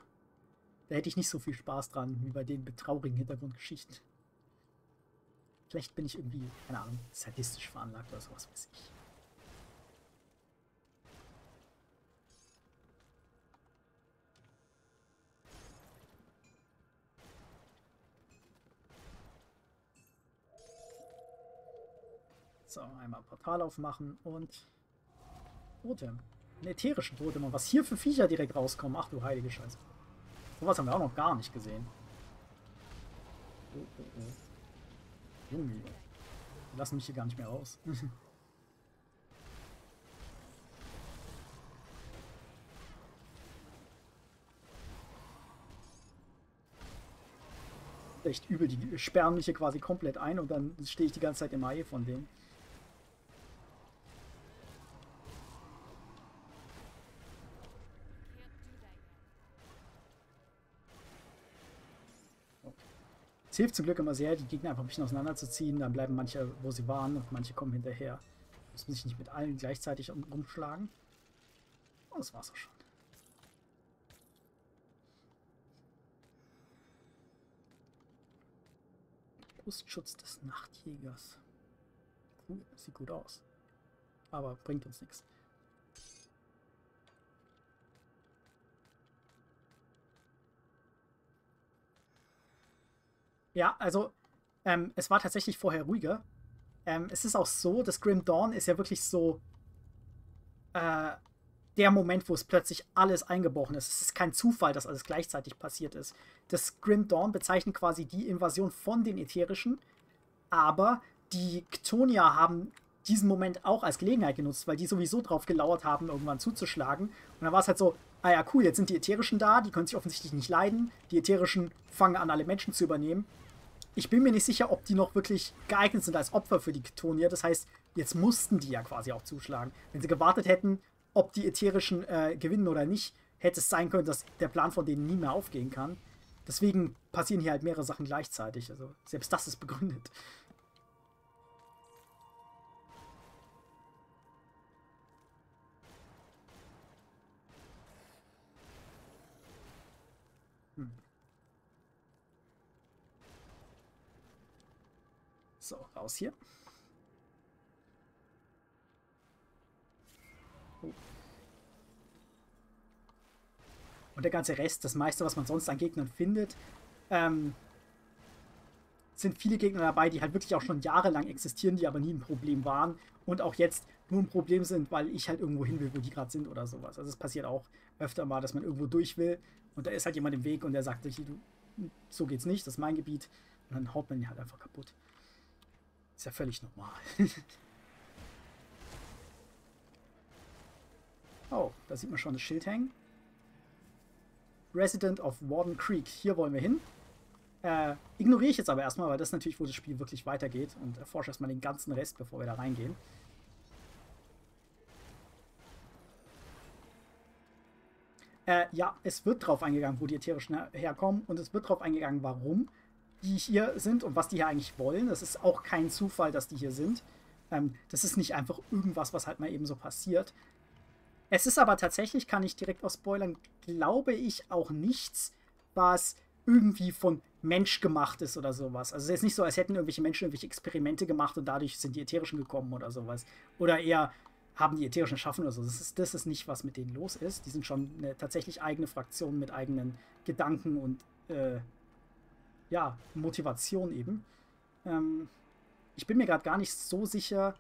da hätte ich nicht so viel Spaß dran, wie bei den betraurigen Hintergrundgeschichten. Vielleicht bin ich irgendwie, keine Ahnung, sadistisch veranlagt oder sowas weiß ich. So, einmal Portal aufmachen und Totem. Einen ätherischen Totem. Und was hier für Viecher direkt rauskommen. Ach du heilige Scheiße. Sowas haben wir auch noch gar nicht gesehen. Oh, oh, oh. Junge, Die lassen mich hier gar nicht mehr raus. [LAUGHS] Echt übel, die sperren mich hier quasi komplett ein und dann stehe ich die ganze Zeit im Ei von denen. Hilft zum Glück immer sehr, die Gegner einfach ein bisschen auseinanderzuziehen. Dann bleiben manche, wo sie waren, und manche kommen hinterher. Muss man sich nicht mit allen gleichzeitig umschlagen. Und das war's auch schon. Brustschutz des Nachtjägers. Cool, sieht gut aus. Aber bringt uns nichts. Ja, also ähm, es war tatsächlich vorher ruhiger. Ähm, es ist auch so, das Grim Dawn ist ja wirklich so äh, der Moment, wo es plötzlich alles eingebrochen ist. Es ist kein Zufall, dass alles gleichzeitig passiert ist. Das Grim Dawn bezeichnet quasi die Invasion von den Ätherischen, aber die Ktonia haben diesen Moment auch als Gelegenheit genutzt, weil die sowieso drauf gelauert haben, irgendwann zuzuschlagen. Und dann war es halt so, ah ja, cool, jetzt sind die Ätherischen da, die können sich offensichtlich nicht leiden. Die Ätherischen fangen an, alle Menschen zu übernehmen ich bin mir nicht sicher, ob die noch wirklich geeignet sind als Opfer für die Ketonier. Das heißt, jetzt mussten die ja quasi auch zuschlagen. Wenn sie gewartet hätten, ob die Ätherischen äh, gewinnen oder nicht, hätte es sein können, dass der Plan von denen nie mehr aufgehen kann. deswegen passieren hier halt mehrere Sachen gleichzeitig. Also selbst das ist begründet. So, raus hier. Und der ganze Rest, das meiste, was man sonst an Gegnern findet, ähm, sind viele Gegner dabei, die halt wirklich auch schon jahrelang existieren, die aber nie ein Problem waren und auch jetzt nur ein Problem sind, weil ich halt irgendwo hin will, wo die gerade sind oder sowas. Also es passiert auch öfter mal, dass man irgendwo durch will und da ist halt jemand im Weg und der sagt, so geht's nicht, das ist mein Gebiet und dann haut man ihn halt einfach kaputt. Ist ja völlig normal. oh, da sieht man schon das Schild hängen. Resident of Warden Creek. Hier wollen wir hin. Äh, ignoriere ich jetzt aber erstmal, weil das ist natürlich, wo das Spiel wirklich weitergeht und erforsche erstmal den ganzen Rest, bevor wir da reingehen. Äh, ja, es wird drauf eingegangen, wo die ätherischen herkommen und es wird drauf eingegangen, warum die hier sind und was die hier eigentlich wollen. Das ist auch kein Zufall, dass die hier sind. Ähm, das ist nicht einfach irgendwas, was halt mal eben so passiert. Es ist aber tatsächlich, kann ich direkt aus Spoilern, glaube ich auch nichts, was irgendwie von Mensch gemacht ist oder sowas. Also es ist nicht so, als hätten irgendwelche Menschen irgendwelche Experimente gemacht und dadurch sind die Ätherischen gekommen oder sowas. Oder eher haben die Ätherischen schaffen oder so. Das ist, das ist nicht, was mit denen los ist. Die sind schon eine tatsächlich eigene Fraktion mit eigenen Gedanken und äh, ja, Motivation eben. Ähm, ich bin mir gerade gar nicht so sicher,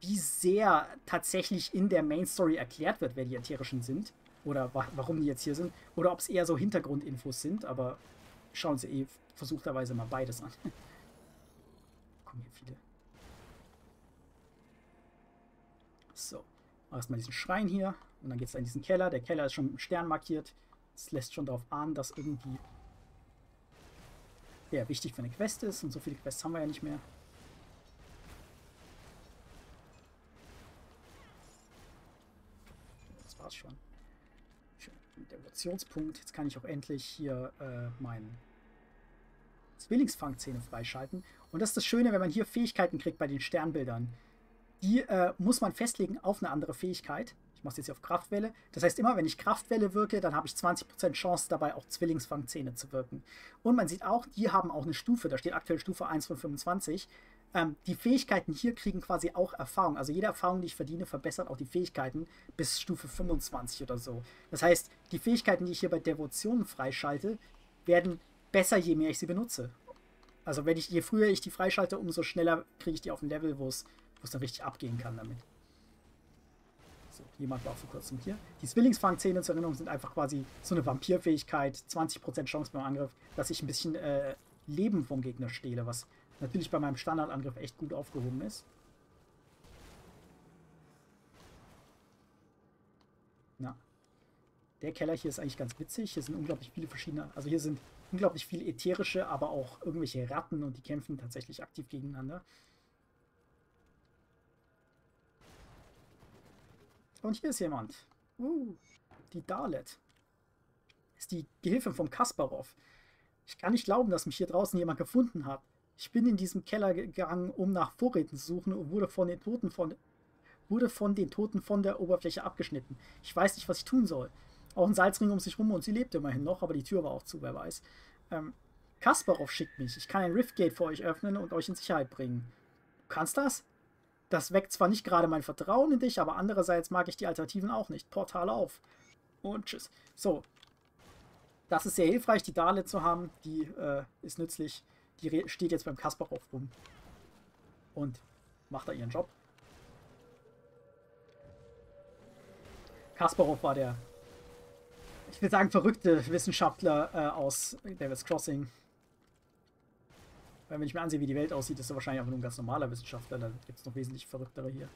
wie sehr tatsächlich in der Main Story erklärt wird, wer die Ätherischen sind. Oder wa warum die jetzt hier sind. Oder ob es eher so Hintergrundinfos sind. Aber schauen Sie eh versuchterweise mal beides an. [LAUGHS] Kommen hier viele. So. Erstmal diesen Schrein hier. Und dann geht es in diesen Keller. Der Keller ist schon mit einem Stern markiert. Das lässt schon darauf ahnen, dass irgendwie der wichtig für eine Quest ist. Und so viele Quests haben wir ja nicht mehr. war's schon. Der Evolutionspunkt. Jetzt kann ich auch endlich hier äh, meinen Zwillingsfangzähne freischalten. Und das ist das Schöne, wenn man hier Fähigkeiten kriegt bei den Sternbildern. Die äh, muss man festlegen auf eine andere Fähigkeit. Es jetzt hier auf Kraftwelle. Das heißt, immer wenn ich Kraftwelle wirke, dann habe ich 20% Chance dabei, auch Zwillingsfangzähne zu wirken. Und man sieht auch, die haben auch eine Stufe. Da steht aktuell Stufe 1 von 25 ähm, die Fähigkeiten hier kriegen quasi auch Erfahrung. Also jede Erfahrung, die ich verdiene, verbessert auch die Fähigkeiten bis Stufe 25 oder so. Das heißt, die Fähigkeiten, die ich hier bei Devotionen freischalte, werden besser, je mehr ich sie benutze. Also wenn ich, je früher ich die freischalte, umso schneller kriege ich die auf ein Level, wo es dann richtig abgehen kann damit. Jemand war vor kurzem hier. Die Zwillingsfangzähne zur Erinnerung sind einfach quasi so eine Vampirfähigkeit, 20% Chance beim Angriff, dass ich ein bisschen äh, Leben vom Gegner stehle, was natürlich bei meinem Standardangriff echt gut aufgehoben ist. Na. Der Keller hier ist eigentlich ganz witzig. Hier sind unglaublich viele verschiedene, also hier sind unglaublich viele ätherische, aber auch irgendwelche Ratten und die kämpfen tatsächlich aktiv gegeneinander. Und hier ist jemand. Uh, die Dalet. Ist die Gehilfin vom Kasparov. Ich kann nicht glauben, dass mich hier draußen jemand gefunden hat. Ich bin in diesem Keller gegangen, um nach Vorräten zu suchen und wurde von den Toten von wurde von den Toten von der Oberfläche abgeschnitten. Ich weiß nicht, was ich tun soll. Auch ein Salzring um sich rum und sie lebt immerhin noch, aber die Tür war auch zu, wer weiß. Ähm, Kasparov schickt mich. Ich kann ein Riftgate für euch öffnen und euch in Sicherheit bringen. Du kannst das? Das weckt zwar nicht gerade mein Vertrauen in dich, aber andererseits mag ich die Alternativen auch nicht. Portal auf. Und tschüss. So. Das ist sehr hilfreich, die Dale zu haben. Die äh, ist nützlich. Die steht jetzt beim Kasparov rum und macht da ihren Job. Kasparov war der, ich will sagen, verrückte Wissenschaftler äh, aus David's Crossing. Weil wenn ich mir ansehe, wie die Welt aussieht, ist er wahrscheinlich einfach nur ein ganz normaler Wissenschaftler. Da gibt es noch wesentlich verrücktere hier.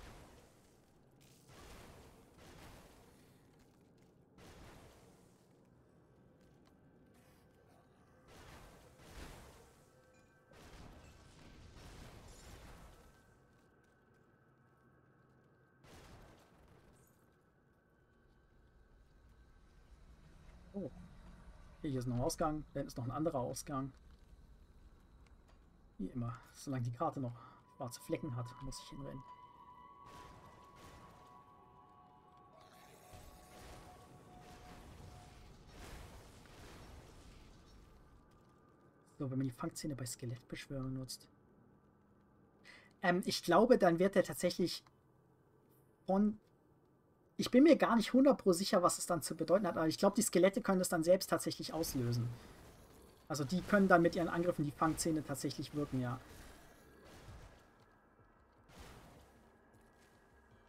Oh. Hier ist noch ein Ausgang, dann ist noch ein anderer Ausgang. Wie immer, solange die Karte noch schwarze Flecken hat, muss ich hinrennen. So, wenn man die Fangzähne bei Skelettbeschwörung nutzt. Ähm, ich glaube, dann wird er tatsächlich von ich bin mir gar nicht 100% sicher, was es dann zu bedeuten hat, aber ich glaube, die Skelette können das dann selbst tatsächlich auslösen. Also die können dann mit ihren Angriffen die Fangzähne tatsächlich wirken, ja.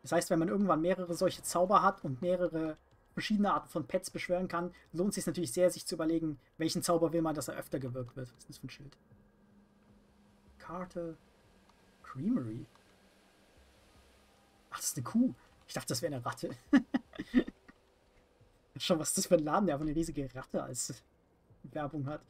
Das heißt, wenn man irgendwann mehrere solche Zauber hat und mehrere verschiedene Arten von Pets beschwören kann, lohnt es sich natürlich sehr, sich zu überlegen, welchen Zauber will man, dass er öfter gewirkt wird. Was ist das für ein Schild? Karte Creamery. Ach, das ist eine Kuh. Ich dachte, das wäre eine Ratte. [LAUGHS] Schon, was ist das für ein Laden, der einfach eine riesige Ratte als Werbung hat.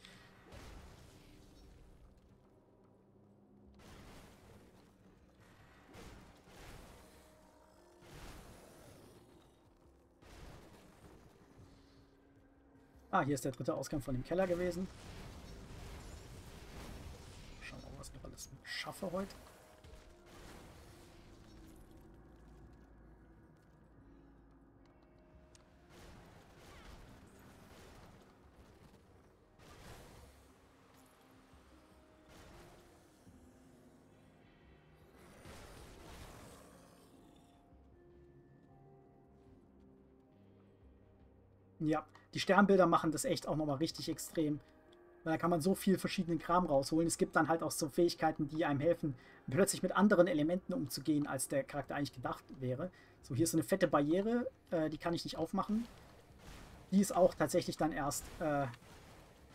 Ah, hier ist der dritte Ausgang von dem Keller gewesen. Schauen wir mal, was ich noch alles schaffe heute. Die Sternbilder machen das echt auch nochmal richtig extrem. Weil da kann man so viel verschiedenen Kram rausholen. Es gibt dann halt auch so Fähigkeiten, die einem helfen, plötzlich mit anderen Elementen umzugehen, als der Charakter eigentlich gedacht wäre. So, hier ist so eine fette Barriere, äh, die kann ich nicht aufmachen. Die ist auch tatsächlich dann erst äh,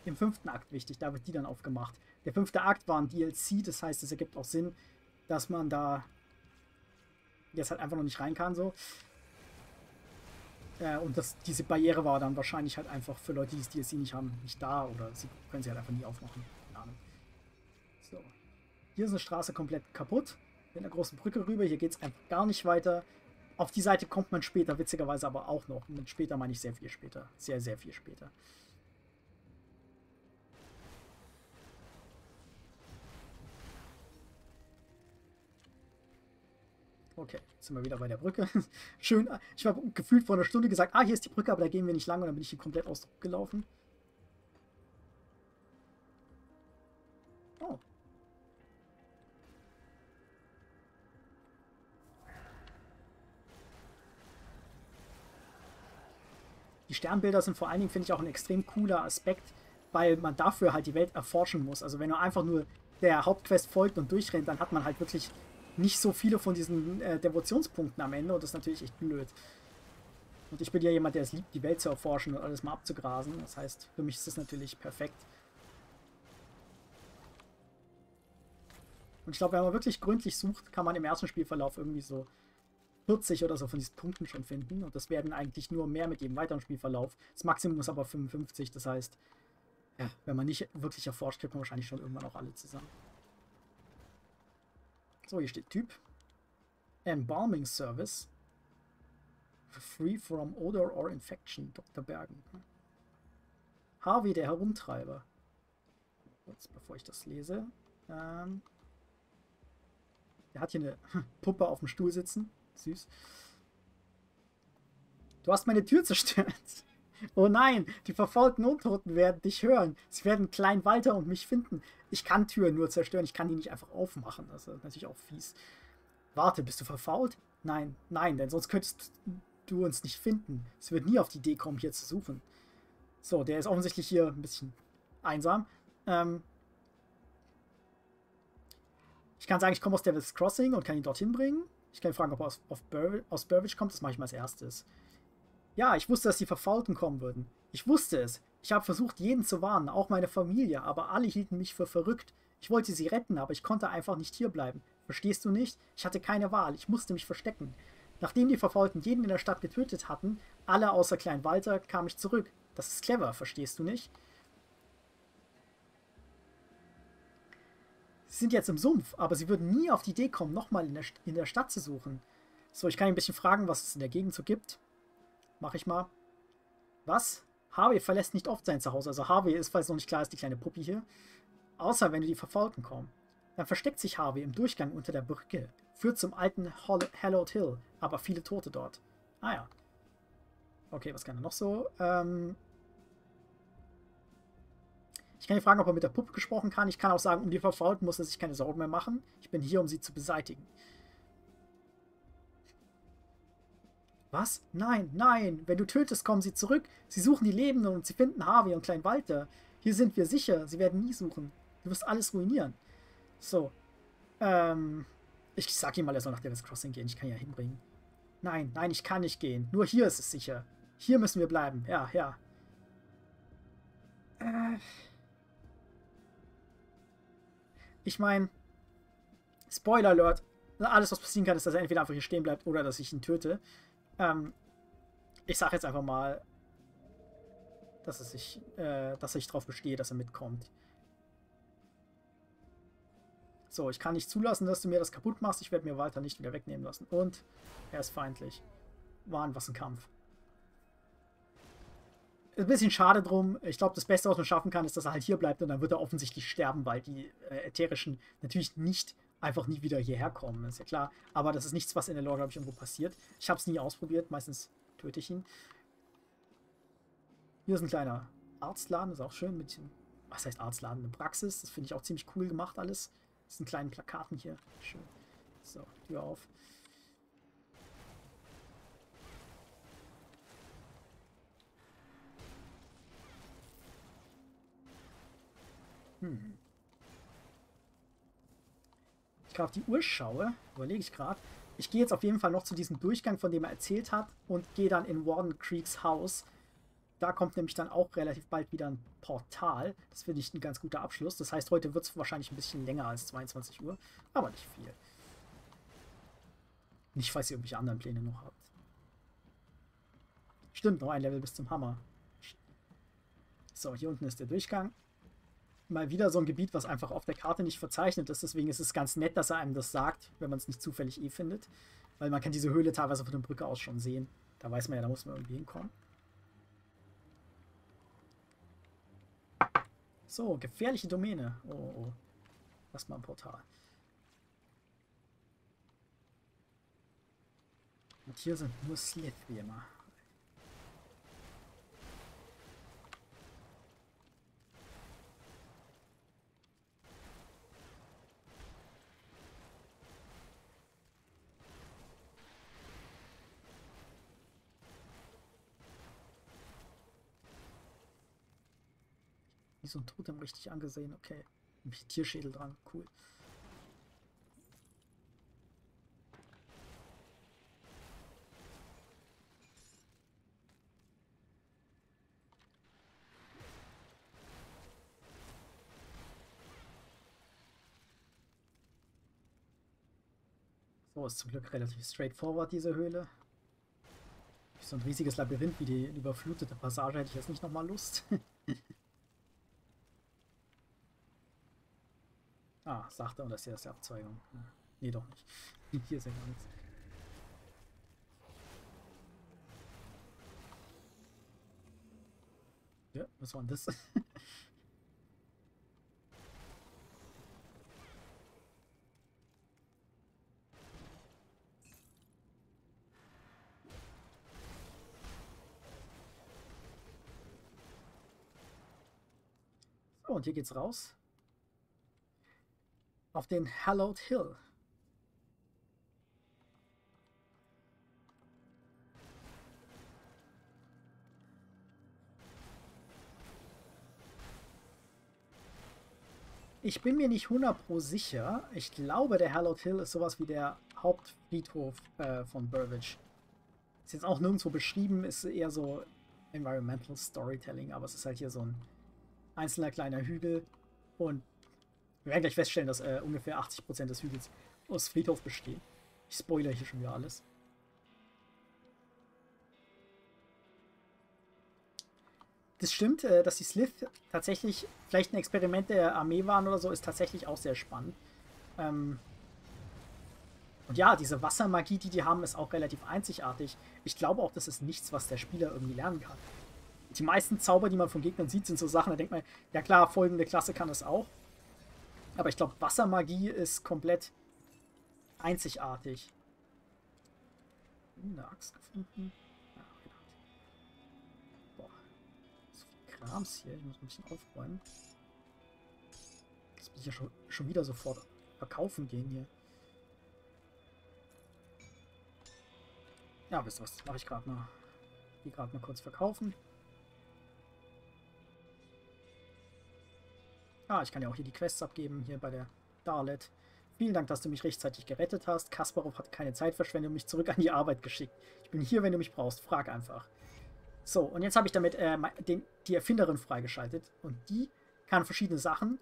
im fünften Akt wichtig, da wird die dann aufgemacht. Der fünfte Akt war ein DLC, das heißt, es ergibt auch Sinn, dass man da jetzt halt einfach noch nicht rein kann, so. Äh, und das, diese Barriere war dann wahrscheinlich halt einfach für Leute, die das DLC nicht haben, nicht da oder sie können sie halt einfach nie aufmachen. Keine Ahnung. So. Hier ist eine Straße komplett kaputt. Mit einer großen Brücke rüber. Hier geht es einfach gar nicht weiter. Auf die Seite kommt man später, witzigerweise aber auch noch. Mit später meine ich sehr viel später. Sehr, sehr viel später. Okay, jetzt sind wir wieder bei der Brücke. [LAUGHS] Schön, ich habe gefühlt vor einer Stunde gesagt, ah, hier ist die Brücke, aber da gehen wir nicht lang und dann bin ich hier komplett ausgelaufen. Oh. Die Sternbilder sind vor allen Dingen, finde ich, auch ein extrem cooler Aspekt, weil man dafür halt die Welt erforschen muss. Also wenn du einfach nur der Hauptquest folgt und durchrennt, dann hat man halt wirklich nicht so viele von diesen äh, Devotionspunkten am Ende und das ist natürlich echt blöd. Und ich bin ja jemand, der es liebt, die Welt zu erforschen und alles mal abzugrasen. Das heißt, für mich ist das natürlich perfekt. Und ich glaube, wenn man wirklich gründlich sucht, kann man im ersten Spielverlauf irgendwie so 40 oder so von diesen Punkten schon finden. Und das werden eigentlich nur mehr mit jedem weiteren Spielverlauf. Das Maximum ist aber 55. Das heißt, ja, wenn man nicht wirklich erforscht, kriegt man wahrscheinlich schon irgendwann auch alle zusammen. So, hier steht Typ. Embalming Service. Free from odor or infection. Dr. Bergen. Harvey, der Herumtreiber. Kurz, bevor ich das lese. Ähm, der hat hier eine [LAUGHS] Puppe auf dem Stuhl sitzen. Süß. Du hast meine Tür zerstört. [LAUGHS] Oh nein, die verfaulten Untoten werden dich hören. Sie werden Klein Walter und mich finden. Ich kann Türen nur zerstören, ich kann die nicht einfach aufmachen. Das ist natürlich auch fies. Warte, bist du verfault? Nein, nein, denn sonst könntest du uns nicht finden. Es wird nie auf die Idee kommen, hier zu suchen. So, der ist offensichtlich hier ein bisschen einsam. Ähm ich kann sagen, ich komme aus Devil's Crossing und kann ihn dorthin bringen. Ich kann ihn fragen, ob er aus, Bur aus Burbage kommt. Das mache ich mal als erstes. Ja, ich wusste, dass die Verfaulten kommen würden. Ich wusste es. Ich habe versucht, jeden zu warnen, auch meine Familie, aber alle hielten mich für verrückt. Ich wollte sie retten, aber ich konnte einfach nicht hierbleiben. Verstehst du nicht? Ich hatte keine Wahl. Ich musste mich verstecken. Nachdem die Verfaulten jeden in der Stadt getötet hatten, alle außer Klein Walter, kam ich zurück. Das ist clever, verstehst du nicht? Sie sind jetzt im Sumpf, aber sie würden nie auf die Idee kommen, nochmal in der, in der Stadt zu suchen. So, ich kann ein bisschen fragen, was es in der Gegend so gibt. Mach ich mal. Was? Harvey verlässt nicht oft sein Zuhause. Also Harvey ist, falls noch nicht klar ist, die kleine Puppi hier. Außer wenn die Verfolgen kommen. Dann versteckt sich Harvey im Durchgang unter der Brücke. Führt zum alten Hallowed Hill, aber viele Tote dort. Ah ja. Okay, was kann er noch so? Ähm ich kann ihn fragen, ob er mit der Puppe gesprochen kann. Ich kann auch sagen, um die Verfolgten muss er sich keine Sorgen mehr machen. Ich bin hier, um sie zu beseitigen. Was? Nein, nein. Wenn du tötest, kommen sie zurück. Sie suchen die Lebenden und sie finden Harvey und Klein Walter. Hier sind wir sicher. Sie werden nie suchen. Du wirst alles ruinieren. So. Ähm. Ich sag ihm mal, er soll nach Devil's Crossing gehen. Ich kann ihn ja hinbringen. Nein, nein, ich kann nicht gehen. Nur hier ist es sicher. Hier müssen wir bleiben. Ja, ja. Äh. Ich meine, Spoiler Alert. Alles, was passieren kann, ist, dass er entweder einfach hier stehen bleibt oder dass ich ihn töte. Ähm, ich sage jetzt einfach mal, dass, es sich, äh, dass ich darauf bestehe, dass er mitkommt. So, ich kann nicht zulassen, dass du mir das kaputt machst. Ich werde mir Walter nicht wieder wegnehmen lassen. Und er ist feindlich. Wahn, was ein Kampf. Ein bisschen schade drum. Ich glaube, das Beste, was man schaffen kann, ist, dass er halt hier bleibt und dann wird er offensichtlich sterben, weil die äh, Ätherischen natürlich nicht einfach nie wieder hierher kommen, ist ja klar. Aber das ist nichts, was in der Lore, glaube ich, irgendwo passiert. Ich habe es nie ausprobiert, meistens töte ich ihn. Hier ist ein kleiner Arztladen, ist auch schön mit, was heißt Arztladen, eine Praxis. Das finde ich auch ziemlich cool gemacht alles. Das sind kleine Plakaten hier. Schön. So, Tür auf. Hm. Gerade auf die Uhr schaue, überlege ich gerade, ich gehe jetzt auf jeden Fall noch zu diesem Durchgang, von dem er erzählt hat, und gehe dann in Warden Creeks Haus. Da kommt nämlich dann auch relativ bald wieder ein Portal. Das finde ich ein ganz guter Abschluss. Das heißt, heute wird es wahrscheinlich ein bisschen länger als 22 Uhr, aber nicht viel. Nicht, falls ihr irgendwelche anderen Pläne noch habt. Stimmt, noch ein Level bis zum Hammer. So, hier unten ist der Durchgang mal wieder so ein Gebiet, was einfach auf der Karte nicht verzeichnet ist. Deswegen ist es ganz nett, dass er einem das sagt, wenn man es nicht zufällig eh findet. Weil man kann diese Höhle teilweise von der Brücke aus schon sehen. Da weiß man ja, da muss man irgendwie hinkommen. So, gefährliche Domäne. Oh, oh. Lass mal ein Portal. Und hier sind nur Slith, wie immer. So ein Totem richtig angesehen. Okay. Tierschädel dran. Cool. So, ist zum Glück relativ straightforward, diese Höhle. So ein riesiges Labyrinth wie die überflutete Passage hätte ich jetzt nicht nochmal Lust. [LAUGHS] Ah, sagt er, und das ist die Abzweigung. Ja. Nee, doch nicht. [LAUGHS] Hier ist ja gar nichts. Ja, was war denn das? [LAUGHS] so, und hier geht's raus auf den Hallowed Hill. Ich bin mir nicht 100 pro sicher. Ich glaube, der Hallowed Hill ist sowas wie der Hauptfriedhof äh, von Burbage. Ist jetzt auch nirgendwo beschrieben, ist eher so Environmental Storytelling, aber es ist halt hier so ein einzelner kleiner Hügel und wir werden gleich feststellen, dass äh, ungefähr 80% des Hügels aus Friedhof bestehen. Ich spoilere hier schon wieder alles. Das stimmt, äh, dass die Slith tatsächlich vielleicht ein Experiment der Armee waren oder so, ist tatsächlich auch sehr spannend. Ähm und ja, diese Wassermagie, die die haben, ist auch relativ einzigartig. Ich glaube auch, das ist nichts, was der Spieler irgendwie lernen kann. Die meisten Zauber, die man von Gegnern sieht, sind so Sachen, da denkt man, ja klar, folgende Klasse kann das auch. Aber ich glaube, Wassermagie ist komplett einzigartig. Eine Axt gefunden. Genau. Boah. So viel Krams hier. Ich muss ein bisschen aufräumen. Das muss ich ja schon, schon wieder sofort verkaufen gehen hier. Ja, wisst ihr was? Mache ich gerade mal. Die gerade mal kurz verkaufen. Ah, ich kann ja auch hier die Quests abgeben, hier bei der Darlet. Vielen Dank, dass du mich rechtzeitig gerettet hast. Kasparov hat keine Zeit verschwendet und mich zurück an die Arbeit geschickt. Ich bin hier, wenn du mich brauchst. Frag einfach. So, und jetzt habe ich damit äh, den, die Erfinderin freigeschaltet. Und die kann verschiedene Sachen.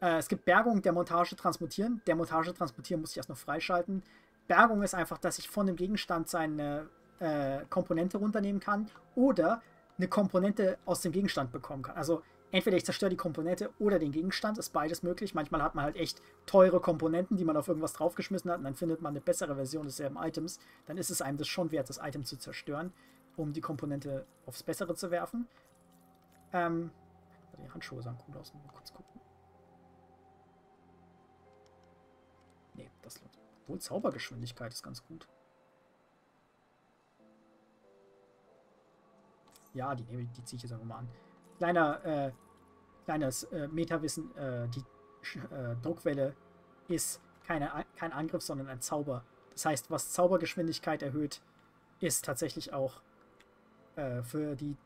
Äh, es gibt Bergung der Montage transmutieren. Der Montage transmutieren muss ich erst noch freischalten. Bergung ist einfach, dass ich von dem Gegenstand seine äh, Komponente runternehmen kann oder eine Komponente aus dem Gegenstand bekommen kann. Also entweder ich zerstöre die Komponente oder den Gegenstand, ist beides möglich. Manchmal hat man halt echt teure Komponenten, die man auf irgendwas draufgeschmissen hat und dann findet man eine bessere Version desselben Items. Dann ist es einem das schon wert, das Item zu zerstören, um die Komponente aufs Bessere zu werfen. Ähm, die Handschuhe sahen cool aus, mal kurz gucken. Nee, das lohnt. Obwohl Zaubergeschwindigkeit ist ganz gut. Ja, die, die ziehe ich jetzt einfach mal an. Kleiner, äh, kleines äh, Metawissen, äh, die äh, Druckwelle ist keine, kein Angriff, sondern ein Zauber. Das heißt, was Zaubergeschwindigkeit erhöht, ist tatsächlich auch äh, für die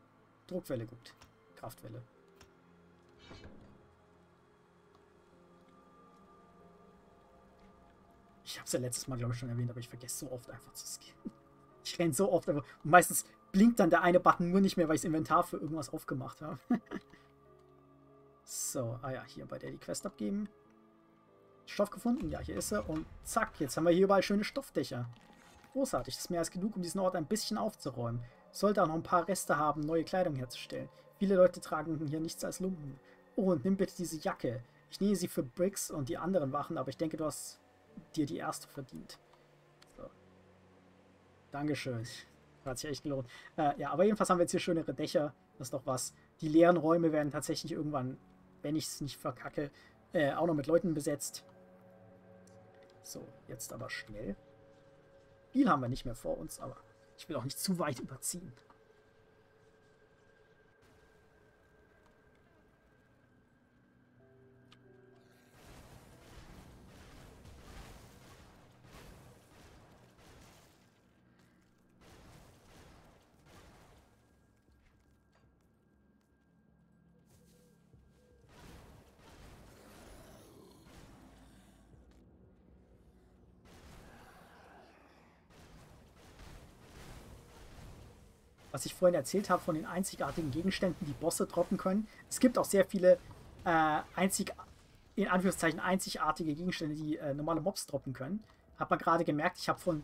Druckwelle gut. Kraftwelle. Ich habe es ja letztes Mal, glaube ich, schon erwähnt, aber ich vergesse so oft einfach zu skillen. [LAUGHS] Ich renne so oft, aber meistens blinkt dann der eine Button nur nicht mehr, weil ich das Inventar für irgendwas aufgemacht habe. [LAUGHS] so, ah ja, hier bei der die Quest abgeben. Stoff gefunden? Ja, hier ist er. Und zack, jetzt haben wir hier überall schöne Stoffdächer. Großartig, das ist mehr als genug, um diesen Ort ein bisschen aufzuräumen. Sollte auch noch ein paar Reste haben, neue Kleidung herzustellen. Viele Leute tragen hier nichts als Lumpen. Oh, und nimm bitte diese Jacke. Ich nähe sie für Briggs und die anderen Wachen, aber ich denke, du hast dir die erste verdient. So. Dankeschön. Hat sich echt gelohnt. Äh, ja, aber jedenfalls haben wir jetzt hier schönere Dächer. Das ist doch was. Die leeren Räume werden tatsächlich irgendwann, wenn ich es nicht verkacke, äh, auch noch mit Leuten besetzt. So, jetzt aber schnell. Viel haben wir nicht mehr vor uns, aber ich will auch nicht zu weit überziehen. Was ich vorhin erzählt habe von den einzigartigen Gegenständen, die Bosse droppen können. Es gibt auch sehr viele äh, einzig, in Anführungszeichen einzigartige Gegenstände, die äh, normale Mobs droppen können. Hat man gerade gemerkt, ich habe von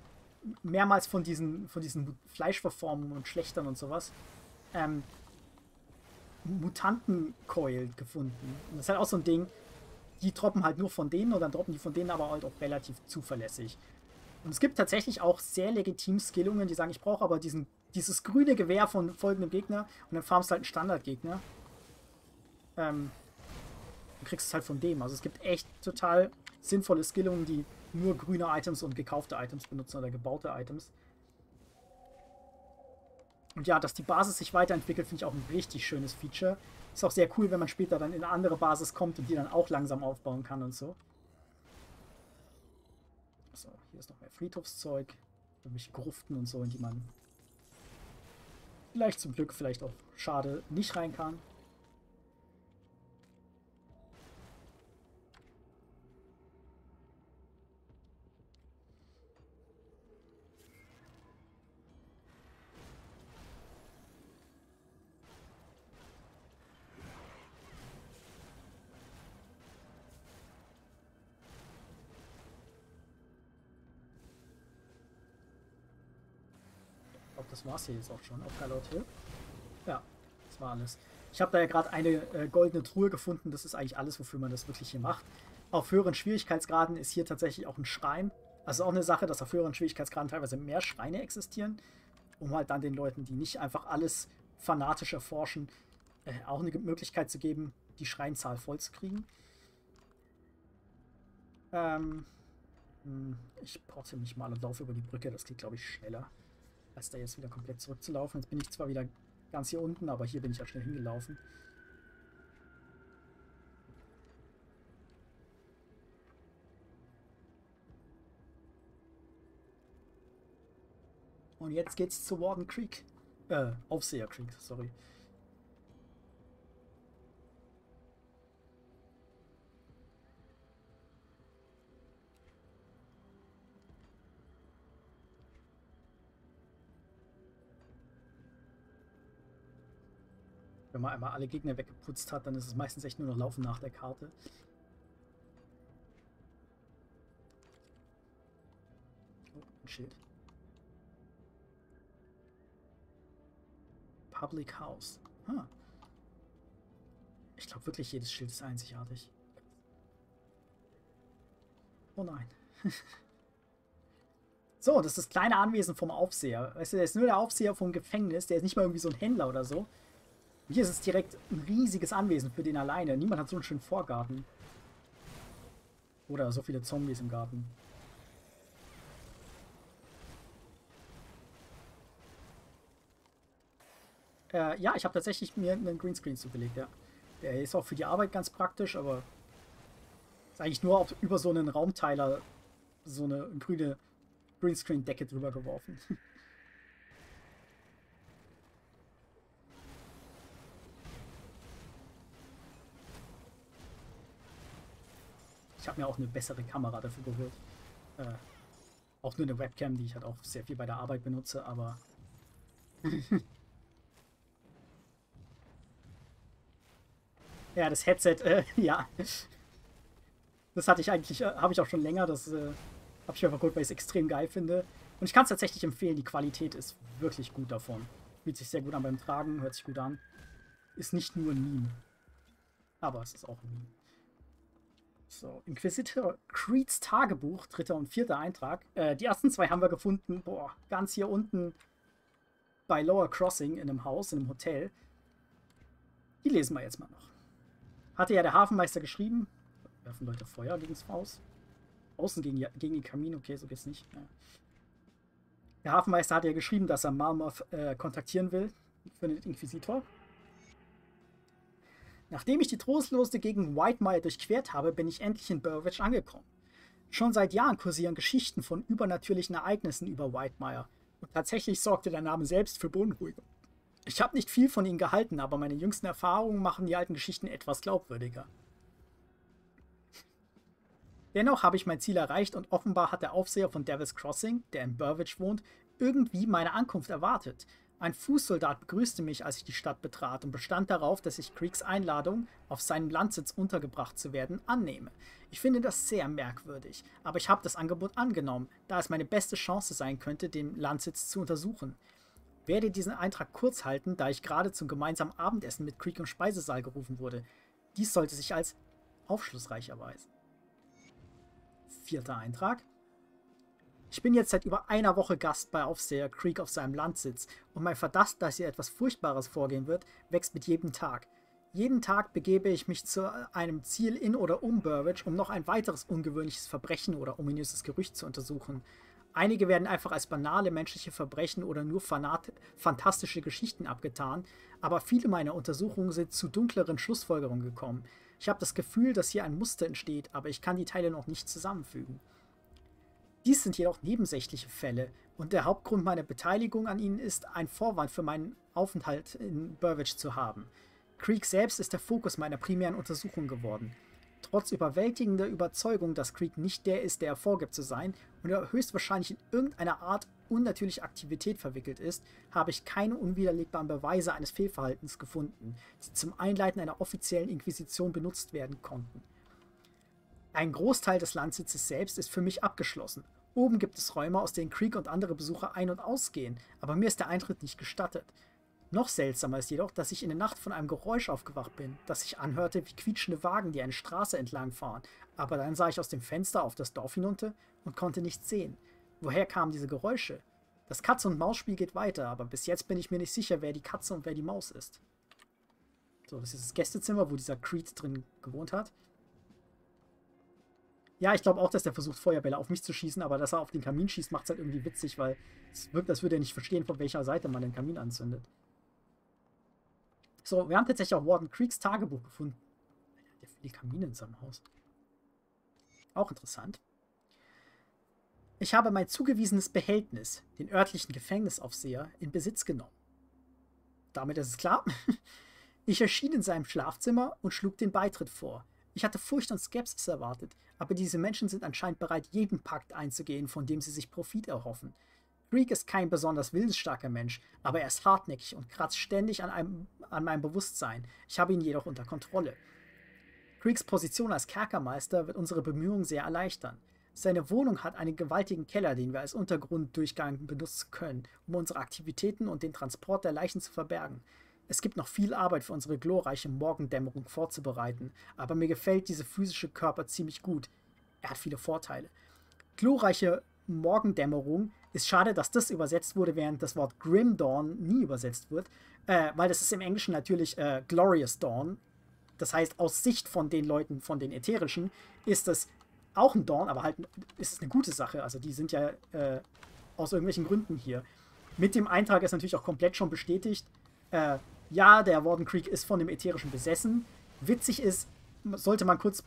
mehrmals von diesen, von diesen Fleischverformungen und Schlechtern und sowas ähm, Mutantenkeul gefunden. Und das ist halt auch so ein Ding, die droppen halt nur von denen und dann droppen die von denen aber halt auch relativ zuverlässig. Und es gibt tatsächlich auch sehr legitim Skillungen, die sagen, ich brauche aber diesen dieses grüne Gewehr von folgendem Gegner und dann farmst du halt einen Standardgegner. Ähm, du kriegst es halt von dem. Also es gibt echt total sinnvolle Skillungen, die nur grüne Items und gekaufte Items benutzen oder gebaute Items. Und ja, dass die Basis sich weiterentwickelt, finde ich auch ein richtig schönes Feature. Ist auch sehr cool, wenn man später dann in eine andere Basis kommt und die dann auch langsam aufbauen kann und so. So, hier ist noch mehr Friedhofszeug. Irgendwelche Gruften und so, in die man vielleicht zum Glück, vielleicht auch schade, nicht rein kann. War es hier jetzt auch schon auf Galot Hill. Ja, das war alles. Ich habe da ja gerade eine äh, goldene Truhe gefunden. Das ist eigentlich alles, wofür man das wirklich hier macht. Auf höheren Schwierigkeitsgraden ist hier tatsächlich auch ein Schrein. Also auch eine Sache, dass auf höheren Schwierigkeitsgraden teilweise mehr Schreine existieren, um halt dann den Leuten, die nicht einfach alles fanatisch erforschen, äh, auch eine Möglichkeit zu geben, die Schreinzahl voll zu kriegen. Ähm, hm, ich porte mich mal und laufe über die Brücke. Das geht, glaube ich, schneller, als da jetzt wieder komplett zurückzulaufen. Jetzt bin ich zwar wieder ganz hier unten, aber hier bin ich ja schnell hingelaufen. Und jetzt geht's zu Warden Creek. Äh, Aufseher Creek, sorry. Wenn man einmal alle Gegner weggeputzt hat, dann ist es meistens echt nur noch Laufen nach der Karte. Oh, ein Schild. Public House. Huh. Ich glaube wirklich, jedes Schild ist einzigartig. Oh nein. [LAUGHS] so, das ist das kleine Anwesen vom Aufseher. Weißt du, der ist nur der Aufseher vom Gefängnis. Der ist nicht mal irgendwie so ein Händler oder so. Hier ist es direkt ein riesiges Anwesen für den alleine. Niemand hat so einen schönen Vorgarten. Oder so viele Zombies im Garten. Äh, ja, ich habe tatsächlich mir einen Greenscreen zugelegt, ja. Der ist auch für die Arbeit ganz praktisch, aber ist eigentlich nur auf, über so einen Raumteiler so eine grüne Greenscreen-Decke drüber geworfen. [LAUGHS] habe mir auch eine bessere Kamera dafür geholt. Äh, auch nur eine Webcam, die ich halt auch sehr viel bei der Arbeit benutze, aber [LAUGHS] Ja, das Headset, äh, [LAUGHS] ja. Das hatte ich eigentlich, äh, habe ich auch schon länger. Das äh, habe ich einfach geholt, weil ich es extrem geil finde. Und ich kann es tatsächlich empfehlen. Die Qualität ist wirklich gut davon. Fühlt sich sehr gut an beim Tragen, hört sich gut an. Ist nicht nur ein Meme. Aber es ist auch ein Meme. So, Inquisitor Creeds Tagebuch, dritter und vierter Eintrag. Äh, die ersten zwei haben wir gefunden, boah, ganz hier unten bei Lower Crossing in einem Haus, in einem Hotel. Die lesen wir jetzt mal noch. Hatte ja der Hafenmeister geschrieben. Werfen Leute Feuer gegen das Haus. Außen gegen, gegen den Kamin, okay, so geht's nicht. Ja. Der Hafenmeister hat ja geschrieben, dass er Marmoth äh, kontaktieren will für den Inquisitor. Nachdem ich die Trostloste gegen Whitemire durchquert habe, bin ich endlich in Burwich angekommen. Schon seit Jahren kursieren Geschichten von übernatürlichen Ereignissen über Whitemire. Und tatsächlich sorgte der Name selbst für Beunruhigung. Ich habe nicht viel von ihnen gehalten, aber meine jüngsten Erfahrungen machen die alten Geschichten etwas glaubwürdiger. Dennoch habe ich mein Ziel erreicht und offenbar hat der Aufseher von Devil's Crossing, der in Burwich wohnt, irgendwie meine Ankunft erwartet. Ein Fußsoldat begrüßte mich, als ich die Stadt betrat und bestand darauf, dass ich Creeks Einladung, auf seinem Landsitz untergebracht zu werden, annehme. Ich finde das sehr merkwürdig, aber ich habe das Angebot angenommen, da es meine beste Chance sein könnte, den Landsitz zu untersuchen werde diesen Eintrag kurz halten, da ich gerade zum gemeinsamen Abendessen mit Creek im Speisesaal gerufen wurde. Dies sollte sich als aufschlussreich erweisen. Vierter Eintrag. Ich bin jetzt seit über einer Woche Gast bei Aufseher Creek auf seinem Landsitz und mein Verdacht, dass hier etwas Furchtbares vorgehen wird, wächst mit jedem Tag. Jeden Tag begebe ich mich zu einem Ziel in oder um Burwich, um noch ein weiteres ungewöhnliches Verbrechen oder ominöses Gerücht zu untersuchen. Einige werden einfach als banale menschliche Verbrechen oder nur fantastische Geschichten abgetan, aber viele meiner Untersuchungen sind zu dunkleren Schlussfolgerungen gekommen. Ich habe das Gefühl, dass hier ein Muster entsteht, aber ich kann die Teile noch nicht zusammenfügen. Dies sind jedoch nebensächliche Fälle und der Hauptgrund meiner Beteiligung an ihnen ist, ein Vorwand für meinen Aufenthalt in Burwich zu haben. Creek selbst ist der Fokus meiner primären Untersuchung geworden. Trotz überwältigender Überzeugung, dass Creek nicht der ist, der er vorgibt zu sein und er höchstwahrscheinlich in irgendeiner Art unnatürliche Aktivität verwickelt ist, habe ich keine unwiderlegbaren Beweise eines Fehlverhaltens gefunden, die zum Einleiten einer offiziellen Inquisition benutzt werden konnten. Ein Großteil des Landsitzes selbst ist für mich abgeschlossen. Oben gibt es Räume, aus denen Creek und andere Besucher ein- und ausgehen, aber mir ist der Eintritt nicht gestattet. Noch seltsamer ist jedoch, dass ich in der Nacht von einem Geräusch aufgewacht bin, das sich anhörte wie quietschende Wagen, die eine Straße entlang fahren. Aber dann sah ich aus dem Fenster auf das Dorf hinunter und konnte nichts sehen. Woher kamen diese Geräusche? Das Katze- und Maus-Spiel geht weiter, aber bis jetzt bin ich mir nicht sicher, wer die Katze und wer die Maus ist. So, das ist das Gästezimmer, wo dieser Creed drin gewohnt hat. Ja, ich glaube auch, dass der versucht, Feuerbälle auf mich zu schießen, aber dass er auf den Kamin schießt, macht es halt irgendwie witzig, weil es wirkt, als würde er nicht verstehen, von welcher Seite man den Kamin anzündet. So, wir haben tatsächlich auch Warden Creeks Tagebuch gefunden. Der viele Kamine in seinem Haus. Auch interessant. Ich habe mein zugewiesenes Behältnis, den örtlichen Gefängnisaufseher, in Besitz genommen. Damit ist es klar. [LAUGHS] Ich erschien in seinem Schlafzimmer und schlug den Beitritt vor. Ich hatte Furcht und Skepsis erwartet, aber diese Menschen sind anscheinend bereit, jeden Pakt einzugehen, von dem sie sich Profit erhoffen. Greek ist kein besonders willensstarker Mensch, aber er ist hartnäckig und kratzt ständig an, einem, an meinem Bewusstsein. Ich habe ihn jedoch unter Kontrolle. Creeks Position als Kerkermeister wird unsere Bemühungen sehr erleichtern. Seine Wohnung hat einen gewaltigen Keller, den wir als Untergrunddurchgang benutzen können, um unsere Aktivitäten und den Transport der Leichen zu verbergen. Es gibt noch viel Arbeit für unsere glorreiche Morgendämmerung vorzubereiten, aber mir gefällt dieser physische Körper ziemlich gut. Er hat viele Vorteile. Glorreiche Morgendämmerung ist schade, dass das übersetzt wurde, während das Wort Grim Dawn nie übersetzt wird, äh, weil das ist im Englischen natürlich äh, Glorious Dawn. Das heißt, aus Sicht von den Leuten, von den Ätherischen, ist es auch ein Dawn, aber halt ist es eine gute Sache. Also die sind ja äh, aus irgendwelchen Gründen hier. Mit dem Eintrag ist natürlich auch komplett schon bestätigt. Ja, der Warden Creek ist von dem Ätherischen besessen. Witzig ist, sollte man kurz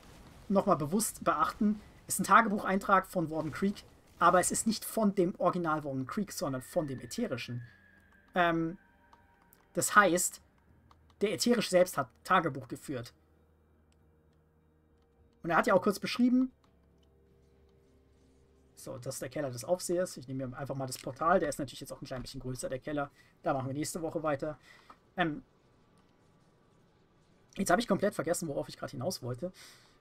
nochmal bewusst beachten, ist ein Tagebucheintrag von Warden Creek, aber es ist nicht von dem Original Warden Creek, sondern von dem Ätherischen. Ähm, das heißt, der Ätherisch selbst hat Tagebuch geführt. Und er hat ja auch kurz beschrieben, so, das ist der Keller des Aufsehers. Ich nehme mir einfach mal das Portal. Der ist natürlich jetzt auch ein klein bisschen größer, der Keller. Da machen wir nächste Woche weiter. Ähm, jetzt habe ich komplett vergessen, worauf ich gerade hinaus wollte.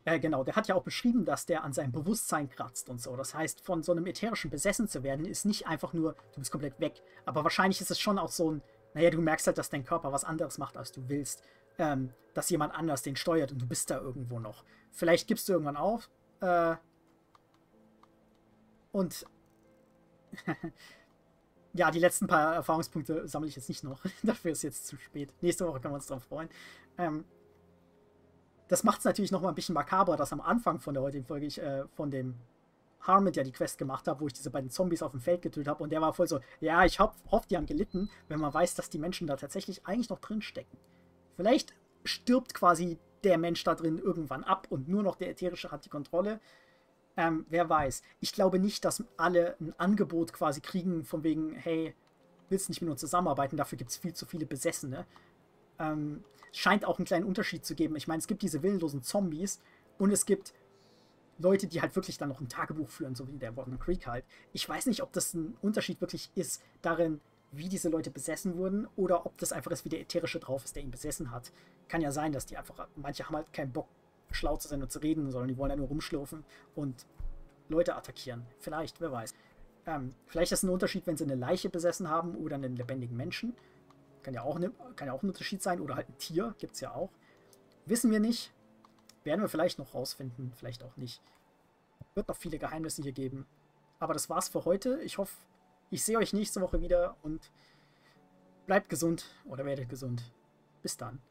Äh, genau, der hat ja auch beschrieben, dass der an seinem Bewusstsein kratzt und so. Das heißt, von so einem ätherischen besessen zu werden, ist nicht einfach nur, du bist komplett weg. Aber wahrscheinlich ist es schon auch so ein, naja, du merkst halt, dass dein Körper was anderes macht, als du willst. Ähm, dass jemand anders den steuert und du bist da irgendwo noch. Vielleicht gibst du irgendwann auf. Äh, und [LAUGHS] [LAUGHS] ja, die letzten paar Erfahrungspunkte sammle ich jetzt nicht noch. [LAUGHS] Dafür ist jetzt zu spät. Nächste Woche können wir uns darauf freuen. Ähm, das macht es natürlich noch mal ein bisschen makaber, dass am Anfang von der heutigen Folge ich äh, von dem Harmond ja die Quest gemacht habe, wo ich diese beiden Zombies auf dem Feld getötet habe. Und der war voll so, ja, ich hoffe, hoff, die haben gelitten, wenn man weiß, dass die Menschen da tatsächlich eigentlich noch drin stecken. Vielleicht stirbt quasi der Mensch da drin irgendwann ab und nur noch der Ätherische hat die Kontrolle. Ähm, wer weiß. Ich glaube nicht, dass alle ein Angebot quasi kriegen, von wegen, hey, willst nicht mit uns zusammenarbeiten? Dafür gibt es viel zu viele Besessene. Ähm, scheint auch einen kleinen Unterschied zu geben. Ich meine, es gibt diese willenlosen Zombies und es gibt Leute, die halt wirklich dann noch ein Tagebuch führen, so wie der Warden Creek halt. Ich weiß nicht, ob das ein Unterschied wirklich ist darin, wie diese Leute besessen wurden oder ob das einfach ist, wie der Ätherische drauf ist, der ihn besessen hat. Kann ja sein, dass die einfach, manche haben halt keinen Bock, schlau zu sein und zu reden, sondern die wollen ja nur rumschlurfen und Leute attackieren. Vielleicht, wer weiß. Ähm, vielleicht ist ein Unterschied, wenn sie eine Leiche besessen haben oder einen lebendigen Menschen. Kann ja auch, eine, kann ja auch ein Unterschied sein. Oder halt ein Tier, gibt es ja auch. Wissen wir nicht. Werden wir vielleicht noch rausfinden, vielleicht auch nicht. Wird noch viele Geheimnisse hier geben. Aber das war's für heute. Ich hoffe, ich sehe euch nächste Woche wieder und bleibt gesund oder werdet gesund. Bis dann.